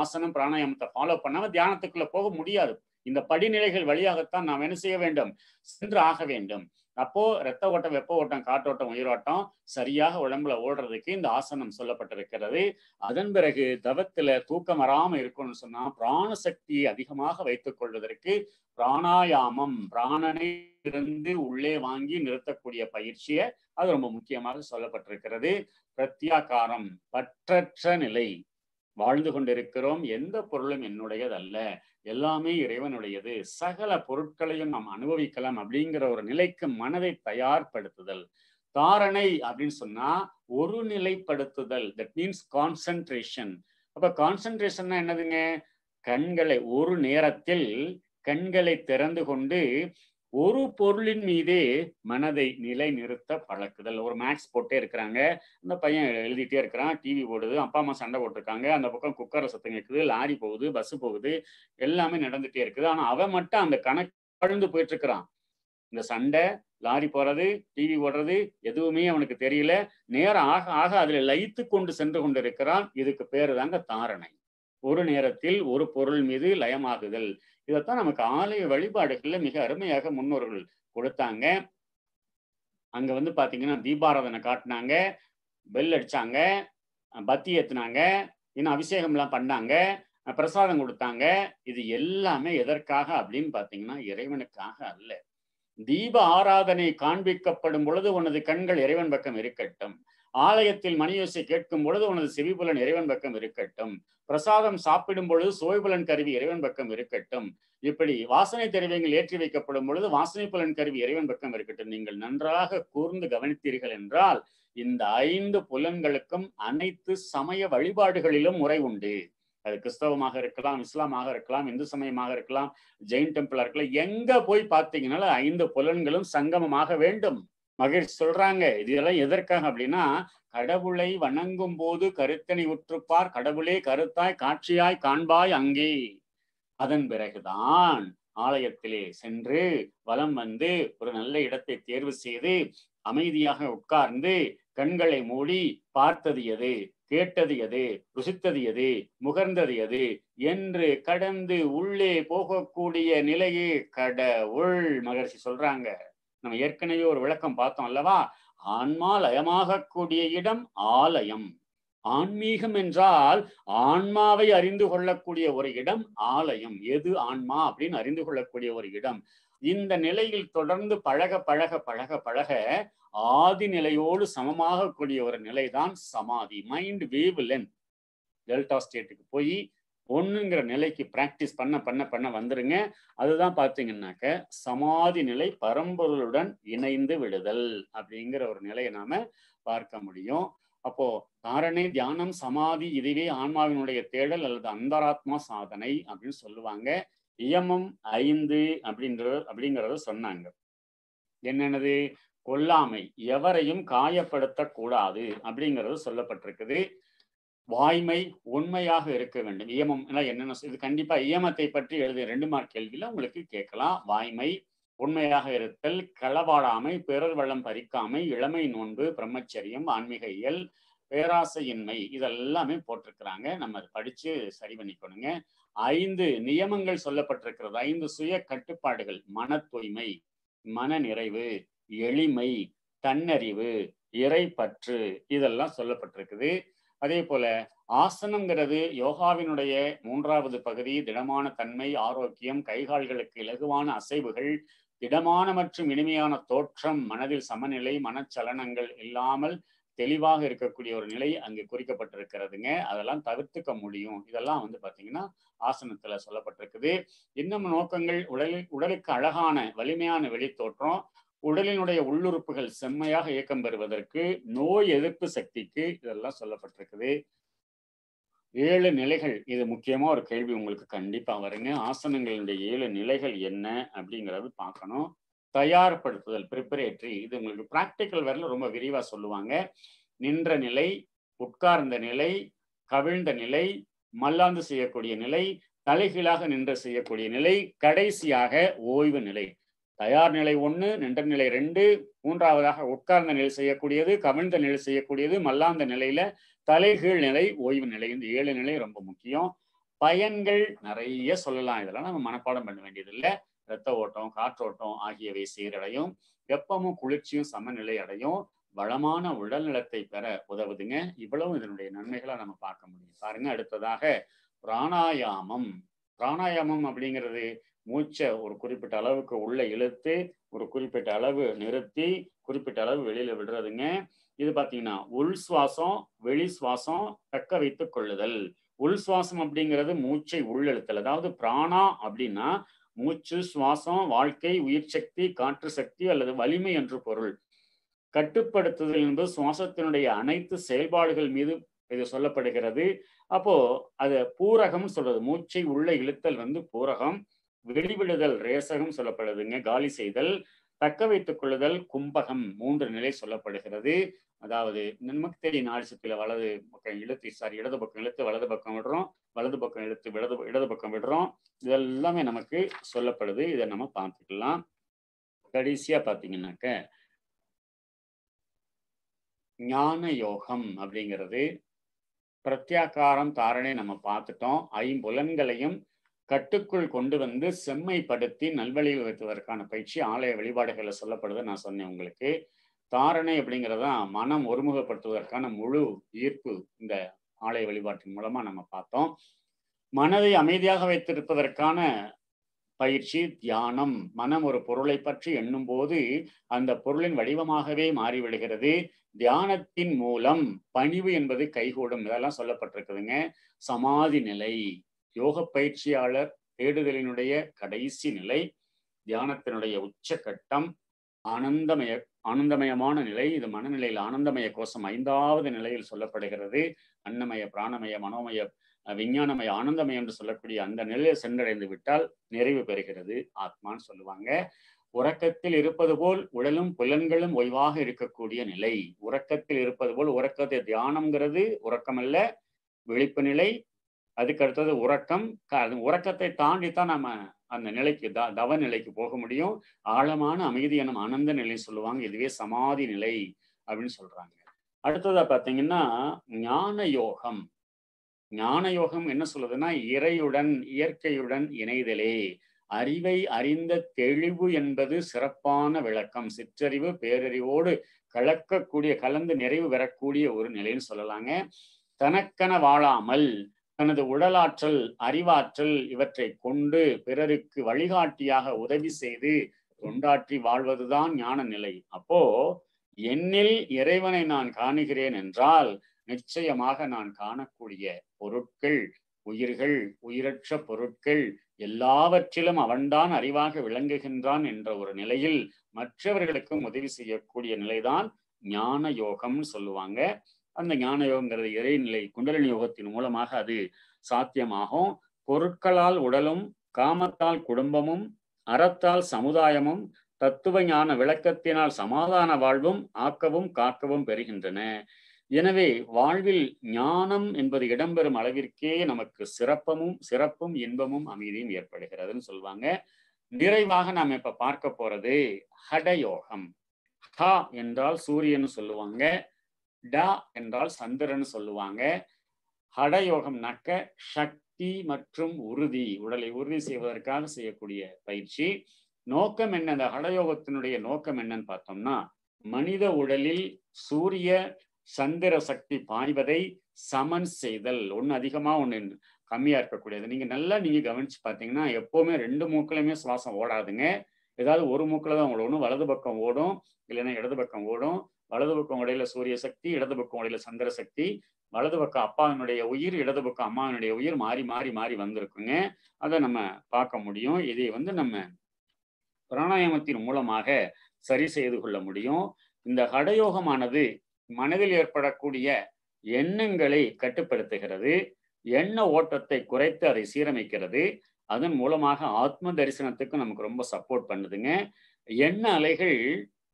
ஆசனம் பிராணாயாமத்தை ஃபாலோ பண்ணாம தியானத்துக்குள்ள போக முடியாது. இந்த படிநிலைகள் வழியாகத்தான் நாம் என்ன செய்ய வேண்டும்? சென்று ஆக வேண்டும். அப்போ ரத்த ஓட்டம் வெப்ப ஓட்டம் காற்றோட்டம் உயிரோட்டம் சரியாக உடம்புல ஓடுறதுக்கு இந்த ஆசனம் சொல்லப்பட்டிருக்கிறது. அதன் பிறகு தவத்துல தூக்கம் வராம இருக்கணும்னு சொன்னா பிராண சக்தியை அதிகமாக வைத்துக் கொள்வதற்கு பிராணாயாமம் பிராணனை இருந்து உள்ளே வாங்கி நிறுத்தக்கூடிய பயிற்சியை அது ரொம்ப முக்கியமாக சொல்லப்பட்டிருக்கிறது. பிரத்யாகாரம் பற்றற்ற நிலை வாழ்ந்து கொண்டிருக்கிறோம். எந்த பொருளும் என்னுடையதல்ல. எல்லாமே இறைவனுடையது. சகல பொருட்களையும் நாம் அனுபவிக்கலாம் அப்படிங்கிற ஒரு நிலைக்கு மனதை தயார்படுத்துதல். தாரணை அப்படின்னு சொன்னா ஒரு நிலைப்படுத்துதல். தட் மீன்ஸ் கான்சன்ட்ரேஷன் அப்ப கான்சன்ட்ரேஷன்னா என்னதுங்க? கண்களை ஒரு நேரத்தில் கண்களை திறந்து கொண்டு ஒரு பொருளின் மீதே மனதை நிலை நிறுத்த பழக்குதல். ஒரு மேக்ஸ் போட்டே இருக்கிறாங்க. அந்த பையன் எழுதிட்டே இருக்கிறான். டிவி ஓடுது அப்பா அம்மா சண்டை போட்டிருக்காங்க. அந்த பக்கம் குக்கரை சத்தம் கேட்குது லாரி போகுது. பஸ் போகுது. எல்லாமே நடந்துட்டே இருக்குது. ஆனா அவன் மட்டும் அந்த கணக்கு பழுந்து போயிட்டு இருக்கிறான் இந்த சண்டை லாரி போறது டிவி ஓடுறது எதுவுமே அவனுக்கு தெரியல. நேரம் ஆக ஆக அதுல லயித்து கொண்டு சென்று கொண்டிருக்கிறான். இதுக்கு பேரு தாங்க தாரணை. ஒரு நேரத்தில் ஒரு பொருள் மீது லயமாகுதல். இதைத்தான் நமக்கு ஆலய வழிபாடுகள்ல மிக அருமையாக முன்னோர்கள் கொடுத்தாங்க. அங்க வந்து பாத்தீங்கன்னா தீபாராதனை காட்டினாங்க பெல் அடிச்சாங்க பத்தி ஏத்துனாங்க இன்னும் அபிஷேகம்லாம் பண்ணாங்க பிரசாதம் கொடுத்தாங்க. இது எல்லாமே எதற்காக அப்படின்னு பாத்தீங்கன்னா இறைவனுக்காக அல்ல. தீப ஆராதனை காண்பிக்கப்படும் பொழுது உனது கண்கள் இறைவன் பக்கம் இருக்கட்டும். ஆலயத்தில் மணியோசை கேட்கும் பொழுது உனது செவிபுலன் இறைவன் பக்கம் இருக்கட்டும். பிரசாதம் சாப்பிடும் பொழுது சுவைபுலன் கருவி இறைவன் பக்கம் இருக்கட்டும். இப்படி வாசனை திரவியங்கள் ஏற்றி வைக்கப்படும் பொழுது வாசனை புலன் கருவி இறைவன் பக்கம் இருக்கட்டும். நீங்கள் நன்றாக கூர்ந்து கவனித்தீர்கள் என்றால் இந்த ஐந்து புலன்களுக்கும் அனைத்து சமய வழிபாடுகளிலும் முறை உண்டு. அது கிறிஸ்தவமாக இருக்கலாம் இஸ்லாமாக இருக்கலாம் இந்து சமயமாக இருக்கலாம் ஜெயின் டெம்பிளா இருக்கலாம் எங்க போய் பார்த்தீங்கன்னா ஐந்து புலன்களும் சங்கமமாக வேண்டும். மகிழ்ச்சி சொல்றாங்க இதெல்லாம் எதற்காக அப்படின்னா கடவுளை வணங்கும் போது கருத்தனை உற்றுப்பார் கடவுளே கருத்தாய் காட்சியாய் காண்பாய் அங்கே. அதன் பிறகுதான் ஆலயத்திலே சென்று வலம் வந்து ஒரு நல்ல இடத்தை தேர்வு செய்து அமைதியாக உட்கார்ந்து கண்களை மூடி பார்த்தது எது? கேட்டது எது? ருசித்தது எது? முகர்ந்தது எது? என்று கடந்து உள்ளே போகக்கூடிய நிலையே கடவுள் மகர்ஷி சொல்றாங்க. நம்ம ஏற்கனவே ஒரு விளக்கம் பார்த்தோம் அல்லவா? ஆன்மா லயமாகக்கூடிய இடம் ஆலயம். ஆன்மீகம் என்றால் ஆன்மாவை அறிந்து கொள்ளக்கூடிய ஒரு இடம் ஆலயம். எது ஆன்மா அப்படின்னு அறிந்து கொள்ளக்கூடிய ஒரு இடம். இந்த நிலையில் தொடர்ந்து பழக பழக பழக பழக ஆதி நிலையோடு சமமாக கூடிய ஒரு நிலைதான் சமாதி. மைண்ட் வேவ் லென்த் டெல்டா ஸ்டேட்டுக்கு போய் ஒண்ணுங்கிற நிலைக்கு பிராக்டிஸ் பண்ண பண்ண பண்ண வந்துருங்க. அதுதான் பார்த்தீங்கன்னாக்க சமாதி நிலை பரம்பொருளுடன் இணைந்து விடுதல் அப்படிங்கிற ஒரு நிலையை நாம பார்க்க முடியும். அப்போ தாரணை தியானம் சமாதி இதுவே ஆன்மாவினுடைய தேடல் அல்லது அந்தராத்மா சாதனை அப்படின்னு சொல்லுவாங்க. இயமம் ஐந்து அப்படின்ற அப்படிங்கிறத சொன்னாங்க. என்னென்னது? கொல்லாமை. எவரையும் காயப்படுத்தக்கூடாது அப்படிங்கிறது சொல்லப்பட்டிருக்குது. வாய்மை உண்மையாக இருக்க வேண்டும். இயமம் என்னென்ன இது கண்டிப்பா இயமத்தை பற்றி எழுதிய ரெண்டு மார்க் கேள்வியில உங்களுக்கு கேட்கலாம். வாய்மை உண்மையாக இருத்தல் களவாடாமை பிறர் வளம் பறிக்காமை இளமை நோன்பு பிரம்மச்சரியம் ஆன்மீக இயல் பேராசையின்மை இதெல்லாமே போட்டிருக்கிறாங்க. நம்ம அதை படிச்சு சரி பண்ணிக்கணுங்க. ஐந்து நியமங்கள் சொல்லப்பட்டிருக்கிறது. ஐந்து சுய கட்டுப்பாடுகள். மன தூய்மை மன நிறைவு எளிமை தன்னறிவு இறைப்பற்று இதெல்லாம் சொல்லப்பட்டிருக்குது. அதே போல ஆசனம்ங்கிறது யோகாவினுடைய மூன்றாவது பகுதி திடமான தன்மை ஆரோக்கியம் கைகால்களுக்கு இலகுவான அசைவுகள் திடமான மற்றும் இனிமையான தோற்றம் மனதில் சமநிலை மனச்சலனங்கள் இல்லாமல் தெளிவாக இருக்கக்கூடிய ஒரு நிலை அங்கு குறிக்கப்பட்டிருக்கிறதுங்க. அதெல்லாம் தவிர்த்துக்க முடியும். இதெல்லாம் வந்து பாத்தீங்கன்னா ஆசனத்துல சொல்லப்பட்டிருக்குது. இன்னும் நோக்கங்கள் உடலில் உடலுக்கு அழகான வலிமையான வெளித்தோற்றம் உடலினுடைய உள்ளுறுப்புகள் செம்மையாக இயக்கம் பெறுவதற்கு நோய் எதிர்ப்பு சக்திக்கு இதெல்லாம் சொல்லப்பட்டிருக்குது. ஏழு நிலைகள் இது முக்கியமா ஒரு கேள்வி உங்களுக்கு கண்டிப்பா வருங்க. ஆசனங்களுடைய ஏழு நிலைகள் என்ன அப்படிங்கிறது பார்க்கணும். தயார்படுத்துதல் ப்ரிப்பரேட்ரி இது உங்களுக்கு ப்ராக்டிக்கல் வரல ரொம்ப விரிவா சொல்லுவாங்க. நின்ற நிலை உட்கார்ந்த நிலை கவிழ்ந்த நிலை மல்லாந்து செய்யக்கூடிய நிலை தலைகீழாக நின்று செய்யக்கூடிய நிலை கடைசியாக ஓய்வு நிலை. தயார் நிலை ஒன்று நின்ற நிலை ரெண்டு மூன்றாவதாக உட்கார்ந்த நிலை செய்யக்கூடியது கவிழ்ந்த நிலை செய்யக்கூடியது மல்லாந்த நிலையில தலைகீழ் நிலை ஓய்வு நிலை. இந்த ஏழு நிலை ரொம்ப முக்கியம். பயன்கள் நிறைய சொல்லலாம். இதெல்லாம் நம்ம மனப்பாடம் பண்ண வேண்டியதில்லை. இரத்த ஓட்டம் காற்றோட்டம் ஆகியவை சீரடையும். வெப்பமும் குளிர்ச்சியும் சமநிலை அடையும். வளமான உடல் நலத்தை பெற உதவுதுங்க. இவ்வளவு இதனுடைய நன்மைகளை நம்ம பார்க்க முடியும். பாருங்க அடுத்ததாக பிராணாயாமம். பிராணாயாமம் அப்படிங்கிறது மூச்சை ஒரு குறிப்பிட்ட அளவுக்கு உள்ள இழுத்து ஒரு குறிப்பிட்ட அளவு நிறுத்தி குறிப்பிட்ட அளவு வெளியில விடுறதுங்க. இது பாத்தீங்கன்னா உள் சுவாசம் வெளி சுவாசம் தக்க வைத்துக் கொள்ளுதல். உள் சுவாசம் அப்படிங்கிறது மூச்சை உள்ளெழுத்தல். அதாவது பிராணா அப்படின்னா மூச்சு சுவாசம் வாழ்க்கை உயிர் சக்தி காற்று சக்தி அல்லது வலிமை என்று பொருள். கட்டுப்படுத்துதல் என்பது சுவாசத்தினுடைய அனைத்து செயல்பாடுகள் மீது இது சொல்லப்படுகிறது. அப்போ அது பூரகம்னு சொல்றது. மூச்சை உள்ள இழுத்தல் வந்து பூரகம். வெளிவிடுதல் ரேசகம் சொல்லப்படுதுங்க காலி செய்தல் தக்க வைத்துக் கொள்ளுதல் கும்பகம் மூன்று நிலை சொல்லப்படுகிறது. அதாவது நமக்கு தெரியும் நாடிசத்தில வலது பக்கம் இழுத்து சாரி இடது பக்கம் இழுத்து வலது பக்கம் விடுறோம் வலது பக்கம் இழுத்து இடது இடது பக்கம் விடுறோம். இதெல்லாமே நமக்கு சொல்லப்படுது. இதை நம்ம பார்த்துக்கலாம். கடைசியா பார்த்தீங்கன்னாக்க ஞான யோகம் அப்படிங்கிறது பிரத்யாகாரம் தாரணை நம்ம பார்த்துட்டோம். ஐம்புலன்களையும் கட்டுக்குள் கொண்டு வந்து செம்மைப்படுத்தி நல்வழியில் வைத்ததற்கான பயிற்சி ஆலய வழிபாடுகளில் சொல்லப்படுது நான் சொன்னேன் உங்களுக்கு. தாரணை அப்படிங்கிறதான் மனம் ஒருமுகப்படுத்துவதற்கான முழு ஈர்ப்பு இந்த ஆலய வழிபாட்டின் மூலமா நம்ம பார்த்தோம். மனதை அமைதியாக வைத்திருப்பதற்கான பயிற்சி தியானம். மனம் ஒரு பொருளை பற்றி எண்ணும் போது அந்த பொருளின் வடிவமாகவே மாறிவிடுகிறது. தியானத்தின் மூலம் பணிவு என்பது கைகூடும். இதெல்லாம் சொல்லப்பட்டிருக்குதுங்க. சமாதி நிலை. யோக பயிற்சியாளர் தேடுதலினுடைய கடைசி நிலை தியானத்தினுடைய உச்சக்கட்டம் ஆனந்தமய ஆனந்தமயமான நிலை இது மனநிலையில் ஆனந்தமய கோஷம் ஐந்தாவது நிலையில் சொல்லப்படுகிறது. அன்னமய பிராணமய மனோமய விஞ்ஞானமய ஆனந்தமயம் என்று சொல்லக்கூடிய அந்த நிலையை சென்றடைந்து விட்டால் நிறைவு பெறுகிறது ஆத்மான்னு சொல்லுவாங்க. உறக்கத்தில் இருப்பது போல் உடலும் புலன்களும் ஓய்வாக இருக்கக்கூடிய நிலை. உறக்கத்தில் இருப்பது போல் உறக்கத்தை தியானம்ங்கிறது உறக்கமல்ல விழிப்பு நிலை அதுக்கு அடுத்தது உறக்கம். உறக்கத்தை தாண்டித்தான் நம்ம அந்த நிலைக்கு த தவ நிலைக்கு போக முடியும். ஆழமான அமைதி எனும் ஆனந்த நிலை சொல்லுவாங்க. இதுவே சமாதி நிலை அப்படின்னு சொல்றாங்க. அடுத்ததா பாத்தீங்கன்னா ஞான யோகம். ஞான யோகம் என்ன சொல்லுதுன்னா இறையுடன் இயற்கையுடன் இணைதலே. அறிவை அறிந்த தெளிவு என்பது சிறப்பான விளக்கம். சிற்றறிவு பேரறிவோடு கலக்கக்கூடிய கலந்து நிறைவு பெறக்கூடிய ஒரு நிலைன்னு சொல்லலாங்க. தனக்கென வாழாமல் தனது உடலாற்றல் அறிவாற்றல் இவற்றை கொண்டு பிறருக்கு வழிகாட்டியாக உதவி செய்து தொண்டாற்றி வாழ்வதுதான் ஞான நிலை. அப்போ என்னில் இறைவனை நான் காணுகிறேன் என்றால் நிச்சயமாக நான் காணக்கூடிய பொருட்கள் உயிர்கள் உயிரற்ற பொருட்கள் எல்லாவற்றிலும் அவன்தான் அறிவாக விளங்குகின்றான் என்ற ஒரு நிலையில் மற்றவர்களுக்கும் உதவி செய்யக்கூடிய நிலைதான் ஞான யோகம்னு சொல்லுவாங்க. அந்த ஞான யோகங்கிறது இறைநிலை குண்டலினி யோகத்தின் மூலமாக அது சாத்தியமாகும். பொருட்களால் உடலும் காமத்தால் குடும்பமும் அறத்தால் சமுதாயமும் தத்துவ ஞான விளக்கத்தினால் சமாதான வாழ்வும் ஆக்கவும் காக்கவும் பெறுகின்றன. எனவே வாழ்வில் ஞானம் என்பது இடம்பெறும் அளவிற்கே நமக்கு சிறப்பமும் சிறப்பும் இன்பமும் அமைதியும் ஏற்படுகிறதுன்னு சொல்லுவாங்க நிறைவாக நாம் இப்ப பார்க்க போறது ஹடயோகம். ஹ என்றால் சூரியன் சொல்லுவாங்க. ட என்றால் சந்திரன் சொல்லுவாங்க. ஹடயோகம்னாக்க சக்தி மற்றும் உறுதி உடலை உறுதி செய்வதற்காக செய்யக்கூடிய பயிற்சி. நோக்கம் என்ன? அந்த ஹடயோகத்தினுடைய நோக்கம் என்னன்னு பார்த்தோம்னா மனித உடலில் சூரிய சந்திர சக்தி பாய்வதை சமன் செய்தல். ஒன்று அதிகமா ஒன்று கம்மியா இருக்கக்கூடியது. நீங்க நல்லா நீங்க கவனிச்சு பார்த்தீங்கன்னா எப்பவுமே ரெண்டு மூக்கிலுமே சுவாசம் ஓடாதுங்க. ஏதாவது ஒரு மூக்கில் தான் ஓடணும். வலது பக்கம் ஓடும் இல்லைன்னா இடது பக்கம் ஓடும். வலது பக்கம் உடையில சூரிய சக்தி இடது பக்கம் உடையில சந்திர சக்தி. வலது பக்கம் அப்பாவினுடைய உயிர் இடது பக்கம் அம்மாவினுடைய உயிர் மாறி மாறி மாறி வந்திருக்குங்க. அதை நம்ம பார்க்க முடியும். இதை வந்து நம்ம பிராணாயாமத்தின் மூலமாக சரி செய்து கொள்ள முடியும். இந்த ஹடயோகமானது மனதில் ஏற்படக்கூடிய எண்ணங்களை கட்டுப்படுத்துகிறது. எண்ண ஓட்டத்தை குறைத்து அதை சீரமைக்கிறது. அதன் மூலமாக ஆத்ம தரிசனத்துக்கு நமக்கு ரொம்ப சப்போர்ட் பண்ணுதுங்க. எண்ண அலைகள்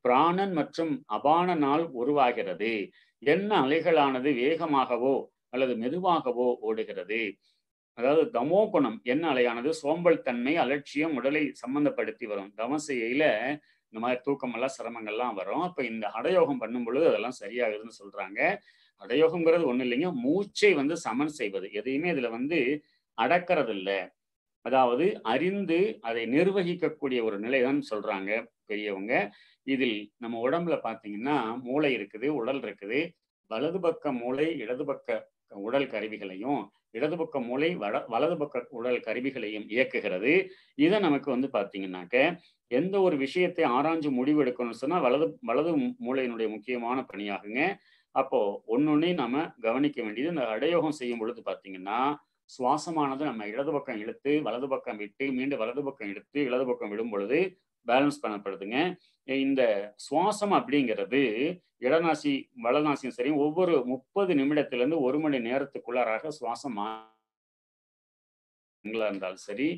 பிராணன் மற்றும் அபானனால் உருவாகிறது. என்ன அலைகளானது வேகமாகவோ அல்லது மெதுவாகவோ ஓடுகிறது. அதாவது தமோ குணம் என்ன அலையானது? சோம்பல் தன்மை அலட்சியம் உடலை சம்பந்தப்படுத்தி வரும். தமசையில இந்த மாதிரி தூக்கமெல்லாம் சிரமங்கள்லாம் வரும். அப்ப இந்த அடயோகம் பண்ணும் பொழுது அதெல்லாம் சரியாகுதுன்னு சொல்றாங்க. அடயோகம்ங்கிறது ஒண்ணு இல்லைங்க. மூச்சை வந்து சமன் செய்வது. எதையுமே இதுல வந்து அடக்கிறது இல்லை அதாவது அறிந்து அதை நிர்வகிக்கக்கூடிய ஒரு நிலைதான் சொல்றாங்க பெரியவங்க. இதில் நம்ம உடம்புல பார்த்தீங்கன்னா மூளை இருக்குது உடல் இருக்குது. வலது பக்க மூளை இடது பக்க உடல் கருவிகளையும் இடது பக்க மூளை வட வலது பக்க உடல் கருவிகளையும் இயக்குகிறது. இதை நமக்கு வந்து பார்த்தீங்கன்னாக்க எந்த ஒரு விஷயத்தை ஆராய்ஞ்சு முடிவு எடுக்கணும்னு சொன்னால் வலது வலது மூளையினுடைய முக்கியமான பணியாகுங்க. அப்போ ஒன்னொன்னே நம்ம கவனிக்க வேண்டியது இந்த அடையோகம் செய்யும் பொழுது பார்த்தீங்கன்னா சுவாசமானது நம்ம இடது பக்கம் இழுத்து வலது பக்கம் விட்டு மீண்டும் வலது பக்கம் இழுத்து இடது பக்கம் விடும் பொழுது பேலன்ஸ் பண்ணப்படுதுங்க. இந்த சுவாசம் அப்படிங்கிறது இடநாசி வலநாசியும் சரி ஒவ்வொரு முப்பது நிமிடத்திலிருந்து ஒரு மணி நேரத்துக்குள்ளாராக சுவாசம் இருந்தாலும் சரி.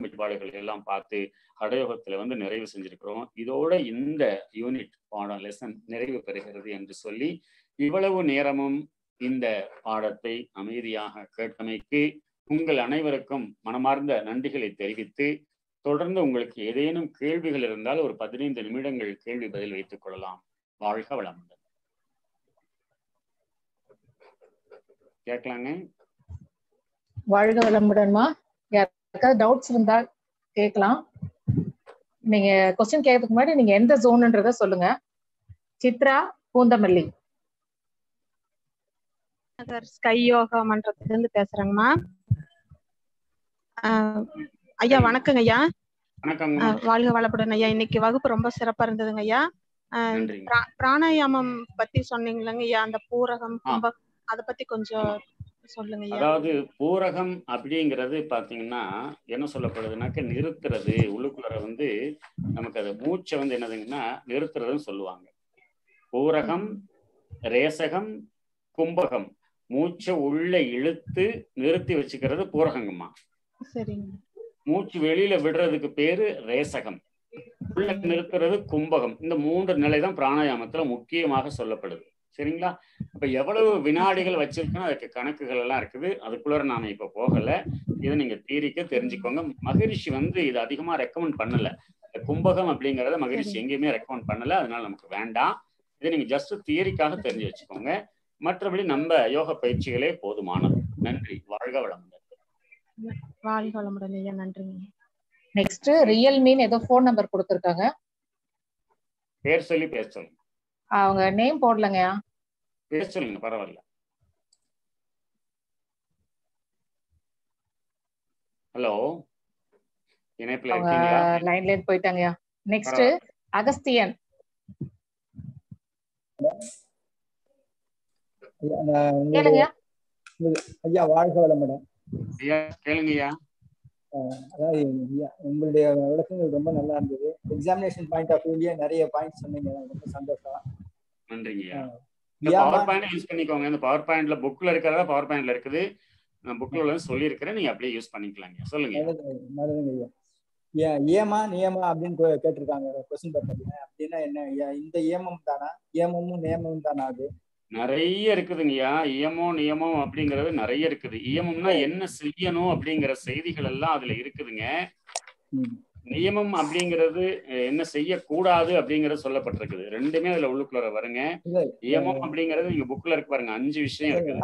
வெளிப்பாடுகள் எல்லாம் பார்த்து ஹடயோகத்துல வந்து நிறைவு செஞ்சிருக்கிறோம். இதோட இந்த யூனிட் பாடம் லெசன் நிறைவு பெறுகிறது என்று சொல்லி இவ்வளவு நேரமும் இந்த பாடத்தை அமைதியாக கேட்டமைக்கு உங்கள் அனைவருக்கும் மனமார்ந்த நன்றிகளை தெரிவித்து தொடர்ந்து உங்களுக்கு ஏதேனும் கேள்விகள் இருந்தால் ஒரு பதினைந்து நிமிடங்கள் கேள்வி பதில் வைத்துக் கொள்ளலாம். வாழ்க வளமுடன். கேட்கலாங்க? வாழ்க வளமுடன்மா. யாருக்காவது டவுட்ஸ் இருந்தா கேட்கலாம் நீங்க கொஸ்டின் கேட்கறதுக்கு முன்னாடி நீங்க எந்த ஜோன்ன்றத சொல்லுங்க. Chitra Poonamallee. Sir sky yoga மன்றத்துல இருந்து பேசுறேங்கம்மா ஐயா வணக்கங்க ஐயா. வணக்கம் வாழ்க வளப்படன் ஐயா. இன்னைக்கு வகுப்பு ரொம்ப சிறப்பா இருந்ததுங்க ஐயா. பிராணாயாமம் பத்தி சொன்னீங்களங்க ஐயா. அந்த பூரகம் கும்ப அத பத்தி கொஞ்சம் சொல்லுங்க அதாவது பூரகம் அப்படிங்கிறது பாத்தீங்கன்னா என்ன சொல்லப்படுதுனாக்க நிறுத்துறது. உள்ளுக்குள்ள வந்து நமக்கு அது மூச்சை வந்து என்னதுங்கன்னா நிறுத்துறதுன்னு சொல்லுவாங்க. பூரகம் ரேசகம் கும்பகம். மூச்சை உள்ள இழுத்து நிறுத்தி வச்சுக்கிறது பூரகங்கம்மா. மூச்சு வெளியில விடுறதுக்கு பேரு ரேசகம். உள்ள நிறுத்துறது கும்பகம். இந்த மூன்று நிலை தான் பிராணாயாமத்துல முக்கியமாக சொல்லப்படுது. சரிங்களா? அப்ப எவ்வளவு வினாடிகள் வச்சிருக்கணும் அதுக்கு கணக்குகள் எல்லாம் இருக்குது. அதுக்குள்ள நாம இப்ப போகல. இதை நீங்க தீரிக்க தெரிஞ்சுக்கோங்க. மகரிஷி வந்து இது அதிகமா ரெக்கமெண்ட் பண்ணல. கும்பகம் அப்படிங்கறத மகரிஷி எங்கேயுமே ரெக்கமெண்ட் பண்ணல. அதனால நமக்கு வேண்டாம். இதை நீங்க ஜஸ்ட் தியரிக்காக தெரிஞ்சு வச்சுக்கோங்க. மற்றபடி நம்ம யோக பயிற்சிகளே போதுமானது. நன்றி. வாழ்க வளமுடன். வாழ்க வளமுடன் ஐயா. நன்றிங்க. நெக்ஸ்ட் ரியல்மின்னு ஏதோ ஃபோன் நம்பர் கொடுத்துருக்காங்க. பேர் சொல்லி பேர் சொல்லுங்க. அவங்க நேம் போடலங்கய்யா பேர் சொல்லுங்க பரவாயில்ல. ஹலோ இணைப்புல இருக்கீங்களா? லைன்ல இருந்து போயிட்டாங்கய்யா. நெக்ஸ்ட் அகஸ்தியன். ஐயா, வாழ்க வளமுடன். கேளுங்கய்யா. அதாவது ஐயா, உங்களுடைய விளக்கங்கள் ரொம்ப நல்லா இருந்தது. எக்ஸாமினேஷன் பாயிண்ட் ஆஃப் வியூலயே நிறைய பாயிண்ட் சொன்னீங்க. ரொம்ப சந்தோஷம். நன்றிங்கய்யா. இந்த பவர் பாயிண்ட் யூஸ் பண்ணிக்கோங்க. இந்த பவர் பாயிண்ட்ல புக்ல இருக்கிறதா பவர் பாயிண்ட்ல இருக்குது. நான் புக்ல உள்ளது சொல்லியிருக்கிறேன். நீங்க அப்படியே யூஸ் பண்ணிக்கலாங்க. சொல்லுங்க. ஐயா. ஏமா நியமா அப்படின்னு கேட்டிருக்காங்க. கொஸ்டின் பேப்பர்ல அப்படின்னா என்ன இந்த ஏமம் தானா? ஏமமும் நியமமும் தானா அது? நிறைய இருக்குதுங்கய்யா இயமம் நியமம் அப்படிங்கிறது நிறைய இருக்குது. இயமம்னா என்ன செய்யணும் அப்படிங்கிற செய்திகள் எல்லாம் அதுல இருக்குதுங்க. நியமம் அப்படிங்கிறது என்ன செய்யக்கூடாது அப்படிங்கிறது சொல்லப்பட்டிருக்குது. ரெண்டுமே அதுல உள்ளுக்குள்ள வருங்க. நியமம் அப்படிங்கிறது நீங்க புக்ல இருக்கு பாருங்க. அஞ்சு விஷயம் இருக்குது.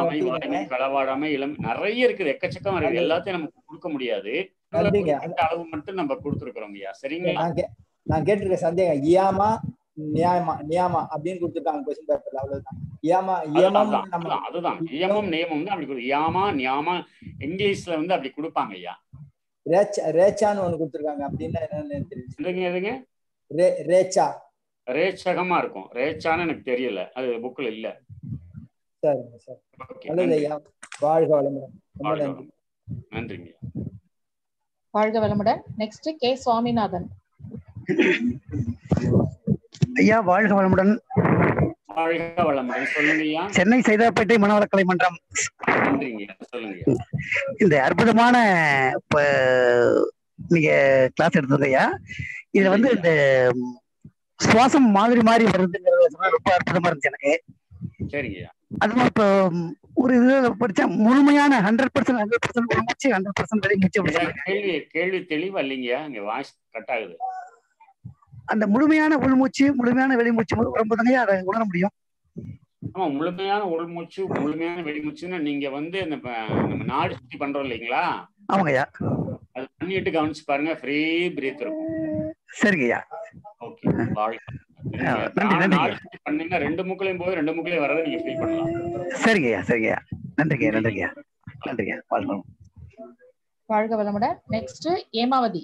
வாய்மை களவாடாமை இளம் நிறைய இருக்குது. எக்கச்சக்கம் இருக்குது. எல்லாத்தையும் நமக்கு கொடுக்க முடியாது. அளவு மட்டும் நம்ம கொடுத்துருக்குறோங்கய்யா சரிங்களா? நான் கேட்டிருக்க சந்தேகம் இயாமா நியாயமா நியாமா அப்படின்னு கொடுத்துருக்காங்க கொஸ்டின் பேப்பர்ல அவ்வளவுதான். ஏமா அதுதான், ஏமம் நியமம் நியமம் தான் அப்படி யாமா நியாமா இங்கிலீஷ்ல வந்து அப்படி கொடுப்பாங்க ஐயா. ரேச்சா ரேச்சான்னு ஒண்ணு கொடுத்துருக்காங்க. அப்படின்னா என்னன்னு ரே ரேச்சா. ரேச்சகமா இருக்கும். ரேச்சான்னு எனக்கு தெரியல. அது புக்ல இல்ல. சரிங்க சார். ஓகே நல்லது. ஐயா. வாழ்க வளமுடன். நன்றிங்க. வாழ்க வளமுடன். Next K Swaminathan. ஐயா வாழ்க வளமுடன். சென்னை சைதாப்பேட்டை மன்றம். நன்றிங்க சொல்லுங்க ஐயா. இந்த அற்புதமான நீங்க கிளாஸ் எடுத்தது ஐயா இதுல வந்து இந்த சுவாசம் மாதிரி மாதிரி வருதுங்கிறத ரொம்ப அற்புதமா இருந்துச்சு எனக்கு. அதுவும் இப்போ ஒரு இதுல படிச்சா முழுமையான ஹண்ட்ரட் பர்சன்ட் ஹண்ட்ரட் பர்சன்ட் முடிச்சு ஹண்ட்ரட் பர்சன்ட் வரை முடிச்சு. கேள்வி கேள்வி தெளிவா இல்லைங்கய்யா இங்க வாய்ஸ் கட் ஆகுது. அந்த முழுமையான உள்மூச்சு முழுமையான வெளிமூச்சு வரும்போது அதை உணர முடியும். ஆமா முழுமையான உள்மூச்சு முழுமையான வெளிமூச்சுன்னா நீங்க வந்து இந்த நம்ம நாடு சுத்தி பண்றோம் இல்லைங்களா? ஆமாங்க ஐயா அது பண்ணிட்டு கவனிச்சு பாருங்க ஃப்ரீ பிரீத் இருக்கும். சரிங்க ஐயா ஓகே பண்ணீங்கன்னா ரெண்டு மூக்களையும் போய் ரெண்டு மூக்களையும் வரதை நீங்க ஃபீல் பண்ணலாம். சரிங்க ஐயா சரிங்க ஐயா நன்றிங்க ஐயா நன்றிங்க ஐயா நன்றிங்க ஐயா வாழ்க. வாழ்க வளமுடன். நெக்ஸ்ட் ஏமாவதி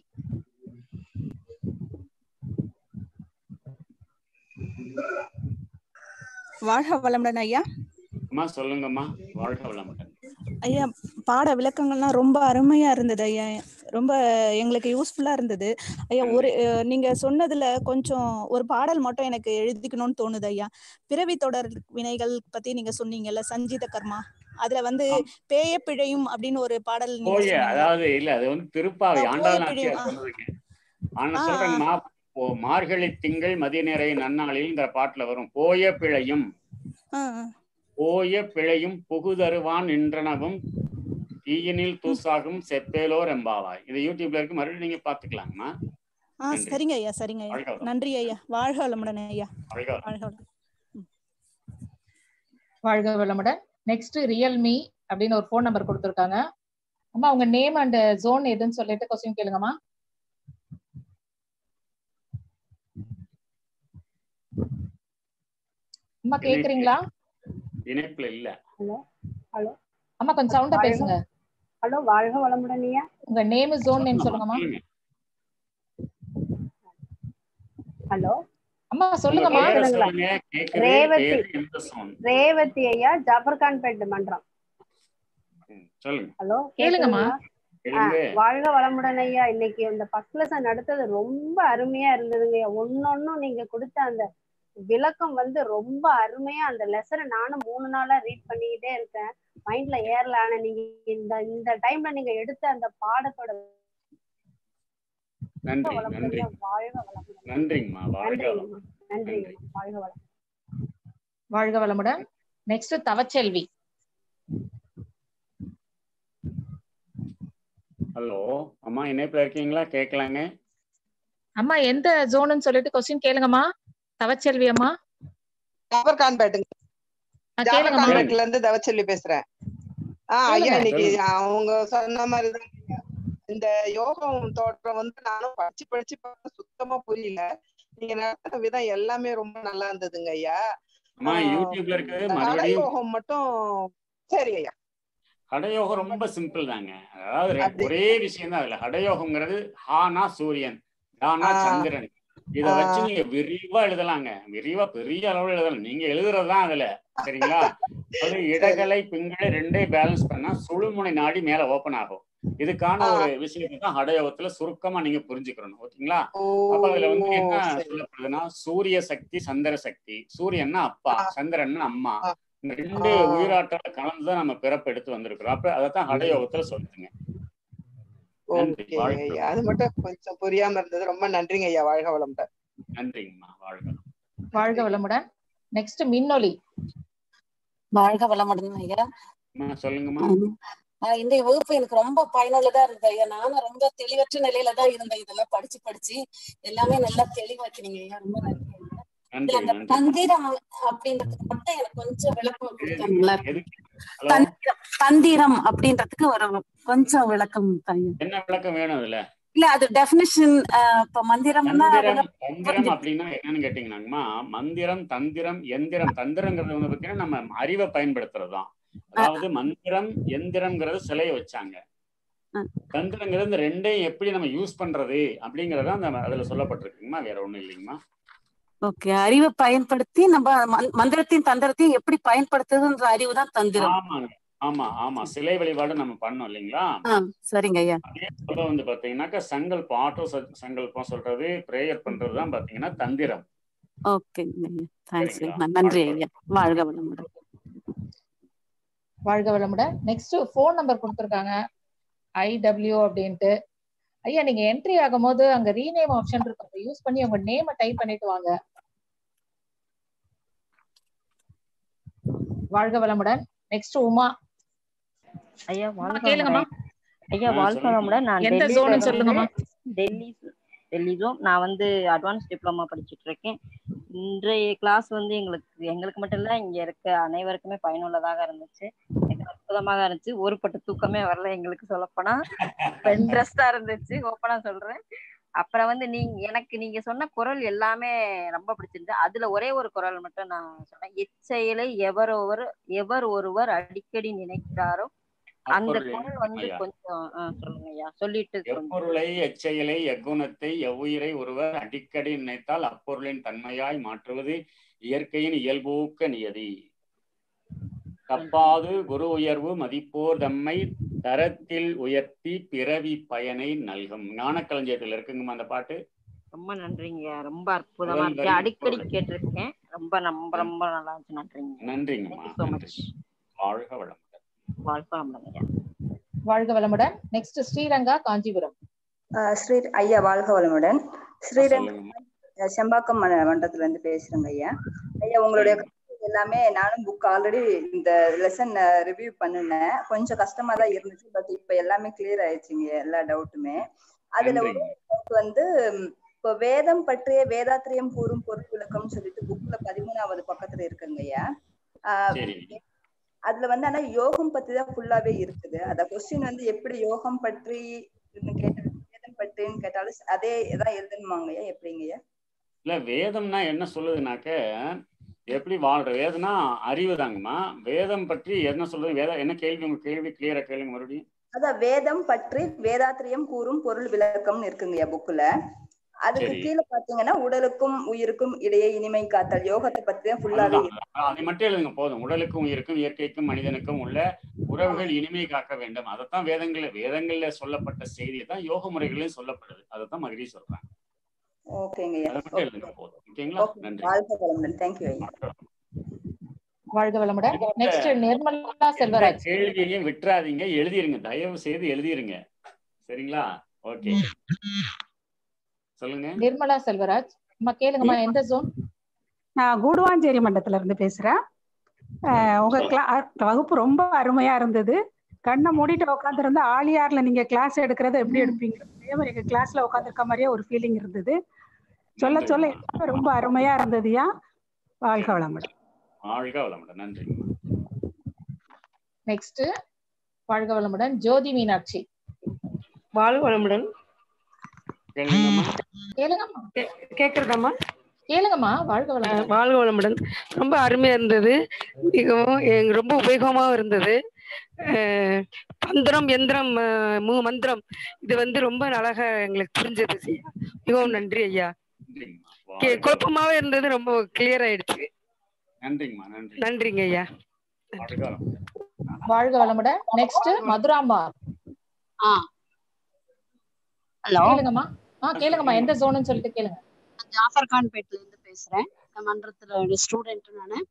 வாழ்க வளமுடன் ஐயா. அம்மா சொல்லுங்கம்மா. வாழ்க வளமுடன். ஐயா பாட விளக்கங்கள்லாம் ரொம்ப அருமையா இருந்தது ஐயா. ரொம்ப எங்களுக்கு யூஸ்ஃபுல்லா இருந்தது. ஐயா ஒரு நீங்க சொன்னதுல கொஞ்சம் ஒரு பாடல் மட்டும் எனக்கு எழுதிக்கணும்னு தோணுது ஐயா. பிறவி தொடர் வினைகள் பத்தி நீங்க சொன்னீங்கல்ல சஞ்சீத கர்மா. அதுல வந்து பேய பிழையும் அப்படின்னு ஒரு பாடல். அதாவது இல்ல அது வந்து திருப்பாவை ஆண்டாள் ஓ மார்கழி திங்கள் மதிய நிறை நன்னாளில்ங்கிற பாட்டுல வரும். போய பிழையும். போய பிழையும் புகுதருவான் நின்றனவும் தீயினில் தூசாகும் செப்பேலோர் எம்பாவாய் இது யூடியூப்ல இருக்கு மறுபடியும் நீங்க ஆ நன்றி. சரிங்க ஐயா சரிங்க ஐயா. நன்றி ஐயா. வாழ்க வளமுடன் ஐயா. வாழ்க வளமுடன். வாழ்க நெக்ஸ்ட் ரியல்மி அப்படின்னு ஒரு ஃபோன் நம்பர் கொடுத்துருக்காங்க. அம்மா உங்க நேம் அண்ட் ஜோன் எதுன்னு சொல்லிட்டு கொஸ்டின் கேளுங்கம்மா. அம்மா கேக்குறீங்களா? இணைப்புல இல்ல. அம்மா கொஞ்சம் சவுண்டா பேசுங்க. ஹலோ வாழ்க வளமுடன் ஐயா. உங்க நேம் ஜோன் நேம் சொல்லுங்கம்மா. சொல்லுங்க. ஹலோ. அம்மா சொல்லுங்கம்மா. ரேவதி. ரேவதி ஐயா ஜாஃபர்கான்பேட் மன்றம். சொல்லுங்க. ஹலோ கேளுங்கம்மா. வாழ்க வளமுடன் ஐயா. இன்னைக்கு இந்த ஃபர்ஸ்ட் லெசன் நடத்தது ரொம்ப அருமையா இருந்ததுங்க ஒன்னொன்னும் நீங்க கொடுத்த அந்த விளக்கம் வந்து ரொம்ப அருமையா அந்த லெசனை நானும் மூணு நாளா ரீட் பண்ணிக்கிட்டே இருக்கேன். மைண்ட்ல ஏறல. ஆனா நீங்க இந்த இந்த டைம்ல நீங்க எடுத்த அந்த பாடத்தோட நன்றி வளமுடன் நன்றி. ஐயா வாழ்க வளமுடன். நன்றிங்கம்மா. வாழ்க வளமுடன். நன்றி நன்றி. வாழ்க வளமுடன். வாழ்க வளமுடன். நெக்ஸ்ட் தவச்செல்வி. ஹலோ அம்மா இணைப்புல இருக்கீங்களா? கேட்கலாங்க அம்மா எந்த ஜோனுன்னு சொல்லிட்டு கொஸ்டின் கேளுங்கம்மா. தவச்செல்வி அம்மா. ஜாபர் கான்பேட்டுங்க ஆ, ஜாபர் கேளுங்கம்மா. கான்பேட்ல இருந்து தவச்சொல்லி பேசுறேன். ஆஹ் ஐயா. இன்னைக்கு. அவங்க சொன்ன மாதிரிதான் இந்த யோகம் தோற்றம் வந்து நானும் படிச்சு படிச்சு பார்த்தா சுத்தமா புரியல. நீங்க நடத்தின விதம் எல்லாமே ரொம்ப நல்லா இருந்ததுங்க ஐயா. ஹடயோகம் மட்டும் சரி ஐயா. ஹடயோகம் ரொம்ப சிம்பிள் தாங்க. அதாவது ஒரே விஷயம் தான் அதுல. ஹடயோகம்ங்கிறது ஹானா சூரியன் தானா சந்திரன். இத வச்சு நீங்க விரிவா எழுதலாங்க. விரிவா பெரிய அளவுல எழுதலாம். நீங்க எழுதுறதுதான் அதுல. சரிங்களா? அது இடகலை பிங்களை ரெண்டே பேலன்ஸ் பண்ணா சுழுமுனை நாடி மேல ஓபன் ஆகும். இதுக்கான ஒரு விஷயத்தை தான் ஹடயோகத்துல சுருக்கமா நீங்க புரிஞ்சுக்கணும் ஓகேங்களா? அப்ப அதுல வந்து என்ன சொல்லப்படுதுன்னா சூரிய சக்தி சந்திர சக்தி. சூரியன்னா அப்பா சந்திரன்னா அம்மா. இந்த ரெண்டு உயிராற்றலை கலந்து தான் நம்ம பிறப்பு எடுத்து வந்திருக்கிறோம். அப்ப அதைத்தான் ஹடயோகத்துல ஐயா. அது மட்டும் கொஞ்சம் புரியாம இருந்தது. ரொம்ப நன்றிங்க ஐயா. வாழ்க வளமுடன். நன்றிங்கம்மா. வாழ்க வாழ்க வளமுடன். நெக்ஸ்ட் மின்னொலி. வாழ்க வளமுடன் ஐயா. சொல்லுங்கம்மா. இந்த வகுப்பு எனக்கு ரொம்ப பயனுள்ளதா இருந்தது ஐயா. நானும் ரொம்ப தெளிவற்ற நிலையில தான் இருந்தேன். இதெல்லாம் படிச்சு படிச்சு எல்லாமே நல்லா தெளிவாக்கினீங்க ஐயா. ரொம்ப நன்றி. அந்த தந்திரம் அப்படின்றதுக்கு மட்டும் எனக்கு கொஞ்சம் விளக்கம் தந்திரம் அப்படின்றதுக்கு ஒரு கொஞ்சம் விளக்கம் என்ன விளக்கம் வேணும் அதுல? இல்ல அது டெபினிஷன் இப்ப மந்திரம்னா புரிஞ்சுது அப்படின்னா என்னன்னு கேட்டீங்கன்னாங்கம்மா மந்திரம் தந்திரம் எந்திரம். தந்திரங்கிறது வந்து பாத்தீங்கன்னா நம்ம அறிவை பயன்படுத்துறது தான் அதாவது மந்திரம் எந்திரம்ங்கிறது சிலையை வச்சாங்க. தந்திரங்கிறது இந்த ரெண்டையும் எப்படி நம்ம யூஸ் பண்றது அப்படிங்கறத அந்த அதுல சொல்லப்பட்டிருக்குங்கம்மா வேற ஒண்ணும் இல்லைங்கம்மா. ஓகே. அறிவை பயன்படுத்தி நம்ம மந்- மந்திரத்தையும் தந்திரத்தையும் எப்படி பயன்படுத்துதுன்ற அறிவு தான் தந்திரம். ஆமா ஆமா. சிலை வழிபாடு நம்ம பண்ணோம் இல்லைங்களா? சரிங்க ஐயா. அதே வந்து பாத்தீங்கன்னாக்கா சங்கல்பம் ஆட்டோ சங்கல்பம் சொல்றது பிரேயர் பண்றது தான் பாத்தீங்கன்னா தந்திரம். ஓகேங்க ஐயா. தேங்க்ஸ் நன்றி வாழ்க ஐயா. வாழ்க வளமுடன். வாழ்க வளமுடன். நெக்ஸ்ட் ஃபோன் நம்பர் கொடுத்துருக்காங்க. ஐடபிள்யூ அப்படின்ட்டு. ஐயா நீங்க என்ட்ரி ஆகும்போது அங்க ரீநேம் ஆப்ஷன் இருக்கும் யூஸ் பண்ணி உங்க நேமை டைப் பண்ணிட்டு வாங்க. வாழ்க வளமுடன். நெக்ஸ்ட் உமா? ஐயா கேளுங்கம்மா. ஐயா வாழ்க. வளமுடன். நான் எந்த இருந்து சொல்லுங்கம்மா? டெல்லி டெல்லி ஜோன் நான் வந்து அட்வான்ஸ் டிப்ளமா படிச்சிட்டு இருக்கேன் இன்றைய கிளாஸ் வந்து எங்களுக்கு எங்களுக்கு மட்டும் இல்ல இங்க இருக்க அனைவருக்குமே பயனுள்ளதாக இருந்துச்சு. மிக அற்புதமாக இருந்துச்சு. ஒரு பட்டு தூக்கமே வரல எங்களுக்கு சொல்லப்போனா. (laughs) இன்ட்ரெஸ்டா இருந்துச்சு. ஓப்பனா சொல்றேன். அப்புறம் வந்து நீங்க எனக்கு நீங்க சொன்ன குரல் எல்லாமே ரொம்ப பிடிச்சிருந்துச்சு அதுல ஒரே ஒரு குரல் மட்டும் நான் சொன்னேன். இச்செயலை எவர் ஒருவர் எவர் ஒருவர் அடிக்கடி நினைக்கிறாரோ அந்த குரல் வந்து கொஞ்சம் சொல்லுங்க ஐயா. சொல்லிட்டு எப்பொருளை எச்செயலை எக்குணத்தை எவ்வுயிரை ஒருவர் அடிக்கடி நினைத்தால் அப்பொருளின் தன்மையாய் மாற்றுவது இயற்கையின் இயல்பூக்க நியதி. தப்பாது குரு உயர்வு மதிப்போர் தம்மை தரத்தில் உயர்த்தி பிறவி பயனை நல்கும். ஞானக்களஞ்சியத்தில் இருக்குங்கம்மா அந்த பாட்டு. ரொம்ப நன்றிங்க. ரொம்ப அற்புதமா இருக்கு. அடிக்கடி. கேட்டிருக்கேன். ரொம்ப ரொம்ப ரொம்ப நல்லா இருந்துச்சு. நன்றிங்க. நன்றிங்கம்மா. தேங்க்யூ ஸோ நன்றி. மச் வாழ்க வளம் வாழ்க்கை வளமுடன். வாழ்க வளமுடன். நெக்ஸ்ட் ஸ்ரீரங்கா காஞ்சிபுரம். ஆஹ் ஸ்ரீ ஐயா வாழ்க வளமுடன். ஸ்ரீரங்கம் செம்பாக்கம் மண்டலத்துல இருந்து பேசுறேங்க ஐயா. ஐயா உங்களுடைய எல்லாமே நானும் புக் ஆல்ரெடி இந்த லெசன் ரிவ்யூ பண்ணினேன். கொஞ்சம் கஷ்டமா தான் இருந்துச்சு பட் இப்ப எல்லாமே கிளியர் ஆயிடுச்சுங்க எல்லா டவுட்டுமே அதுல ஒரு doubt வந்து இப்போ வேதம் பற்றிய வேதாத்திரியம் கூறும் பொருள் சொல்லிட்டு புக்ல பதிமூணாவது பக்கத்துல இருக்குங்க ஐயா. அதுல வந்து ஆனா யோகம் பத்தி தான் ஃபுல்லாவே இருக்குது. அத கொஸ்டின் வந்து எப்படி யோகம் பற்றி கேட்ட வேதம் பற்றின்னு கேட்டாலும் அதே இதான் எழுதணுமாங்கய்யா எப்படிங்கய்யா இல்ல வேதம்னா என்ன சொல்லுதுனாக்க எப்படி வாழ்ற? வேதம்னா அறிவு தாங்கம்மா வேதம் பற்றி என்ன சொல்றது? வேதம் என்ன கேள்வி? உங்க கேள்வி கிளியரா கேளுங்க மறுபடியும். அதான் வேதம் பற்றி வேதாத்திரியம் கூறும் பொருள் விளக்கம்னு இருக்குங்கய்யா புக்ல அதுக்கு கீழே பாத்தீங்கன்னா உடலுக்கும் உயிருக்கும் இடையே இனிமை காத்தல். யோகத்தை பத்தி தான் ஃபுல்லாவே அதை மட்டும் எழுதுங்க போதும். உடலுக்கும் உயிருக்கும் இயற்கைக்கும் மனிதனுக்கும் உள்ள உறவுகள் இனிமை காக்க வேண்டும். அதைத்தான் வேதங்கள்ல வேதங்கள்ல சொல்லப்பட்ட செய்தி தான் யோக முறைகளையும் சொல்லப்படுது. அதைத்தான் மகிழி சொல்றாங்க. வாழ்க வளமுடன். நெக்ஸ்ட் நிர்மலா செல்வராஜ். கேள்வியையும் விட்டுறாதீங்க. எழுதிருங்க. தயவு செய்து எழுதிருங்க. சரிங்களா? ஓகே. சொல்லுங்க. நிர்மலா செல்வராஜ் அம்மா கேளுங்கம்மா எந்த ஜோன் நான் கூடுவாஞ்சேரி மண்டலத்துல இருந்து பேசுறேன். உங்க கிளா வகுப்பு ரொம்ப அருமையா இருந்தது. கண்ணை மூடிட்டு உட்காந்துருந்தா ஆழியார்ல நீங்க கிளாஸ் எடுக்கிறத எப்படி எடுப்பீங்க? எங்க கிளாஸ்ல உட்காந்துருக்க மாதிரியே ஒரு ஃபீலிங் இருந்தது. சொல்ல சொல்ல ரொம்ப அருமையா இருந்ததுயா வாழ்க வளமுடன். வாழ்க வளமுடன். நன்றிங்கம்மா நெக்ஸ்ட் வாழ்க வளமுடன். ஜோதி மீனாட்சி. வாழ்க வளமுடன். கேக்குறதாம்மா? கேளுங்கம்மா. வாழ்க வளமுடன். வாழ்க வளமுடன். ரொம்ப அருமையா இருந்தது. மிகவும் ரொம்ப உபயோகமாகவும் இருந்தது. அஹ் தந்திரம் எந்திரம் மந்திரம். இது வந்து ரொம்ப அழகா எங்களுக்கு புரிஞ்சது ஐயா மிகவும் நன்றி ஐயா. கே- குழப்பமாவே இருந்தது ரொம்ப கிளியர் ஆயிடுச்சு. நன்றிங்கம்மா நன்றி நன்றிங்க ஐயா. வாழ்க வளமுடன் நெக்ஸ்ட் மதுராம்பா ஆ. ஹலோ. கேளுங்கம்மா. ஆ கேளுங்கம்மா. எந்த ஜோனுன்னு சொல்லிட்டு கேளுங்க. ஜாஃபர் கான் பேட்ல இருந்து பேசுறேன் மன்றத்துல ஸ்டூடெண்ட் நானு.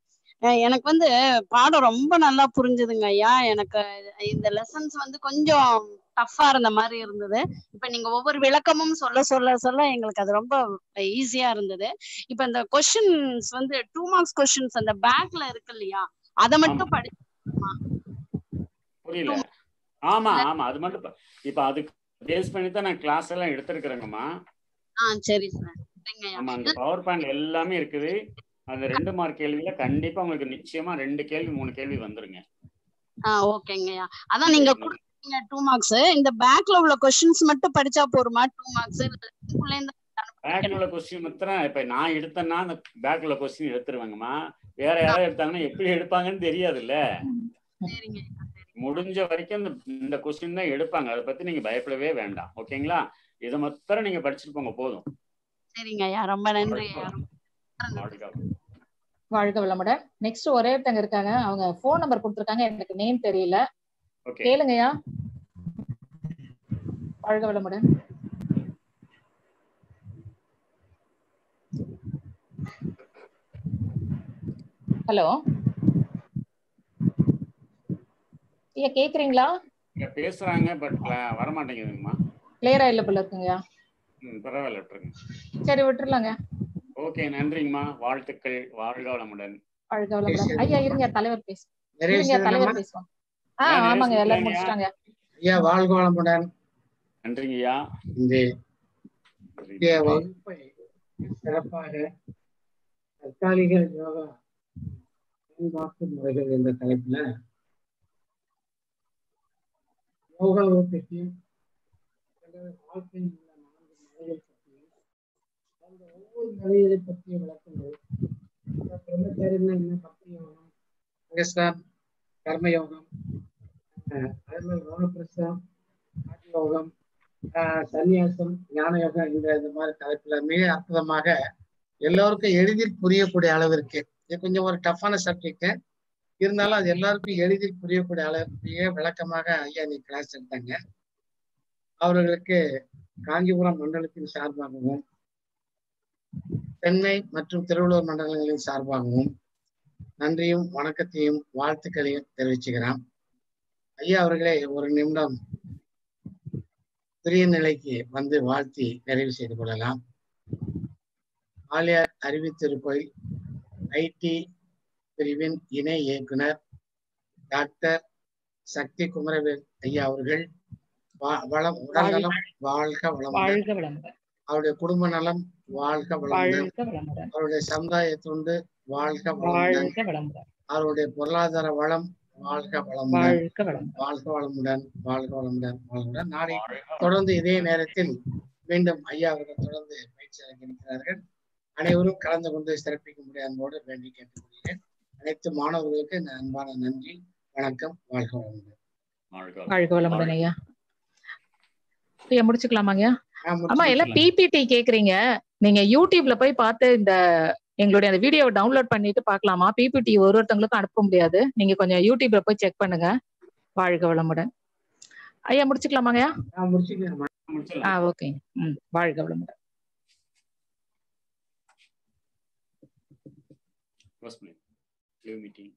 எனக்கு வந்து பாடம் ரொம்ப நல்லா புரிஞ்சுதுங்க ஐயா. எனக்கு இந்த லெசன்ஸ் வந்து கொஞ்சம் டஃப்பா இருந்த மாதிரி இருந்தது. இப்ப நீங்க ஒவ்வொரு விளக்கமும் சொல்ல சொல்ல சொல்ல எங்களுக்கு அது ரொம்ப ஈஸியா இருந்தது. இப்ப இந்த கொஸ்டின்ஸ் வந்து டூ மார்க்ஸ் கொஸ்டின்ஸ் அந்த பேக்ல இருக்கு இல்லையா? அதை மட்டும் படி புரியல. ஆமா ஆமா. அது மட்டும் இப்ப அதுக்கு பேஸ் பண்ணி தான் நான் கிளாஸ் எல்லாம் எடுத்திருக்கிறேங்கம்மா. ஆ சரி சார் ஆமா அந்த பவர் பாயிண்ட் எல்லாமே இருக்குது. அந்த ரெண்டு மார்க் கேள்வியில கண்டிப்பா உங்களுக்கு நிச்சயமா ரெண்டு கேள்வி மூணு கேள்வி வந்துருங்க. ஆ ஓகேங்கய்யா அதான் நீங்க டூ மார்க்ஸ் இந்த பேக்ல உள்ள கொஸ்டின்ஸ் மட்டும் படிச்சா போருமா டூ மார்க்ஸ் பேக்ல உள்ள கொஸ்டின் மாத்திரம் இப்ப நான் எடுத்தேன்னா அந்த பேக்ல உள்ள கொஸ்டின் எடுத்துருவாங்கம்மா. வேற யாராவது எடுத்தாங்கன்னா எப்படி எடுப்பாங்கன்னு தெரியாதுல்ல. சரிங்க. முடிஞ்ச வரைக்கும் இந்த இந்த கொஸ்டின் தான் எடுப்பாங்க. அதை பத்தி நீங்க பயப்படவே வேண்டாம். ஓகேங்களா? இதை மாத்திரம் நீங்க படிச்சுட்டு போங்க போதும். சரிங்க ஐயா. ரொம்ப நன்றி வாழ்க வளமுடன். நெக்ஸ்ட் ஒரே ஒருத்தங்க இருக்காங்க. அவங்க ஃபோன் நம்பர் கொடுத்துருக்காங்க. எனக்கு நேம் தெரியல. கேளுங்கய்யா. வாழ்க வளமுடன். ஹலோ. ஐயா கேக்குறீங்களா? பேசுறாங்க பட் வர மாட்டேங்குதுங்கம்மா கிளியரா இல்ல போல இருக்குங்கய்யா. பரவாயில்ல விட்டுருங்க. சரி விட்டுறலாங்க. ஓகே நன்றிங்கம்மா. வாழ்த்துக்கள் வாழ்க வளமுடன். வாழ்க வளமுடன். ஐயா இருங்க தலைவர் பேசு. தலைவர் செய்யலாமா? பேசுவோம் ஆ நிறைவு ஆமாங்க எல்லாரும். முடிச்சிட்டாங்க. ஐயா வாழ்க வளமுடன் நன்றிங்கய்யா. இந்த வகுப்பை சிறப்பாக தற்காலிக யோகா மேம்பாட்டு முறைகள் என்ற தலைப்புல யோகாவை பற்றியும் வாழ்க்கையில் உள்ள நான்கு நிலைகள் பற்றியும் அந்த ஒவ்வொரு நிலைகளை பற்றிய விளக்கங்கள் இந்த பிரம்மச்சாரின்னா என்ன பக்தி யோகம் கர்மயோகம் அதே மாதிரி யோகம் ஆஹ் ஞான யோகம் இந்த இந்த மாதிரி தலைப்புல மிக அற்புதமாக எல்லோருக்கும் எளிதில் புரியக்கூடிய அளவிற்கு இது கொஞ்சம் ஒரு டஃப்பான சப்ஜெக்ட் இருந்தாலும் அது எல்லாருக்கும் எளிதில் புரியக்கூடிய அளவிற்கு விளக்கமாக ஐயா நீ கிளாஸ் எடுத்தாங்க. அவர்களுக்கு காஞ்சிபுரம் மண்டலத்தின் சார்பாகவும் சென்னை மற்றும் திருவள்ளூர் மண்டலங்களின் சார்பாகவும் நன்றியும் வணக்கத்தையும் வாழ்த்துக்களையும் தெரிவிச்சுக்கிறேன். ஐயா அவர்களே ஒரு நிமிடம் பெரிய நிலைக்கு வந்து வாழ்த்தி நிறைவு செய்து கொள்ளலாம். ஆலியார் அறிவித்திருக்கோயில் ஐடி பிரிவின் இணை இயக்குனர் டாக்டர் சக்தி குமரவேல் ஐயா அவர்கள் வளம் உடல்நலம் வாழ்க வளமுடன். வாழ்க வளமுடன். அவருடைய குடும்ப நலம் வாழ்க வளமுடன். அவருடைய சமுதாய தொண்டு வாழ்க வளமுடன். அவருடைய பொருளாதார வளம் வாழ்க வளமுடன். வாழ்க வளமுடன். வாழ்க வளமுடன் வாழ்க வளமுடன் வளமுடன். நாளை தொடர்ந்து இதே நேரத்தில் மீண்டும் ஐயா அவர்கள் தொடர்ந்து பயிற்சி அளிக்க இருக்கிறார்கள். அனைவரும் கலந்து கொண்டு சிறப்பிக்க முடியாதோடு வேண்டி கேட்டுக்கொள்கிறேன். அனைத்து மாணவர்களுக்கு என் அன்பான நன்றி வணக்கம் வாழ்க வளமுடன். வாழ்க வளமுடன். ஐயா. ஐயா முடிச்சுக்கலாமாங்க ஆமா எல்லாம். பிபிடி கேக்குறீங்க. நீங்க யூடியூப்ல போய் பார்த்து இந்த எங்களுடைய அந்த வீடியோவை டவுன்லோட் பண்ணிட்டு பார்க்கலாமா? பிபிடி ஒரு ஒருத்தவங்களுக்கும் அனுப்ப முடியாது. நீங்க கொஞ்சம் யூடியூப்ல போய் செக் பண்ணுங்க. வாழ்க வளமுடன். ஐயா முடிச்சுக்கலாமாங்க ஐயா நான் முடிச்சுக்கிறேன் ஆ ஓகே ம் வாழ்க வளமுடன். Close meeting. Leave meeting.